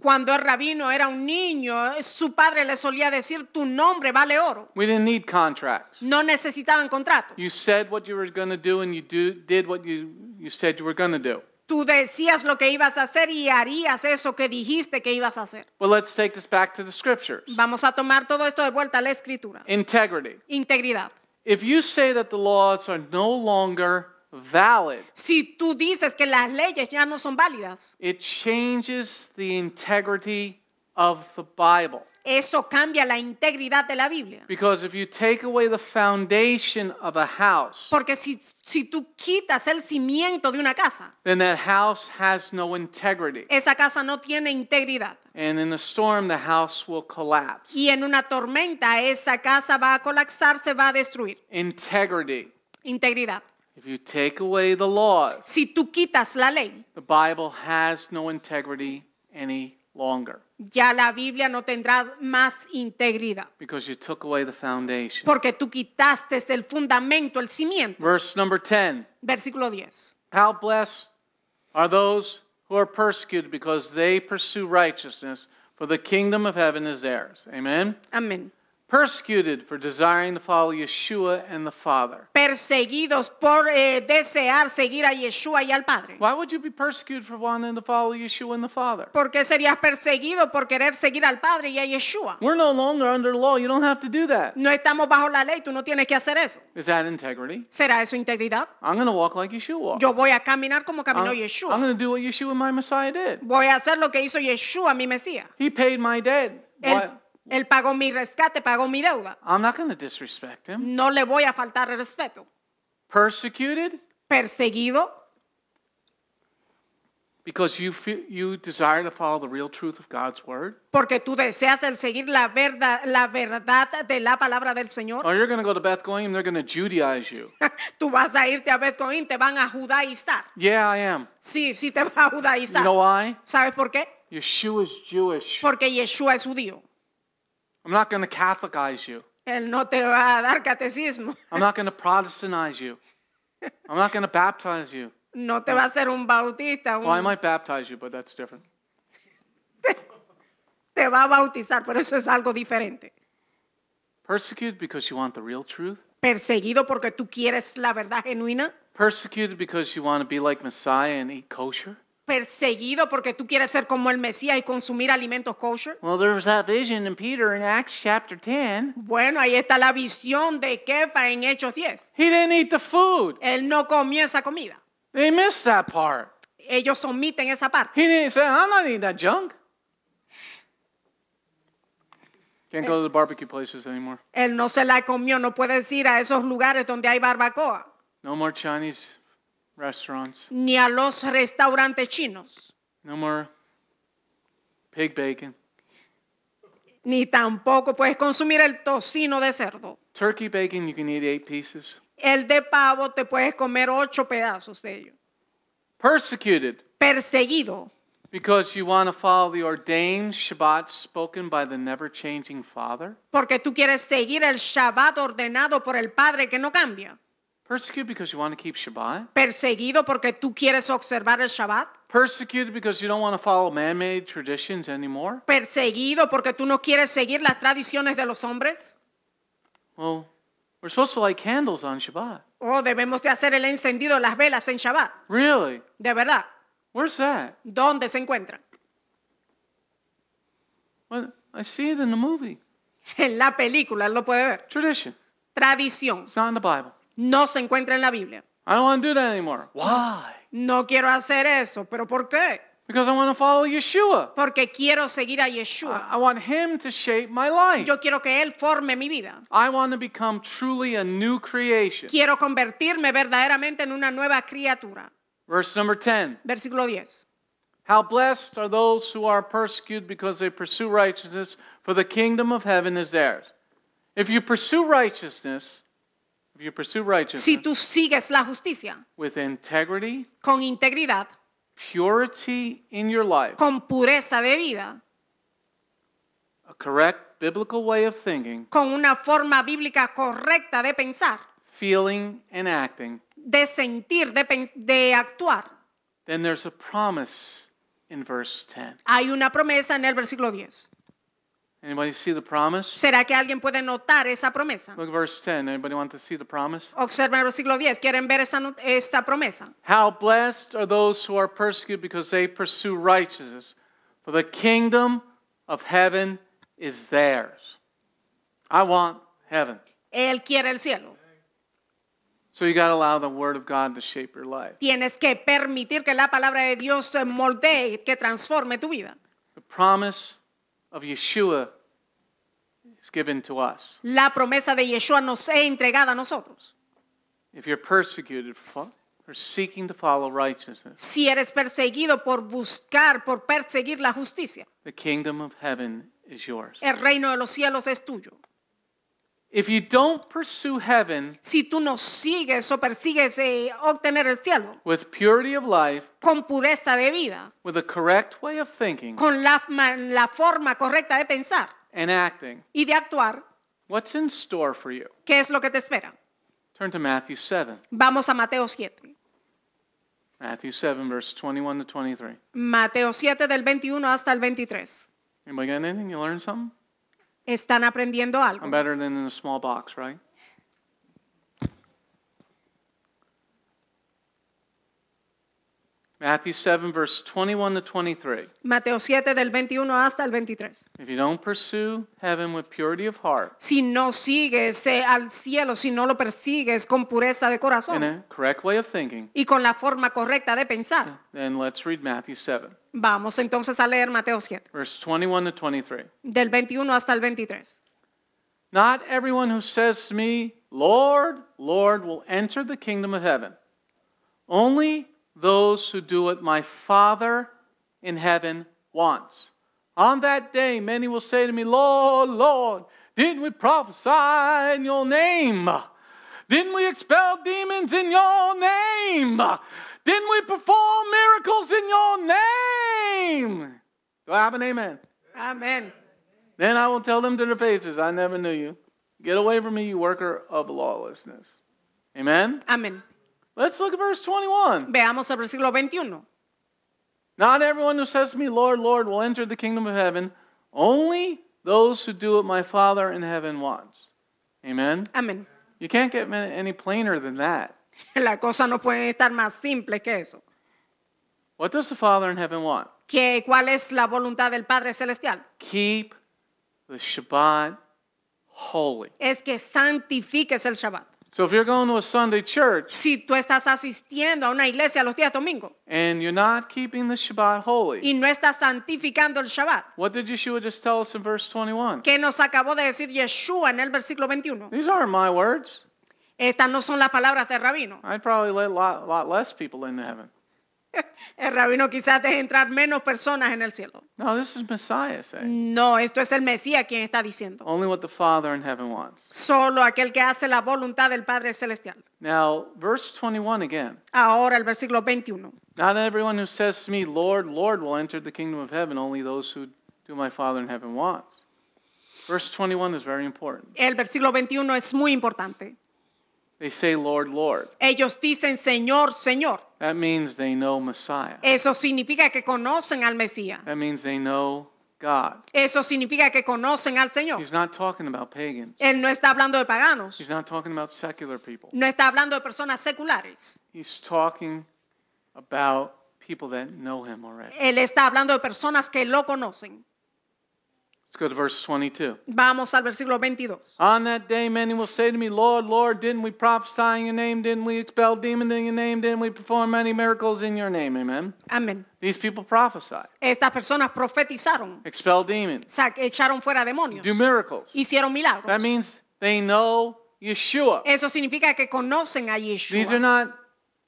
D: Cuando el rabino era un niño, su padre le solía decir, tu nombre vale oro.
C: We didn't need contracts.
D: No necesitaban contratos.
C: You said what you were going to do, and you do, did what you, you said you were going to do.
D: Tú decías lo que ibas a hacer y harías eso que dijiste que ibas a hacer.
C: Well, let's take this back to the scriptures.
D: Vamos a tomar todo esto de vuelta a la escritura.
C: Integrity.
D: Integridad.
C: If you say that the laws are no longer valid,
D: Si tú dices que las leyes ya no son válidas,
C: it changes the integrity of the Bible.
D: Eso cambia la integridad de la Biblia.
C: Because if you take away the foundation of a house,
D: Porque si, si tú quitas el cimiento de una casa,
C: then that house has no integrity.
D: esa casa no tiene integridad.
C: And in a storm, the house will collapse.
D: Y en una tormenta esa casa va a colapsar, se va a destruir.
C: Integrity.
D: Integridad.
C: If you take away the laws,
D: Si tú quitas la ley,
C: the Bible has no integrity any longer
D: ya la Biblia no tendrá más integridad.
C: because you took away the foundation.
D: Porque tú quitaste el fundamento, el cimiento.
C: Verse number 10.
D: Versículo 10.
C: How blessed are those who are persecuted because they pursue righteousness, for the kingdom of heaven is theirs. Amen.
D: Amén.
C: Persecuted for desiring to follow Yeshua and the Father.
D: Perseguidos por eh, desear seguir a Yeshua y al Padre.
C: Why would you be persecuted for wanting to follow Yeshua and the Father?
D: ¿Por qué serías perseguido por querer seguir al Padre y a Yeshua?
C: We're no longer under law. You don't have to do that.
D: No estamos bajo la ley, tú no tienes que hacer eso.
C: Is that integrity?
D: ¿Será eso integridad?
C: I'm going to walk like Yeshua walked.
D: Yo voy a caminar como
C: I'm,
D: caminó
C: I'm
D: Yeshua.
C: going to do what Yeshua, my Messiah, did.
D: Voy a hacer lo que hizo Yeshua, mi Mesías.
C: He paid my debt.
D: Él, él pagó mi rescate, pagó mi deuda.
C: I'm not going to disrespect him.
D: No le voy a faltar el respeto.
C: Persecuted
D: Perseguido
C: because you feel, you desire to follow the real truth of God's word.
D: porque tú deseas el seguir la verdad, la verdad de la palabra del Señor.
C: Or you're going to go to Beth Goyim, they're going to Judaize you. [LAUGHS]
D: Tú vas a irte a Betcoín, te van a judaizar.
C: Yeah, I am.
D: Sí, sí te va a judaizar.
C: You know why?
D: ¿Sabes por qué?
C: Yeshua's Jewish.
D: Porque Yeshua es judío.
C: I'm not going to Catholicize you.
D: Él no te va a dar catecismo.
C: I'm not going to Protestantize you. I'm not going to baptize you.
D: No te va a hacer un bautista. un-
C: Well, I might baptize you, but that's different. [LAUGHS]
D: te va a bautizar, pero eso es algo diferente.
C: Persecuted because you want the real truth.
D: Perseguido porque tú quieres la verdad genuina.
C: Persecuted because you want to be like Messiah and eat kosher?
D: Perseguido porque tú quieres ser como el Mesías y consumir alimentos kosher.
C: Well, there was that vision in Peter in Acts chapter 10.
D: Bueno, ahí está la visión de Kefa en Hechos 10.
C: He didn't eat the food.
D: Él no comió esa comida.
C: They missed that part.
D: Ellos omiten esa parte.
C: He didn't say, I'm not eating that junk. Can't go to the barbecue places anymore.
D: Él no se la comió, no puedes ir a esos lugares donde hay barbacoa,
C: No more Chinese restaurants.
D: ni a los restaurantes chinos,
C: No more pig bacon.
D: ni tampoco puedes consumir el tocino de cerdo.
C: Turkey bacon, you can eat eight pieces.
D: El de pavo te puedes comer ocho pedazos de ello.
C: Persecuted
D: Perseguido
C: because you want to follow the ordained Shabbat spoken by the never changing Father.
D: porque tú quieres seguir el Shabbat ordenado por el Padre que no cambia.
C: Persecuted because you want to keep Shabbat.
D: Perseguido porque tú quieres observar el Shabbat.
C: Persecuted because you don't want to follow man made traditions anymore.
D: Perseguido porque tú no quieres seguir las tradiciones de los hombres.
C: Well, we're supposed to light candles on Shabbat.
D: O debemos de hacer el encendido de las velas en Shabbat.
C: Really?
D: De verdad.
C: Where's that?
D: ¿Dónde se encuentran?
C: Well, I see it in the movie. [LAUGHS]
D: En la película, él lo puede ver.
C: Tradition.
D: Tradición.
C: It's not in the Bible.
D: No se encuentra en la Biblia.
C: I don't want to do that anymore. Why?
D: No quiero hacer eso. ¿Pero por qué?
C: Because I want to follow Yeshua.
D: Porque quiero seguir a
C: I,
D: Yeshua.
C: I want him to shape my life.
D: Yo quiero que Él forme mi vida.
C: I want to become truly a new creation.
D: Quiero convertirme verdaderamente en una nueva criatura.
C: Verse number 10.
D: Versículo 10.
C: How blessed are those who are persecuted because they pursue righteousness, for the kingdom of heaven is theirs. If you pursue righteousness, you pursue righteousness
D: Si tú sigues la justicia
C: with integrity,
D: con integridad,
C: purity in your life,
D: con pureza de vida,
C: a correct biblical way of thinking,
D: con una forma bíblica correcta de pensar,
C: feeling, and acting,
D: de sentir, de, actuar,
C: then there's a promise in verse 10.
D: hay una promesa en el versículo 10.
C: Anybody see the promise?
D: ¿Será que alguien puede notar esa promesa?
C: Look at verse 10. Anybody want to see the promise?
D: Observen el versículo 10. ¿Quieren ver esa, esta promesa?
C: How blessed are those who are persecuted because they pursue righteousness, for the kingdom of heaven is theirs. I want heaven.
D: Él quiere el cielo.
C: So you got to allow the word of God to shape your life.
D: Tienes que permitir que la palabra de Dios moldee, que transforme tu vida.
C: The promise of Yeshua is given to us.
D: La promesa de Yeshua nos es entregada a nosotros.
C: If you're persecuted for, for seeking to follow righteousness,
D: Si eres perseguido por buscar, por perseguir la justicia,
C: the kingdom of heaven is yours.
D: el reino de los cielos es tuyo.
C: If you don't pursue heaven
D: Si tú no sigues o persigues eh, obtener el cielo
C: with purity of life,
D: con pureza de vida,
C: with a correct way of thinking
D: con la, la forma correcta de pensar
C: and acting,
D: y de actuar,
C: what's in store for you?
D: ¿qué es lo que te espera?
C: Turn to Matthew 7.
D: Vamos a Mateo 7.
C: Matthew 7, verse 21 to 23.
D: Mateo 7 del 21 hasta el 23.
C: Anybody got anything? You learned something?
D: ¿Están aprendiendo algo?
C: I'm better than in a small box, right? Matthew 7, verse 21 to 23.
D: Mateo 7 del 21 hasta el 23.
C: If you don't pursue heaven with purity of heart
D: Si no sigues eh, al cielo, si no lo persigues con pureza de corazón
C: a correct way of thinking,
D: y con la forma correcta de pensar,
C: then let's read Matthew 7,
D: vamos entonces a leer Mateo 7,
C: verse 21 to 23.
D: del 21 hasta el 23.
C: Not everyone who says to me, Lord, Lord, will enter the kingdom of heaven. Only those who do what my Father in heaven wants. On that day, many will say to me, Lord, Lord, didn't we prophesy in your name? Didn't we expel demons in your name? Didn't we perform miracles in your name? Do I have an amen?
D: Amén.
C: Then I will tell them to their faces, I never knew you. Get away from me, you worker of lawlessness. Amen?
D: Amén.
C: Let's look at verse 21.
D: Veamos el versículo 21.
C: Not everyone who says to me, Lord, Lord, will enter the kingdom of heaven, only those who do what my Father in heaven wants. Amen?
D: Amén.
C: You can't get any plainer than that. [LAUGHS]
D: La cosa no puede estar más simple que eso.
C: What does the Father in heaven want?
D: ¿Qué, ¿Cuál es la voluntad del Padre Celestial?
C: Keep the Shabbat holy.
D: Es que santifiques el Shabbat.
C: So if you're going to a Sunday church
D: Si tú estás asistiendo a una iglesia los días domingos
C: and you're not keeping the Shabbat holy,
D: y no estás santificando el Shabbat,
C: what did Yeshua just tell us in verse 21?
D: ¿qué nos acabó de decir Yeshua en el versículo 21?
C: These aren't my words.
D: Estas no son las palabras del rabino. [LAUGHS]
C: I'd probably let a lot, lot less people into heaven.
D: El rabino quizás deje entrar menos personas en el cielo.
C: No, this is Messiah saying.
D: No, esto es el Mesías quien está diciendo.
C: Only what the Father in heaven wants.
D: Solo aquel que hace la voluntad del Padre Celestial.
C: Now, verse 21 again.
D: Ahora el versículo 21.
C: Not everyone who says to me, Lord, Lord, will enter the kingdom of heaven, only those who do my Father in heaven wants. Verse 21 is very important.
D: El versículo 21 es muy importante.
C: They say, Lord, Lord.
D: Ellos dicen Señor, Señor.
C: That means they know Messiah.
D: Eso significa que conocen al Mesías.
C: That means they know God.
D: Eso significa que conocen al Señor.
C: He's not talking about pagans.
D: Él no está hablando de paganos.
C: He's not talking about secular people.
D: No está hablando de personas seculares.
C: He's talking about people that know him already.
D: Él está hablando de personas que lo conocen.
C: Let's go to verse 22.
D: Vamos al versículo 22.
C: On that day, many will say to me, Lord, Lord, didn't we prophesy in your name? Didn't we expel demons in your name? Didn't we perform many miracles in your name? Amen.
D: Amén.
C: These people prophesy,
D: Estas personas profetizaron,
C: expel demons,
D: echaron fuera demonios,
C: do miracles.
D: hicieron milagros.
C: That means they know Yeshua.
D: Eso significa que conocen a Yeshua.
C: These are not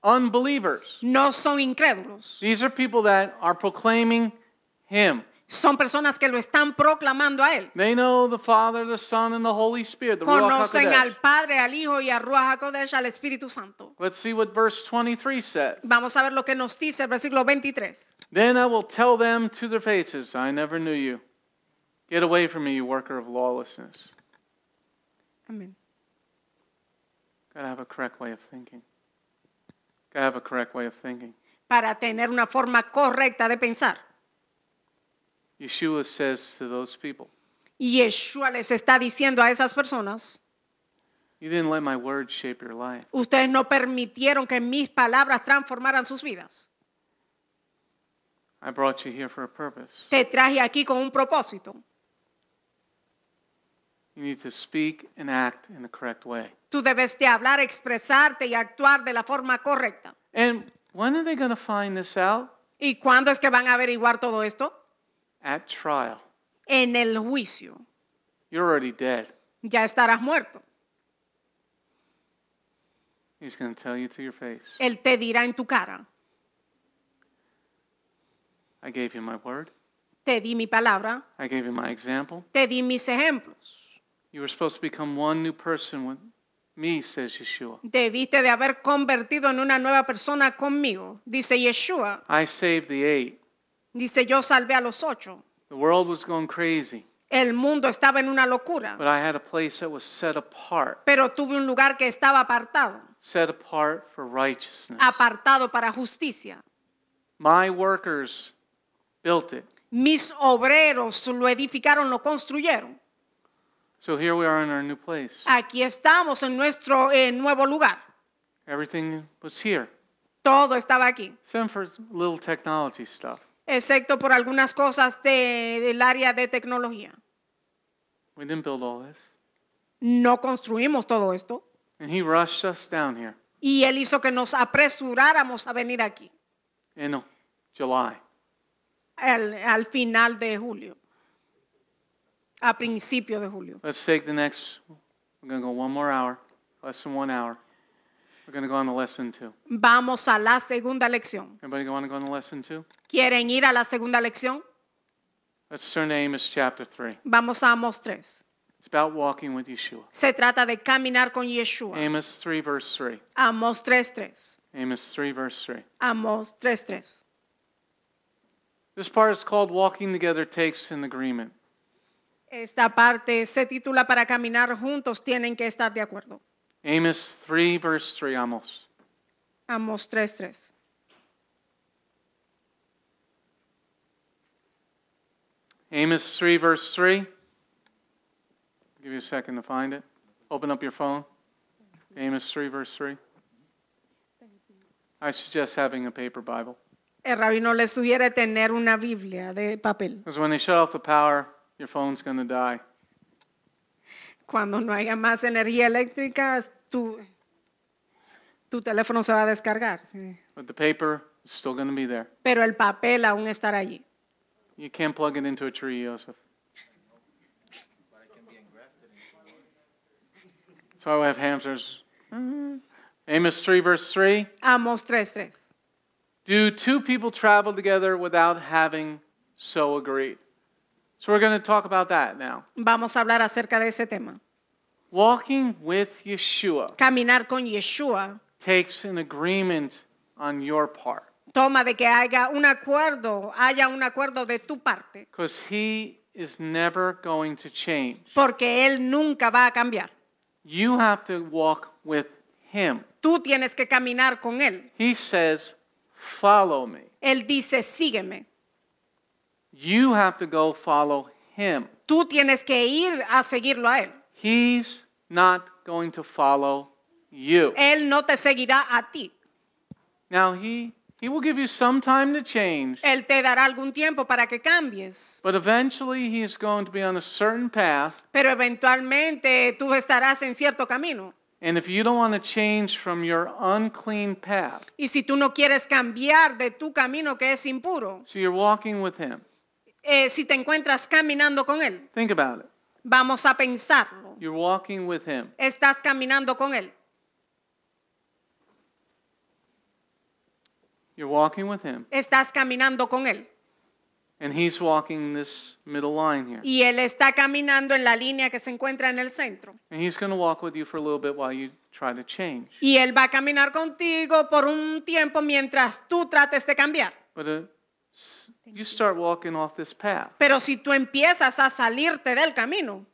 C: unbelievers.
D: No son incrédulos.
C: These are people that are proclaiming Him.
D: Son personas que lo están proclamando a Él.
C: They know the Father, the Son, and the Holy Spirit. The
D: Conocen al Padre, al Hijo y a Ruach HaKodesh, al Espíritu Santo.
C: Let's see what verse 23 says.
D: Vamos a ver lo que nos dice el versículo 23.
C: Then I will tell them to their faces, I never knew you. Get away from me, you worker of lawlessness.
D: Amén.
C: Gotta have a correct way of thinking. Gotta have a correct way of thinking.
D: Para tener una forma correcta de pensar.
C: Yeshua says to those people,
D: Y Yeshua les está diciendo a esas personas,
C: You didn't let my words shape your life.
D: ustedes no permitieron que mis palabras transformaran sus vidas.
C: I brought you here for a purpose.
D: Te traje aquí con un propósito.
C: You need to speak and act in the correct way.
D: Tú debes de hablar, expresarte y actuar de la forma correcta.
C: And when are they going to find this out?
D: ¿Y cuándo es que van a averiguar todo esto?
C: At trial.
D: En el juicio.
C: You're already dead.
D: Ya estarás muerto.
C: He's going to tell you to your face.
D: Él te dirá en tu cara,
C: I gave you my word.
D: te di mi palabra,
C: I gave you my example.
D: te di mis ejemplos.
C: You were supposed to become one new person with me, says Yeshua.
D: Debiste de haber convertido en una nueva persona conmigo. Dice Yeshua.
C: I saved the eight.
D: Dice yo salvé a los ocho.
C: The world was going crazy,
D: El mundo estaba en una locura.
C: but I had a place that was set apart,
D: Pero tuve un lugar que estaba apartado.
C: set apart for righteousness.
D: Apartado para justicia.
C: My workers built it.
D: Mis obreros lo edificaron, lo construyeron.
C: So here we are in our new place.
D: Aquí estamos en nuestro eh, nuevo lugar.
C: Everything was here,
D: Todo estaba aquí.
C: except for little technology stuff.
D: Excepto por algunas cosas de- del área de tecnología.
C: We didn't build all this.
D: No construimos todo esto.
C: And he rushed us down here
D: Y Él hizo que nos apresuráramos a venir aquí.
C: in July.
D: Al, al final de julio. A principio de julio.
C: Let's take the next, we're going to go one more hour, less than one hour. We're going to go on to lesson two.
D: Vamos a la segunda lección.
C: Everybody want to go on to lesson two?
D: ¿Quieren ir a la segunda lección?
C: Let's turn to Amos chapter 3.
D: Vamos a Amos 3.
C: It's about walking with Yeshua.
D: Se trata de caminar con Yeshua.
C: Amos 3, verse 3.
D: Amos 3.3.
C: Amos 3, verse 3.
D: Amos 3.3.
C: This part is called Walking Together Takes an Agreement.
D: Esta parte se titula Para caminar juntos tienen que estar de acuerdo.
C: Amos 3, verse 3, Amos.
D: Amos 3, 3.
C: Amos 3, verse 3. I'll give you a second to find it. Open up your phone. Amos 3, verse 3. I suggest having a paper Bible.
D: El rabino le sugiere tener una Biblia de papel.
C: Because when they shut off the power, your phone's going to die.
D: Cuando no haya más energía eléctrica, tu, tu teléfono se va a descargar. sí.
C: But the paper is still going to be there.
D: Pero el papel aún estará allí.
C: You can't plug it into a tree, Joseph. So I have hamsters. Mm. Amos 3, verse 3.
D: Amos 3.3.
C: Do two people travel together without having so agreed? So we're going to talk about that now.
D: Vamos a hablar acerca de ese tema.
C: Walking with Yeshua
D: Caminar con Yeshua
C: takes an agreement on your part
D: toma de que haya un acuerdo, haya un acuerdo de tu parte,
C: because he is never going to change.
D: porque Él nunca va a cambiar.
C: You have to walk with him.
D: Tú tienes que caminar con Él.
C: He says, Follow me.
D: Él dice, sígueme.
C: You have to go follow him.
D: Tú tienes que ir a seguirlo a Él.
C: He's not going to follow you.
D: Él no te seguirá a ti.
C: Now, he, he will give you some time to change,
D: Él te dará algún tiempo para que cambies.
C: but eventually he is going to be on a certain path.
D: Pero eventualmente tú estarás en cierto camino.
C: And if you don't want to change from your unclean path,
D: Y si tú no quieres cambiar de tu camino que es impuro,
C: so you're walking with him,
D: eh, si te encuentras caminando con Él,
C: think about it.
D: vamos a pensarlo.
C: You're walking with him.
D: Estás caminando con Él.
C: You're walking with him.
D: Estás caminando con Él.
C: And he's walking this middle line here.
D: Y Él está caminando en la línea que se encuentra en el centro.
C: And he's going to walk with you for a little bit while you try to change.
D: Y Él va a caminar contigo por un tiempo mientras tú trates de cambiar.
C: But you start walking off this path,
D: Pero si tú empiezas a salirte del camino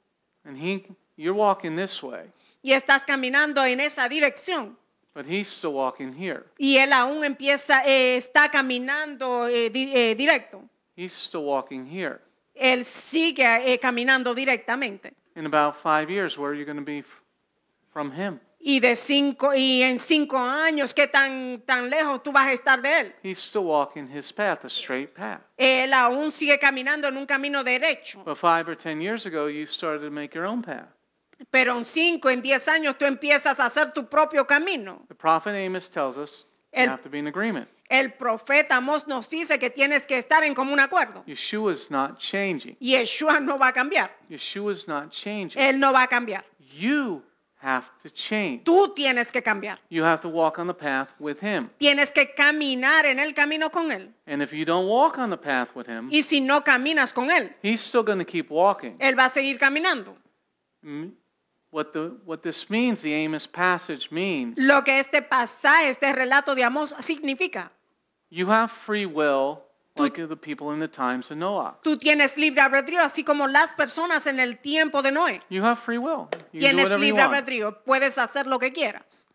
C: and he, you're walking this way,
D: y estás caminando en esa dirección
C: but he's still walking here.
D: y Él aún empieza, eh, está caminando eh, di- eh, directo,
C: He's still walking here.
D: Él sigue eh, caminando directamente.
C: In about five years, where are you going to be from him?
D: Y, de cinco, y en cinco años, ¿qué tan, tan lejos tú vas a estar de Él?
C: He's still walking his path, a straight path.
D: Él aún sigue caminando en un camino derecho.
C: But five or ten years ago, you started to make your own path.
D: Pero en cinco, en diez años tú empiezas a hacer tu propio camino.
C: The prophet Amos tells us you
D: El-
C: have to be in agreement.
D: El profeta Amos nos dice que tienes que estar en común acuerdo.
C: Yeshua is not changing.
D: Yeshua no va a cambiar.
C: Yeshua is not changing.
D: Él no va a cambiar.
C: You have to change.
D: Tú tienes que cambiar.
C: You have to walk on the path with him.
D: Tienes que caminar en el camino con Él.
C: And if you don't walk on the path with him,
D: Y si no caminas con Él,
C: he's still going to keep walking.
D: Él va a seguir caminando.
C: What, the, what this means, the Amos passage means,
D: Lo que este pasaje, este relato de Amos significa.
C: you have free will
D: Tú-
C: like the people in the times of Noah.
D: Tú tienes libre albedrío, así como las personas en el tiempo de Noé.
C: You have free will. You can do
D: Tienes libre
C: want.
D: albedrío, puedes hacer lo que quieras.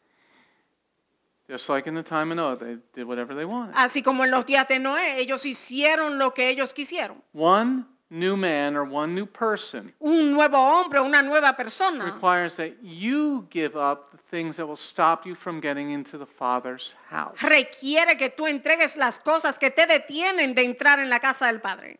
C: Just like in the time of Noah, they did whatever they wanted.
D: Así como en los días de Noé, ellos hicieron lo que ellos quisieron.
C: One new man or one new person
D: Un nuevo hombre, una nueva persona,
C: requires that you give up the things that will stop you from getting into the Father's house.
D: requiere que tú entregues las cosas que te detienen de entrar en la casa del Padre.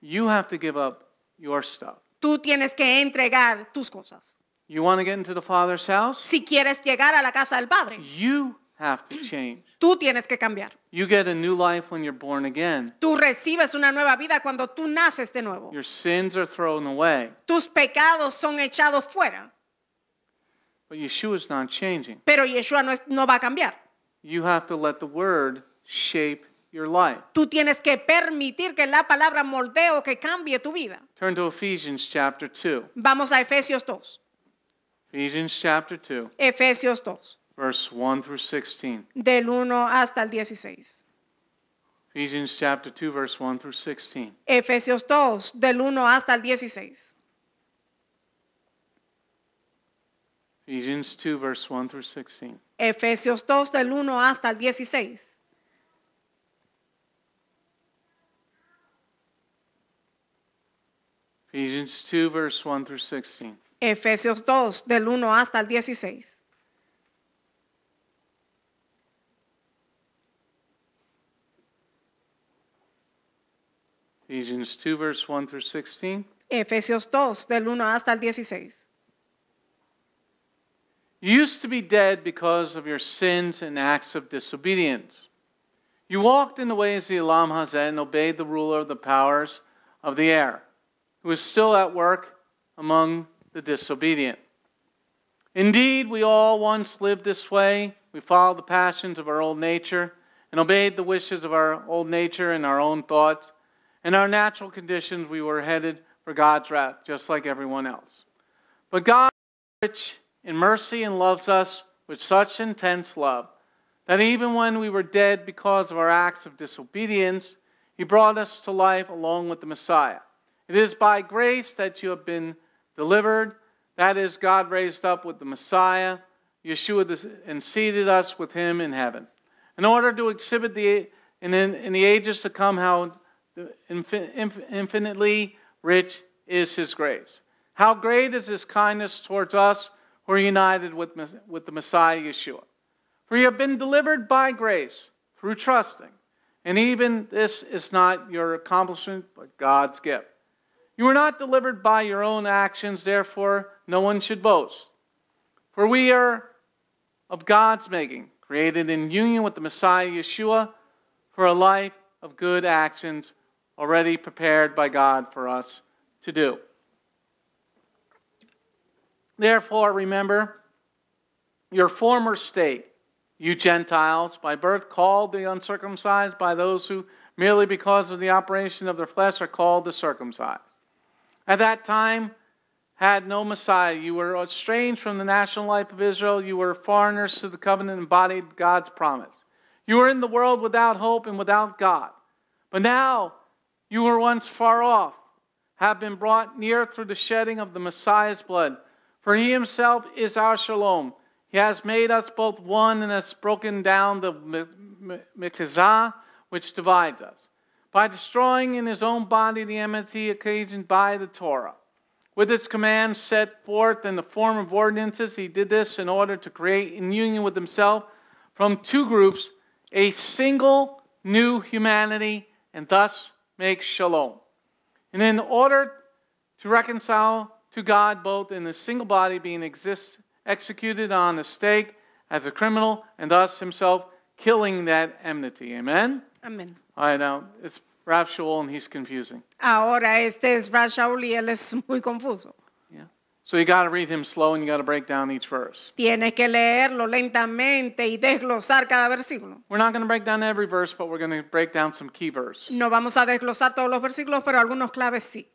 C: You have to give up your stuff.
D: Tú tienes que entregar tus cosas.
C: You want to get into the Father's house?
D: Si quieres llegar a la casa del Padre,
C: You have to change.
D: Tú tienes que cambiar.
C: You get a new life when you're born again.
D: Tú recibes una nueva vida cuando tú naces de nuevo.
C: Your sins are thrown away.
D: Tus pecados son echados fuera,
C: But Yeshua's not changing.
D: pero Yeshua no, es- no va a cambiar.
C: You have to let the Word shape your life.
D: Tú tienes que permitir que la palabra moldee o que cambie tu vida.
C: Turn to Ephesians chapter 2.
D: Vamos a Efesios 2.
C: Ephesians chapter 2,
D: Efesios 2,
C: verse 1 through 16.
D: del 1 hasta el 16.
C: Ephesians chapter 2, verse 1 through 16.
D: Efesios 2, del 1 hasta el 16.
C: Ephesians 2, verse 1 through 16.
D: Efesios 2, del 1 hasta el 16.
C: Ephesians 2, verse 1 through 16.
D: Efesios 2, del 1 hasta el 16.
C: Ephesians 2, verse 1 through 16.
D: Efesios 2, del 1 hasta el 16.
C: You used to be dead because of your sins and acts of disobedience. You walked in the ways of the olam and obeyed the ruler of the powers of the air, who is still at work among the disobedient. Indeed, we all once lived this way. We followed the passions of our old nature and obeyed the wishes of our old nature and our own thoughts. In our natural conditions, we were headed for God's wrath, just like everyone else. But God, rich in mercy and loves us with such intense love that even when we were dead because of our acts of disobedience, He brought us to life along with the Messiah. It is by grace that you have been delivered. That is, God raised up with the Messiah, Yeshua, and seated us with Him in heaven, in order to exhibit the, in, in the ages to come how infinitely rich is His grace. How great is His kindness towards us who are united with, with the Messiah Yeshua. For you have been delivered by grace through trusting. And even this is not your accomplishment, but God's gift. You were not delivered by your own actions, therefore, no one should boast. For we are of God's making, created in union with the Messiah Yeshua for a life of good actions already prepared by God for us to do. Therefore, remember your former state, you Gentiles, by birth called the uncircumcised, by those who, merely because of the operation of their flesh, are called the circumcised. At that time, had no Messiah. You were estranged from the national life of Israel. You were foreigners to the covenant embodied God's promise. You were in the world without hope and without God. But now you were once far off, have been brought near through the shedding of the Messiah's blood. For he himself is our shalom. He has made us both one and has broken down the m'chitzah which divides us, by destroying in his own body the enmity occasioned by the Torah. With its commands set forth in the form of ordinances, he did this in order to create in union with himself from two groups a single new humanity and thus make shalom. And in order to reconcile to God both in a single body being exist, executed on a stake as a criminal and thus himself killing that enmity. Amen?
D: Amén.
C: All right, now it's Rav Shaul and he's confusing.
D: Ahora este es Rav Shaul y él es muy confuso.
C: So you got to read him slow and you got to break down each verse.
D: Tienes que leerlo lentamente y desglosar cada versículo.
C: We're not going to break down every verse, but we're going to break down some key verses.
D: No vamos a desglosar todos los versículos, pero algunos claves sí.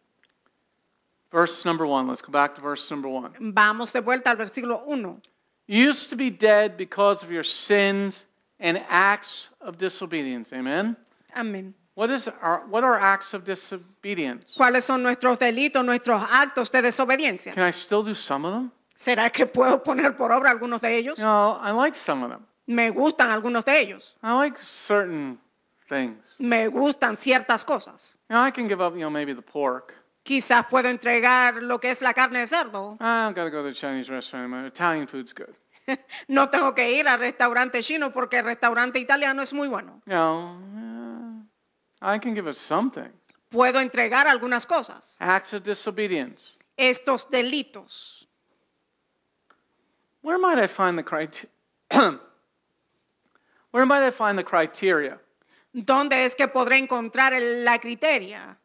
C: Verse number one. Let's go back to verse number one.
D: Vamos de vuelta al versículo 1.
C: You used to be dead because of your sins and acts of disobedience. Amen.
D: Amén.
C: What is our what are acts of disobedience?
D: ¿Cuáles son nuestros delitos, nuestros actos de desobediencia?
C: Can I still do some of them?
D: ¿Será que puedo poner por obra algunos de ellos?
C: No, I like some of them.
D: Me gustan algunos de ellos.
C: I like certain things.
D: Me gustan ciertas cosas.
C: You know, I can give up, you know, maybe the pork.
D: Quizás puedo entregar lo que es la carne de cerdo.
C: I don't gotta go to a Chinese restaurant. anymore. Italian food's good. [LAUGHS]
D: No tengo que ir al restaurante chino porque el restaurante italiano es muy bueno.
C: You know, I can give up something.
D: Puedo entregar algunas cosas.
C: Acts of disobedience.
D: Estos delitos.
C: Where might I find the criteria? [CLEARS THROAT] Where might I find the criteria?
D: ¿Dónde es que podré encontrar la criteria?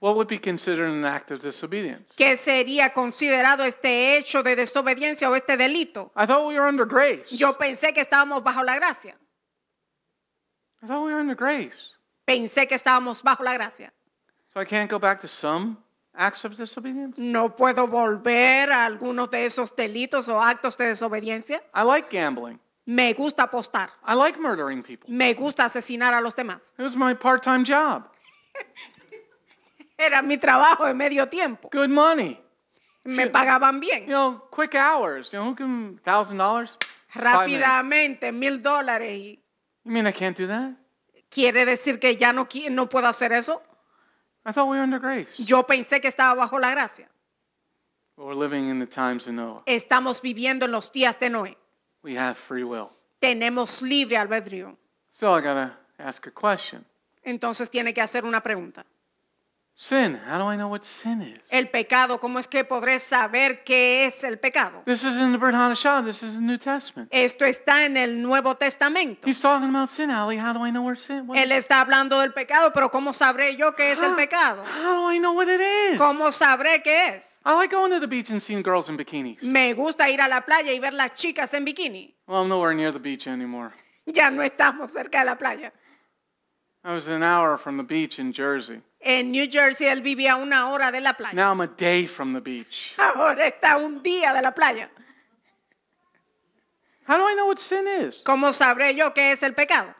C: What would be considered an act of disobedience?
D: ¿Qué sería considerado este hecho de desobediencia o este delito?
C: I thought we were under grace.
D: Yo pensé que estábamos bajo la gracia.
C: I thought we were under grace.
D: Pensé que estábamos bajo la gracia.
C: So I can't go back to some acts of disobedience?
D: No puedo volver a algunos de esos delitos o actos de desobediencia.
C: I like gambling.
D: Me gusta apostar.
C: I like murdering people.
D: Me gusta asesinar a los demás.
C: It was my part time job. [LAUGHS]
D: Era mi trabajo de medio tiempo.
C: Good money.
D: Me pagaban
C: You
D: bien.
C: know, quick hours. You know, who can, $1,000?
D: Rápidamente, mil dólares.
C: You mean I can't do that?
D: ¿Quiere decir que ya no, puedo hacer eso?
C: I thought we were under grace.
D: Yo pensé que estaba bajo la gracia.
C: But we're living in the times of Noah.
D: Estamos viviendo en los días de Noé.
C: We have free will.
D: Tenemos libre albedrío.
C: So I gotta ask a question.
D: Entonces tiene que hacer una pregunta.
C: Sin. How do I know what sin is?
D: El pecado, ¿cómo es que podré saber qué es el pecado?
C: This is in the Brit Hadashah. This is the New Testament.
D: Esto está en el Nuevo Testamento.
C: He's talking about sin, Ali. How do I know where sin? What
D: Él está hablando del pecado, pero ¿cómo sabré yo qué es el
C: how,
D: pecado?
C: how do I know what it is?
D: ¿Cómo sabré qué es?
C: I like going to the beach and seeing girls in bikinis.
D: Me gusta ir a la playa y ver las chicas en bikini.
C: Well, I'm nowhere near the beach anymore. [LAUGHS]
D: Ya no estamos cerca de la playa.
C: I was an hour from the beach in Jersey.
D: En New Jersey él vivía a una hora de la playa.
C: Now I'm a day from the beach.
D: Ahora está a un día de la playa.
C: How do I know what sin is?
D: ¿Cómo sabré yo qué es el pecado?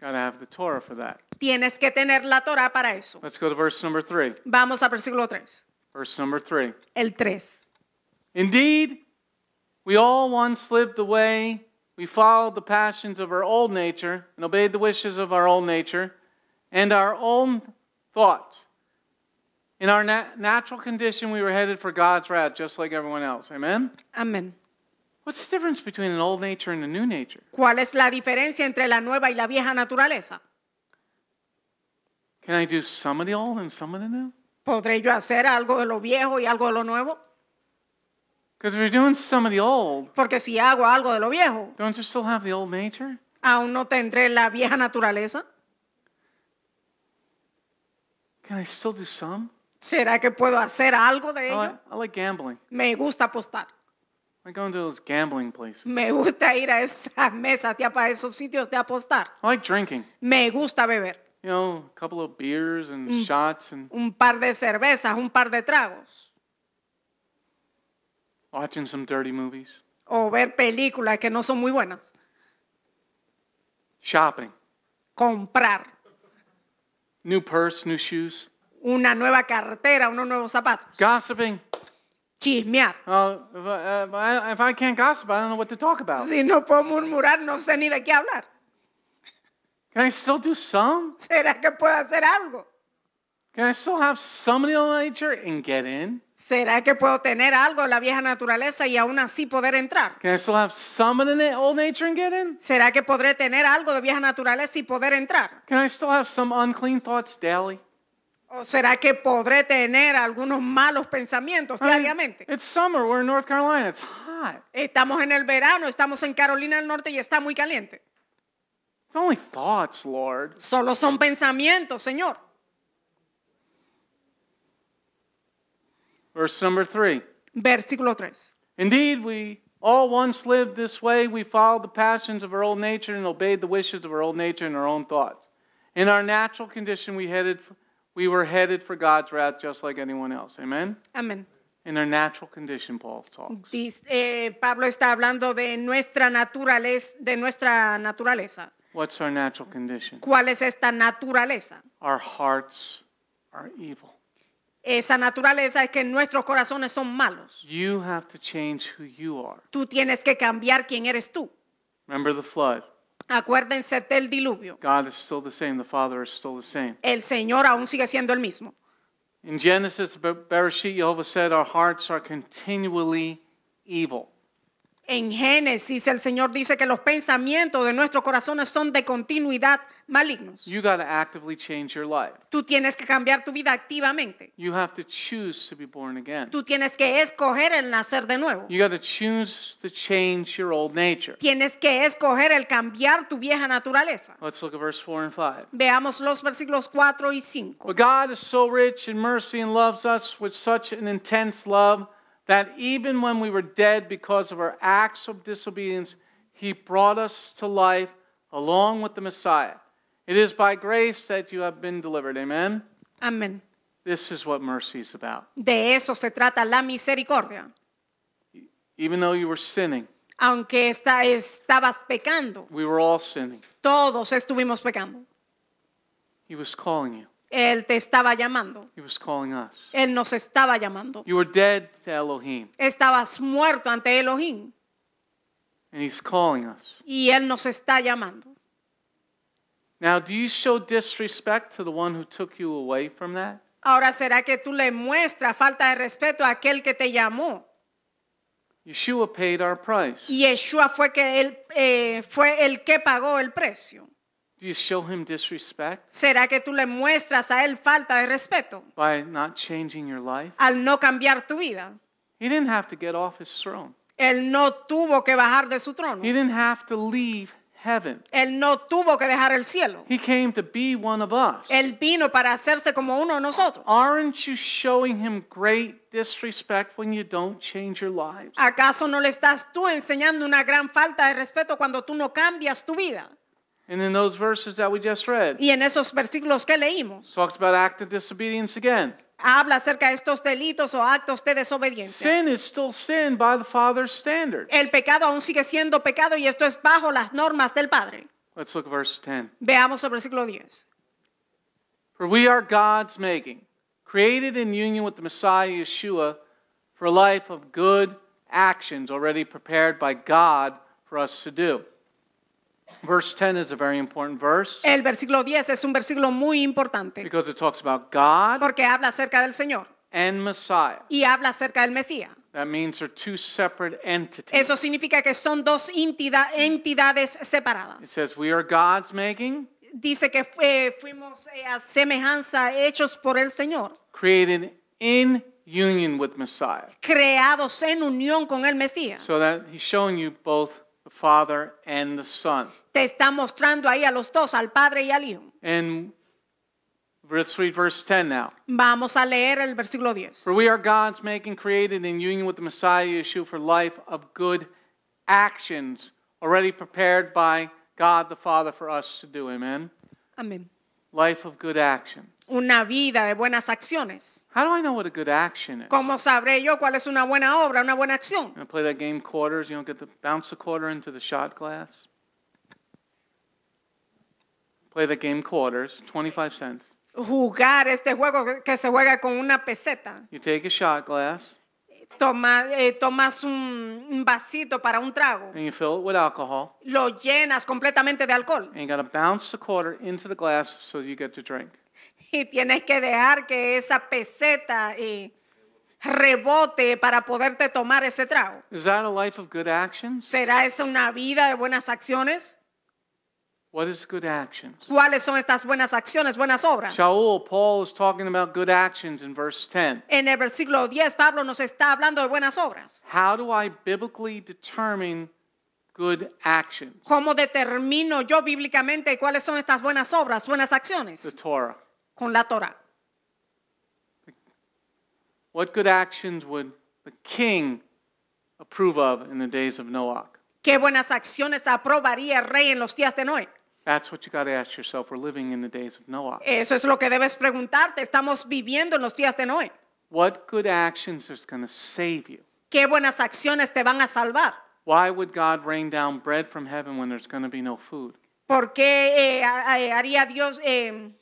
C: Gotta have the Torah for that.
D: Tienes que tener la Torah para eso.
C: Let's go to verse number three.
D: Vamos al versículo 3.
C: Verse number three.
D: El 3.
C: Indeed, we all once lived the way we followed the passions of our old nature and obeyed the wishes of our old nature and our own thoughts. In our nat- natural condition, we were headed for God's wrath just like everyone else. Amen?
D: Amén.
C: What's the difference between an old nature and a new nature?
D: ¿Cuál es la diferencia entre la nueva y la vieja naturaleza?
C: Can I do some of the old and some of the new?
D: ¿Podré yo hacer algo de lo viejo y algo de lo nuevo?
C: Because if you're doing some of the old,
D: Porque si hago algo de lo viejo,
C: don't you still have the old nature?
D: aún no tendré la vieja naturaleza.
C: Can I still do some?
D: ¿Será que puedo hacer algo de
C: I
D: ello?
C: like, I like gambling.
D: Me gusta apostar.
C: I go into those gambling places.
D: Me gusta ir a esas mesas, tía, para esos sitios de apostar.
C: I like drinking.
D: Me gusta beber.
C: You know, a couple of beers and shots and
D: Un par de cervezas, un par de tragos.
C: watching some dirty movies.
D: O ver películas que no son muy buenas.
C: Shopping.
D: Comprar
C: New purse, new shoes.
D: una nueva cartera, unos nuevos zapatos.
C: Gossiping.
D: Chismear.
C: Oh, if I, if, I, if I can't gossip, I don't know what to talk about.
D: Si no puedo murmurar, no sé ni de qué hablar.
C: Can I still do some?
D: ¿Será que puedo hacer algo?
C: Can I still have some of the nature and get in?
D: ¿Será que puedo tener algo de la vieja naturaleza y aún así poder entrar?
C: Can I still have some of the na- old nature and get in?
D: ¿Será que podré tener algo de vieja naturaleza y poder entrar?
C: Can I still have some unclean thoughts daily?
D: ¿O será que podré tener algunos malos pensamientos
C: I mean,
D: diariamente?
C: it's summer. We're in North Carolina. It's hot.
D: Estamos en el verano, estamos en Carolina del Norte y está muy caliente.
C: It's only thoughts, Lord.
D: Solo son pensamientos, Señor.
C: Verse number three.
D: Versículo 3.
C: Indeed, we all once lived this way. We followed the passions of our old nature and obeyed the wishes of our old nature and our own thoughts. In our natural condition, we headed, we were headed for God's wrath just like anyone else. Amen.
D: Amén.
C: In our natural condition, Paul talks.
D: Dice, eh, Pablo está hablando de nuestra naturaleza, de nuestra naturaleza.
C: What's our natural condition?
D: ¿Cuál es esta naturaleza?
C: Our hearts are evil.
D: Esa naturaleza es que nuestros corazones son malos.
C: You have to change who you are.
D: Tú tienes que cambiar quién eres tú.
C: Remember the flood.
D: Acuérdense del diluvio.
C: God is still the same. The Father is still the same.
D: El Señor aún sigue siendo el mismo.
C: In Genesis, Ber- Bereshit, Jehovah said, Our hearts are continually evil.
D: En Génesis el Señor dice que los pensamientos de nuestros corazones son de continuidad malignos.
C: You got to actively change your life.
D: Tú tienes que cambiar tu vida activamente.
C: You have to choose to be born again.
D: Tú tienes que escoger el nacer de nuevo.
C: You got to choose to change your old nature.
D: Tienes que escoger el cambiar tu vieja naturaleza.
C: Let's look at verse 4 and 5.
D: Veamos los versículos 4 y 5.
C: But God is so rich in mercy and loves us with such an intense love that even when we were dead because of our acts of disobedience, He brought us to life along with the Messiah. It is by grace that you have been delivered. Amen?
D: Amén.
C: This is what mercy is about.
D: De eso se trata la misericordia.
C: Even though you were sinning,
D: Aunque esta- estabas pecando,
C: we were all sinning.
D: todos estuvimos pecando.
C: He was calling you,
D: Él te estaba llamando.
C: He was calling us.
D: Él nos estaba llamando.
C: You were dead to Elohim,
D: Estabas muerto ante Elohim
C: and He's calling us.
D: y Él nos está llamando.
C: Now, do you show disrespect to the one who took you away from that?
D: Ahora, ¿será que tú le muestras falta de respeto a aquel que te llamó?
C: Yeshua paid our price.
D: Yeshua fue, que él, eh, fue el que pagó el precio.
C: Do you show him disrespect
D: ¿Será que tú le muestras a él falta de respeto
C: by not changing your life?
D: al no cambiar tu vida?
C: He didn't have to get off his throne.
D: Él no tuvo que bajar de su trono.
C: He didn't have to leave heaven.
D: Él no tuvo que dejar el cielo.
C: He came to be one of us.
D: Él vino para hacerse como uno de nosotros.
C: Aren't you showing him great disrespect when you don't change your lives?
D: ¿Acaso no le estás tú enseñando una gran falta de respeto cuando tú no cambias tu vida?
C: And in those verses that we just read,
D: Y en esos versículos que leímos,
C: talks about act of disobedience again.
D: habla acerca de estos delitos o actos de desobediencia.
C: Sin is still sin by the Father's standard.
D: El pecado aún sigue siendo pecado y esto es bajo las normas del Padre.
C: Let's look at verse 10.
D: Veamos el versículo 10.
C: For we are God's making, created in union with the Messiah Yeshua for a life of good actions already prepared by God for us to do. Verse 10 is a very important verse
D: El versículo 10 es un versículo muy importante
C: because it talks about God
D: porque habla acerca del Señor
C: and Messiah.
D: y habla acerca del Mesías.
C: That means they're two separate entities.
D: Eso significa que son dos entida- entidades
C: It
D: separadas.
C: says, We are God's making,
D: Dice que fuimos eh, a semejanza hechos por el Señor,
C: created in union with Messiah.
D: creados en unión con el Mesías.
C: So that he's showing you both Father and the Son.
D: Te está mostrando ahí a los dos, al Padre y al Hijo.
C: And let's read verse 10 now.
D: Vamos a leer el versículo 10.
C: For we are God's making, created in union with the Messiah Yeshua for life of good actions, already prepared by God the Father for us to do. Amen.
D: Amén.
C: Life of good action.
D: Una vida de buenas acciones.
C: How do I know what a good action is?
D: ¿Cómo sabré yo cuál es una buena obra, una buena acción?
C: You play that game quarters. You don't get to bounce the quarter into the shot glass. Play that game quarters, 25 cents.
D: Jugar este juego que- se juega con una peseta.
C: You take a shot glass
D: Toma, eh, tomas un, un vasito para un trago.
C: and you fill it with alcohol.
D: Lo llenas completamente de alcohol.
C: And you got to bounce the quarter into the glass so you get to drink. [LAUGHS]
D: Y tienes que dejar que esa peseta eh, rebote para poderte tomar ese trago.
C: Is that a life of good actions?
D: ¿Será esa una vida de buenas acciones?
C: What is good actions?
D: ¿Cuáles son estas buenas acciones, buenas obras?
C: Shaul, Paul is talking about good actions in verse 10.
D: En el versículo 10, Pablo nos está hablando de buenas obras.
C: How do I biblically determine good actions?
D: ¿Cómo determino yo bíblicamente cuáles son estas buenas obras, buenas
C: The
D: acciones?
C: Torah.
D: Con la Torah.
C: What good actions would the king approve of in the days of Noah?
D: ¿Qué buenas acciones aprobaría el rey en los días de Noé?
C: That's what you got to ask yourself. We're living in the days of Noah.
D: Eso es lo que debes preguntarte. Estamos viviendo en los días de Noé.
C: What good actions is going to save you?
D: ¿Qué buenas acciones te van a salvar?
C: Why would God rain down bread from heaven when there's going to be no food?
D: ¿Por qué eh, haría Dios, eh,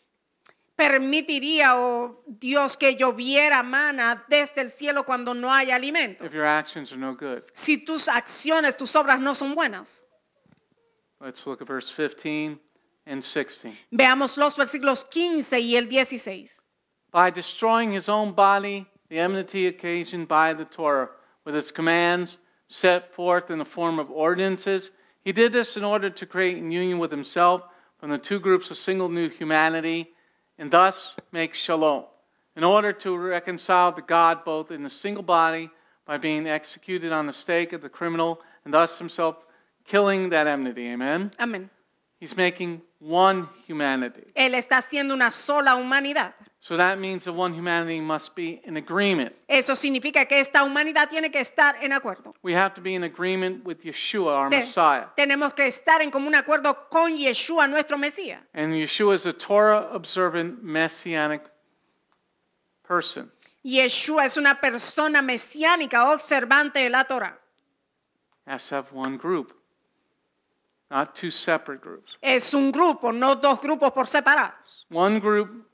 D: permitiría o Dios que lloviera mana desde el cielo cuando no hay alimento?
C: If your actions are no good.
D: Si tus acciones, tus obras no son buenas.
C: Let's look at verse 15 and 16.
D: Veamos los versículos 15 y el 16.
C: by destroying his own body, the enmity occasioned by the Torah, with its commands set forth in the form of ordinances. He did this in order to create in union with himself from the two groups a single new humanity, and thus make shalom, in order to reconcile to God both in the single body by being executed on the stake of the criminal, and thus himself killing that enmity. Amen?
D: Amén.
C: He's making one humanity.
D: Él está haciendo una sola humanidad.
C: So that means the one humanity must be in agreement.
D: Eso significa que esta humanidad tiene que estar en acuerdo.
C: We have to be in agreement with Yeshua, our
D: Te-
C: Messiah.
D: tenemos que estar en común acuerdo con Yeshua, nuestro Mesías.
C: And Yeshua is a Torah observant messianic person.
D: Yeshua es una persona mesiánica, observante de la Torah.
C: Has to have one group, not two separate groups.
D: Es un grupo, no dos grupos por separados.
C: One group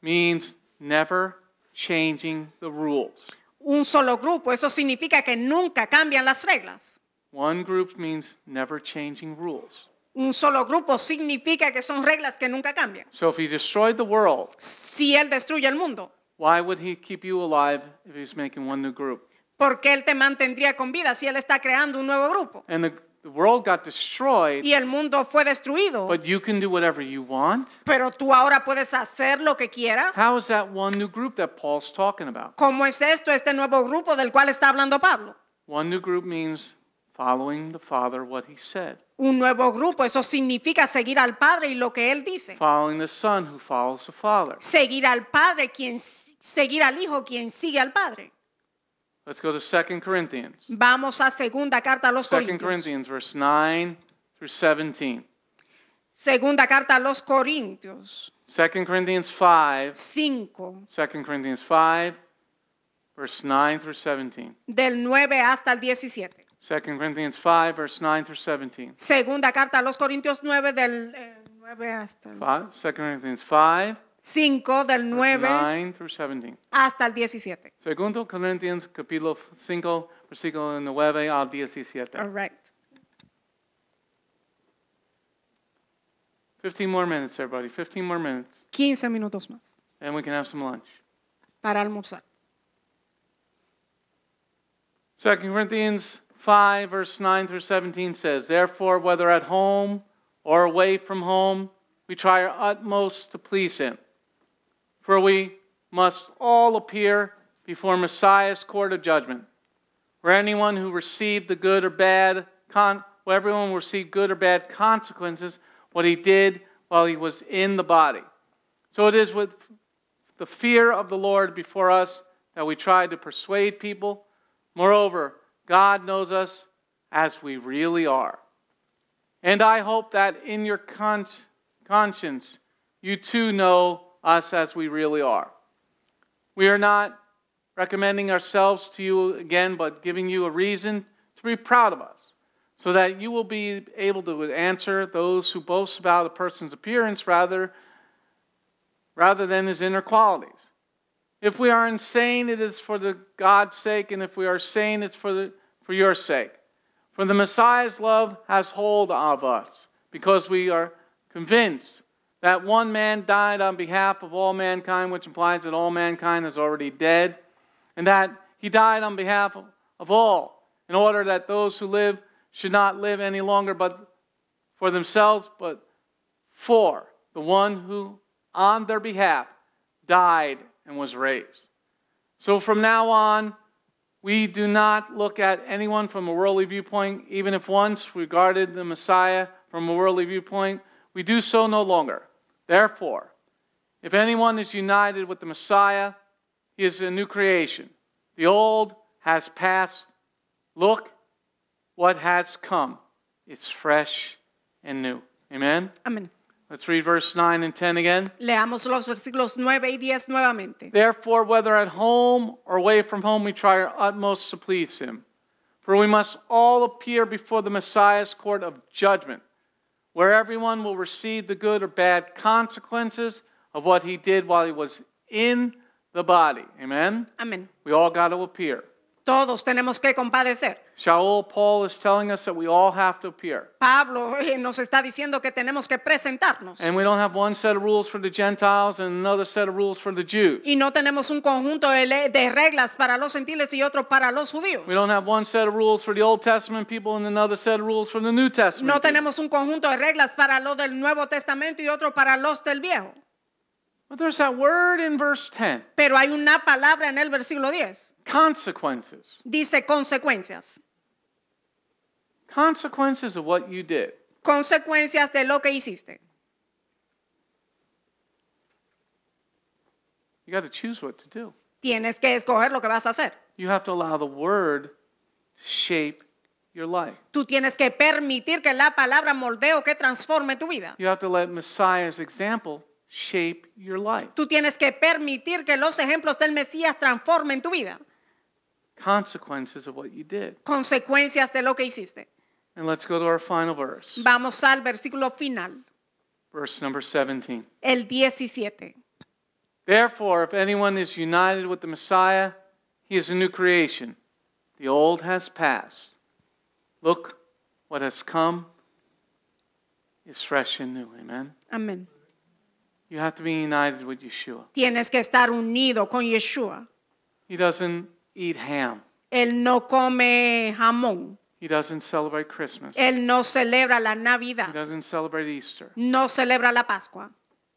C: means never changing the rules.
D: Un solo grupo, eso significa que nunca cambian las reglas.
C: One group means never changing rules.
D: Un solo grupo significa que son reglas que nunca cambian.
C: So if he destroyed the world,
D: Si Él destruye el mundo,
C: why would he keep you alive if he's making one new group?
D: ¿por qué Él te mantendría con vida si Él está creando un nuevo grupo?
C: And the, the world got destroyed,
D: Y el mundo fue destruido,
C: but you can do whatever you want.
D: pero tú ahora puedes hacer lo que quieras.
C: How is that one new group that Paul's talking about?
D: ¿Cómo es esto, este nuevo grupo del cual está hablando Pablo?
C: One new group means following the Father what he said,
D: Un nuevo grupo, eso significa seguir al Padre y lo que Él dice.
C: following the Son who follows the Father.
D: Seguir al Padre, quien, seguir al Hijo, quien sigue al Padre.
C: Let's go to 2 Corinthians.
D: Vamos a segunda carta a los
C: 2
D: Corintios.
C: Corinthians, verse 9 through 17.
D: Segunda carta a los Corintios
C: 2 Corinthians 5,
D: 5,
C: 2 Corinthians 5, verse 9 through 17.
D: del 9 hasta el 17.
C: 2 Corinthians 5, verse 9 through 17.
D: Segunda carta a los Corintios 9 del eh, 9 hasta el
C: 5, 2 Corinthians 5,
D: 5 del 9
C: 9 through 17.
D: hasta el 17.
C: Segundo Corinthians capítulo 5, versículo 9 al 17.
D: All right.
C: 15 more minutes, everybody. 15 more minutes.
D: 15 minutos más
C: And we can have some lunch.
D: para almorzar.
C: 2 Corinthians 5, verse 9 through 17 says, Therefore, whether at home or away from home, we try our utmost to please him. For we must all appear before Messiah's court of judgment, where anyone who received the good or bad, con- where everyone will receive good or bad consequences, what he did while he was in the body. So it is with the fear of the Lord before us that we try to persuade people. Moreover, God knows us as we really are. And I hope that in your con- conscience, you too know us as we really are. We are not recommending ourselves to you again, but giving you a reason to be proud of us, so that you will be able to answer those who boast about a person's appearance rather, rather than his inner qualities. If we are insane, it is for the God's sake, and if we are sane, it's for, the, for your sake. For the Messiah's love has hold of us, because we are convinced that one man died on behalf of all mankind, which implies that all mankind is already dead, and that he died on behalf of, all, in order that those who live should not live any longer but for themselves, but for the one who, on their behalf, died and was raised. So from now on, we do not look at anyone from a worldly viewpoint, even if once we regarded the Messiah from a worldly viewpoint, we do so no longer. Therefore, if anyone is united with the Messiah, he is a new creation. The old has passed. Look what has come. It's fresh and new. Amen?
D: Amén.
C: Let's read verse 9 and 10 again.
D: Leamos los versículos 9 y 10 nuevamente.
C: Therefore, whether at home or away from home, we try our utmost to please him. For we must all appear before the Messiah's court of judgment, where everyone will receive the good or bad consequences of what he did while he was in the body. Amen?
D: Amén.
C: We all got to appear.
D: Todos tenemos que compadecer.
C: Shaul, Paul is telling us that we all have to appear.
D: Pablo eh, nos está diciendo que tenemos que presentarnos.
C: And we don't have one set of rules for the Gentiles and another set of rules for the Jews.
D: Y no tenemos un conjunto de, reglas para los gentiles y otro para los judíos.
C: We don't have one set of rules for the Old Testament people and another set of rules for the New Testament.
D: No tenemos un conjunto de reglas para los del Nuevo Testamento y otro para los del Viejo.
C: But there's that word in verse 10
D: Pero hay una palabra en el versículo 10.
C: consequences.
D: Dice consecuencias.
C: Consequences of what you did.
D: Consecuencias de lo que hiciste.
C: You got to choose what to do.
D: Tienes que escoger lo que vas a hacer.
C: You have to allow the word to shape your life.
D: Tú tienes que permitir que la palabra moldee o que transforme tu vida.
C: You have to let Messiah's example shape your life.
D: Tú tienes que permitir que los ejemplos del Mesías transformen tu vida.
C: Consequences of what you did.
D: Consecuencias de lo que hiciste.
C: And let's go to our final verse,
D: Vamos al versículo final,
C: verse number 17.
D: el 17.
C: Therefore, if anyone is united with the Messiah, he is a new creation. The old has passed. Look what has come. is fresh and new. Amen.
D: Amén.
C: You have to be united with Yeshua.
D: Tienes que estar unido con Yeshua.
C: He doesn't eat ham.
D: Él no come jamón.
C: He doesn't celebrate Christmas.
D: Él no celebra la
C: He
D: Navidad.
C: doesn't celebrate Easter.
D: No celebra la Pascua.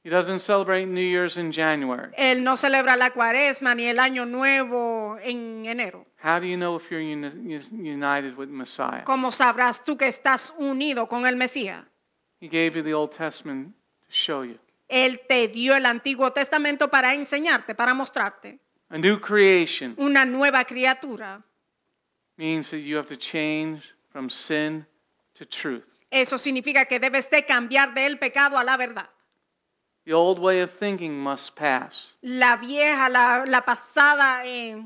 C: He doesn't celebrate New Year's in January.
D: Él no celebra la Cuaresma ni el Año Nuevo en enero.
C: How do you know if you're uni- united with Messiah?
D: ¿Cómo sabrás tú que estás unido con el Mesías?
C: He gave you the Old Testament to show you.
D: Él te dio el Antiguo Testamento para enseñarte, para mostrarte.
C: A new creation
D: Una nueva criatura.
C: means that you have to change from sin to truth.
D: Eso significa que debes de cambiar del pecado a la verdad.
C: The old way of thinking must pass.
D: La vieja, la, la pasada, eh,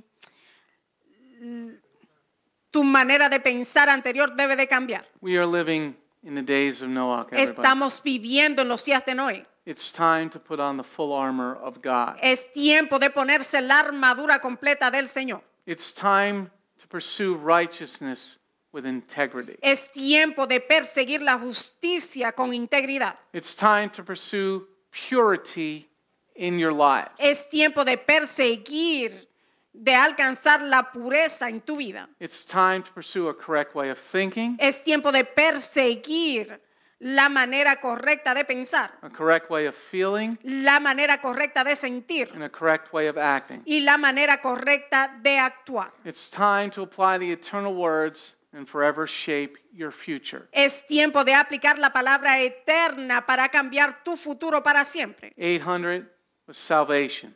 D: tu manera de pensar anterior debe de cambiar.
C: We are living in the days of Noah. everybody.
D: Estamos viviendo en los días de Noé.
C: It's time to put on the full armor of God.
D: Es tiempo de ponerse la armadura completa del Señor.
C: It's time to pursue righteousness with integrity.
D: Es tiempo de perseguir la justicia con integridad.
C: It's time to pursue purity in your life.
D: Es tiempo de perseguir, de alcanzar la pureza en tu vida.
C: It's time to pursue a correct way of thinking,
D: Es tiempo de perseguir la manera correcta de pensar,
C: a correct way of feeling,
D: la manera correcta de sentir
C: and a correct way of acting.
D: y la manera correcta de actuar.
C: It's time to apply the eternal words and forever shape your future.
D: Es tiempo de aplicar la palabra eterna para cambiar tu futuro para siempre.
C: 800 was salvation.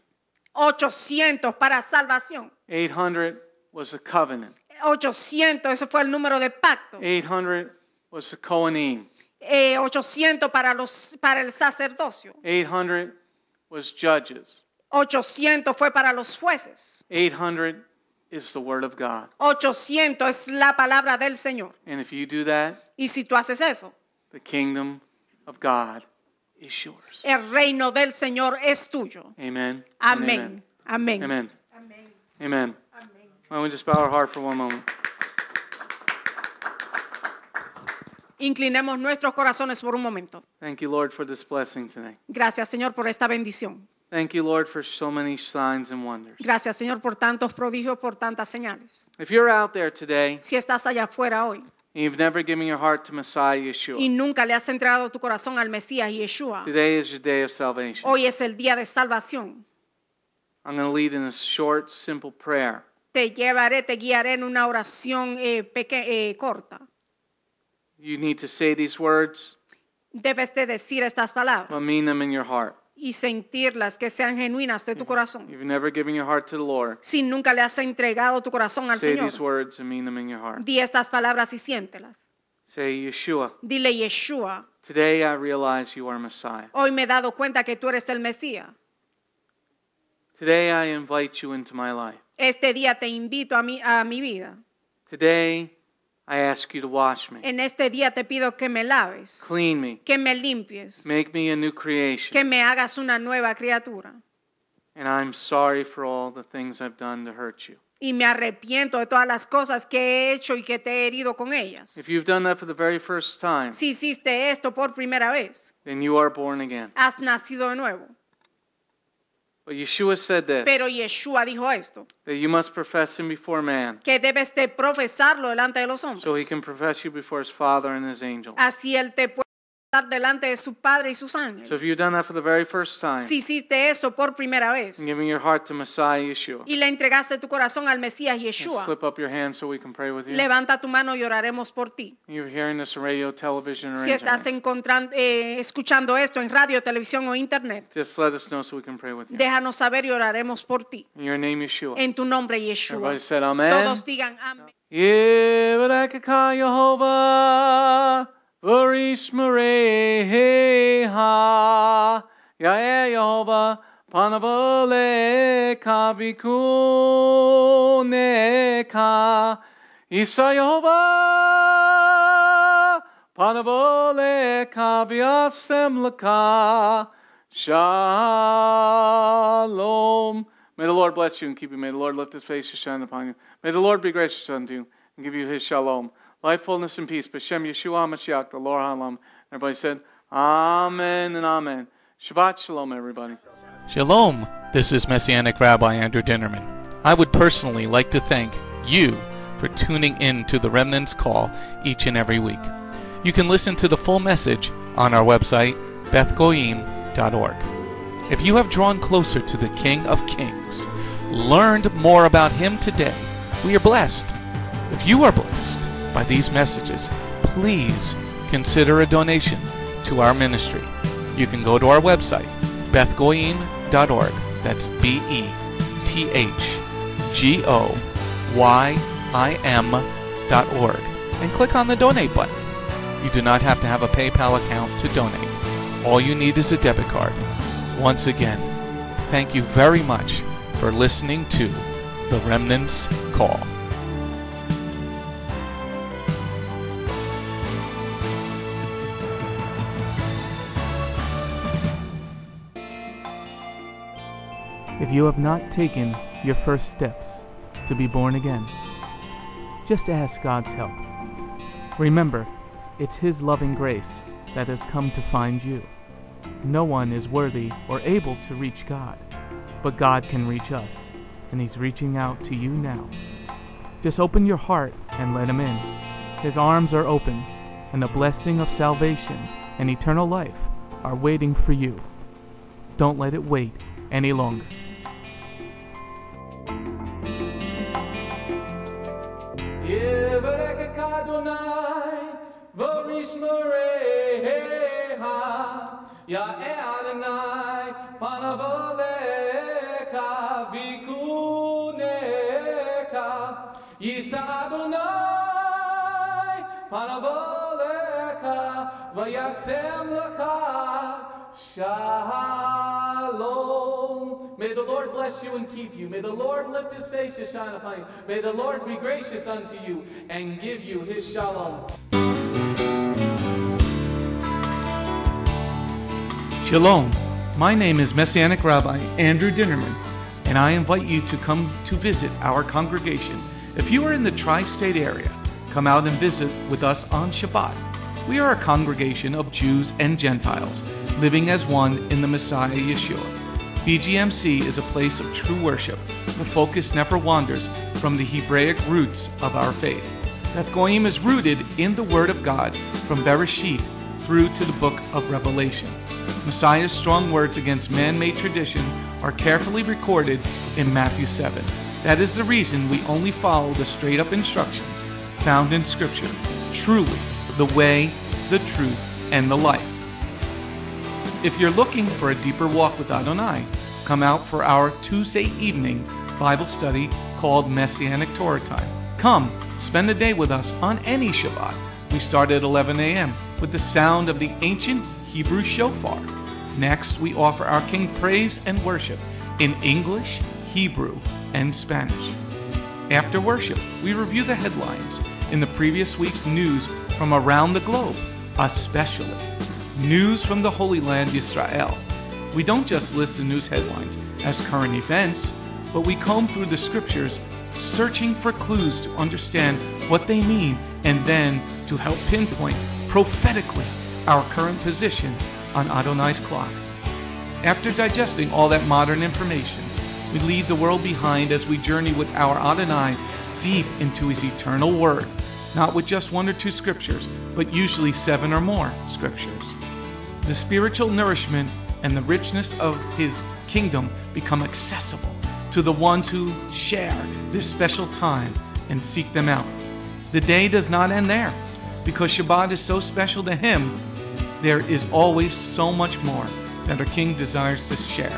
D: 800 para salvación.
C: 800 was the covenant.
D: 800, ese fue el número de pacto.
C: 800 was the Kohanim.
D: Eh, 800 para, los, para el sacerdocio.
C: 800 was judges.
D: 800 fue para los jueces.
C: 800 is the word of God.
D: 800 es la palabra del Señor.
C: And if you do that,
D: Y si tú haces eso,
C: the kingdom of God is yours.
D: el reino del Señor es tuyo.
C: Amen. and
D: Amén. Amén.
C: Amen. Amen. Why don't we just bow our heart for one moment?
D: Inclinemos nuestros corazones por un momento.
C: Thank you, Lord, for this blessing today.
D: Gracias, Señor, por esta bendición.
C: Thank you, Lord, for so many signs and wonders.
D: Gracias, Señor, por tantos prodigios, por tantas señales.
C: If you're out there today
D: Si estás allá afuera hoy
C: and you've never given your heart to Messiah
D: y nunca le has entregado tu corazón al Mesías Yeshua,
C: today is your day of salvation.
D: hoy es el día de salvación.
C: I'm going to lead in a short, simple prayer.
D: Te llevaré, te guiaré en una oración eh, peque- eh, corta.
C: You need to say these words,
D: Debes de decir estas palabras
C: but mean them in your heart.
D: y sentirlas que sean genuinas de tu corazón.
C: If you've never given your heart to the Lord,
D: Si nunca le has entregado tu corazón al
C: say
D: Señor,
C: these words and mean them in your heart.
D: di estas palabras y siéntelas.
C: Say, Yeshua,
D: Dile, Yeshua,
C: today I realize you are Messiah.
D: hoy me he dado cuenta que tú eres el Mesías.
C: Today I invite you into my life.
D: Este día te invito a mi, a mi vida.
C: Today I ask you to wash me,
D: En este día te pido que me laves,
C: clean me,
D: que me limpies,
C: make me a new creation.
D: que me hagas una nueva criatura.
C: And I'm sorry for all the things I've done to hurt you.
D: Y me arrepiento de todas las cosas que he hecho y que te he herido con ellas.
C: If you've done that for the very first time,
D: Si hiciste esto por primera vez,
C: then you are born again.
D: has nacido de nuevo.
C: But Yeshua said this
D: Pero Yeshua dijo esto,
C: that you must profess him before man,
D: que debes de profesarlo delante de los
C: so he can profess you before his Father and his angels.
D: Así él te puede estar delante de su Padre y sus
C: So if you've
D: ángeles.
C: done that for the very first time,
D: Si hiciste eso por primera vez
C: and giving your heart to Messiah Yeshua,
D: y le entregaste tu corazón al Mesías Yeshua,
C: slip up your hand so we can pray with you.
D: levanta tu mano y oraremos por ti.
C: You're hearing this radio, television, or
D: Si estás encontrando, eh, escuchando esto en radio, televisión o internet,
C: Just let us know so we can pray with you.
D: déjanos saber y oraremos por ti.
C: In your name, Yeshua.
D: En tu nombre, Yeshua.
C: Everybody said Amen.
D: Todos digan amén.
C: Yevarakaka Yehovah, Varish Mareha, Yae Yehovah, Panabale Kabikuneka, Isa Yehovah, Panabale Kabiasemlaka, Shalom. May the Lord bless you and keep you. May the Lord lift his face to shine upon you. May the Lord be gracious unto you and give you his shalom. Life, fullness, and peace. B'Shem Yeshua Mashiach, the Lord Halam. Everybody said,
E: Amen and amen. Shabbat shalom, everybody.
C: Shalom, this is Messianic Rabbi Andrew Dinnerman. I would personally like to thank you for tuning in to the Remnant's Call each and every week. You can listen to the full message on our website, bethgoyim.org. If you have drawn closer to the King of Kings, learned more about Him today, we are blessed. If you are blessed by these messages, please consider a donation to our ministry. You can go to our website, bethgoyim.org. That's B E T H G O Y I M dot org and click on the donate button. You do not have to have a PayPal account to donate. All you need is a debit card. Once again, thank you very much for listening to The Remnant's Call.
F: If you have not taken your first steps to be born again, just ask God's help. Remember, it's His loving grace that has come to find you. No one is worthy or able to reach God, but God can reach us, and He's reaching out to you now. Just open your heart and let Him in. His arms are open, and the blessing of salvation and eternal life are waiting for you. Don't let it wait any longer.
E: Ya Adonai, vikuneka, laka, shalom. May the Lord bless you and keep you. May the Lord lift his face to shine upon you. May the Lord be gracious unto you and give you his shalom.
C: Shalom. My name is Messianic Rabbi Andrew Dinnerman, and I invite you to come to visit our congregation. If you are in the tri state area, come out and visit with us on Shabbat. We are a congregation of Jews and Gentiles, living as one in the Messiah Yeshua. BGMC is a place of true worship. The focus never wanders from the Hebraic roots of our faith. Beth Goyim is rooted in the Word of God from Bereshit through to the book of Revelation. Messiah's strong words against man made tradition are carefully recorded in Matthew 7. That is the reason we only follow the straight up instructions found in Scripture. Truly, the way, the truth, and the life. If you're looking for a deeper walk with Adonai, come out for our Tuesday evening Bible study called Messianic Torah Time. Come, spend a day with us on any Shabbat. We start at 11 a.m. with the sound of the ancient Hebrew shofar. Next, we offer our King praise and worship in English, Hebrew, and Spanish. After worship, we review the headlines in the previous week's news from around the globe, especially news from the Holy Land, Israel. We don't just list the news headlines as current events, but we comb through the scriptures searching for clues to understand what they mean and then to help pinpoint prophetically our current position on Adonai's clock. After digesting all that modern information, we leave the world behind as we journey with our Adonai deep into his eternal word, not with just one or two scriptures, but usually seven or more scriptures. The spiritual nourishment and the richness of his kingdom become accessible to the ones who share this special time and seek them out. The day does not end there. Because Shabbat is so special to him, there is always so much more that our King desires to share.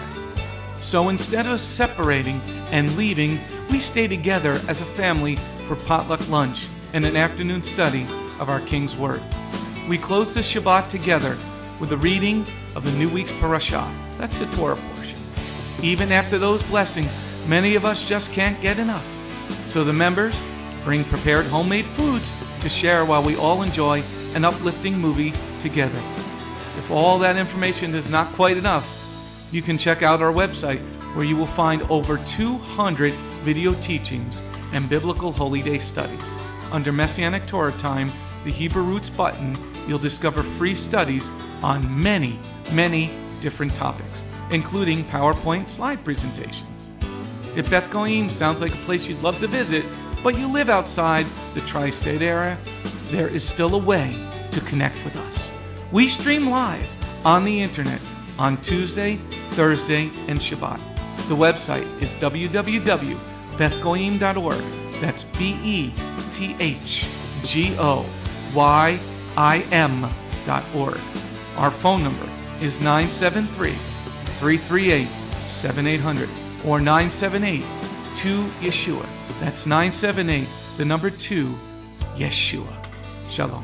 C: So instead of separating and leaving, we stay together as a family for potluck lunch and an afternoon study of our King's Word. We close the Shabbat together with a reading of the new week's parashah. That's the Torah portion. Even after those blessings, many of us just can't get enough. So the members bring prepared homemade foods to share while we all enjoy an uplifting movie together. If all that information is not quite enough, you can check out our website where you will find over 200 video teachings and biblical holy day studies. Under Messianic Torah Time, the Hebrew Roots button, you'll discover free studies on many, many different topics, including PowerPoint slide presentations. If Beth Goyim sounds like a place you'd love to visit, but you live outside the tri state area, there is still a way to connect with us. We stream live on the internet on Tuesday, Thursday, and Shabbat. The website is www.bethgoyim.org. That's B E T H G O Y I M dot org. Our phone number is 973 338 7800 or 978 2 Yeshua. That's 978, the number 2 Yeshua. Shalom.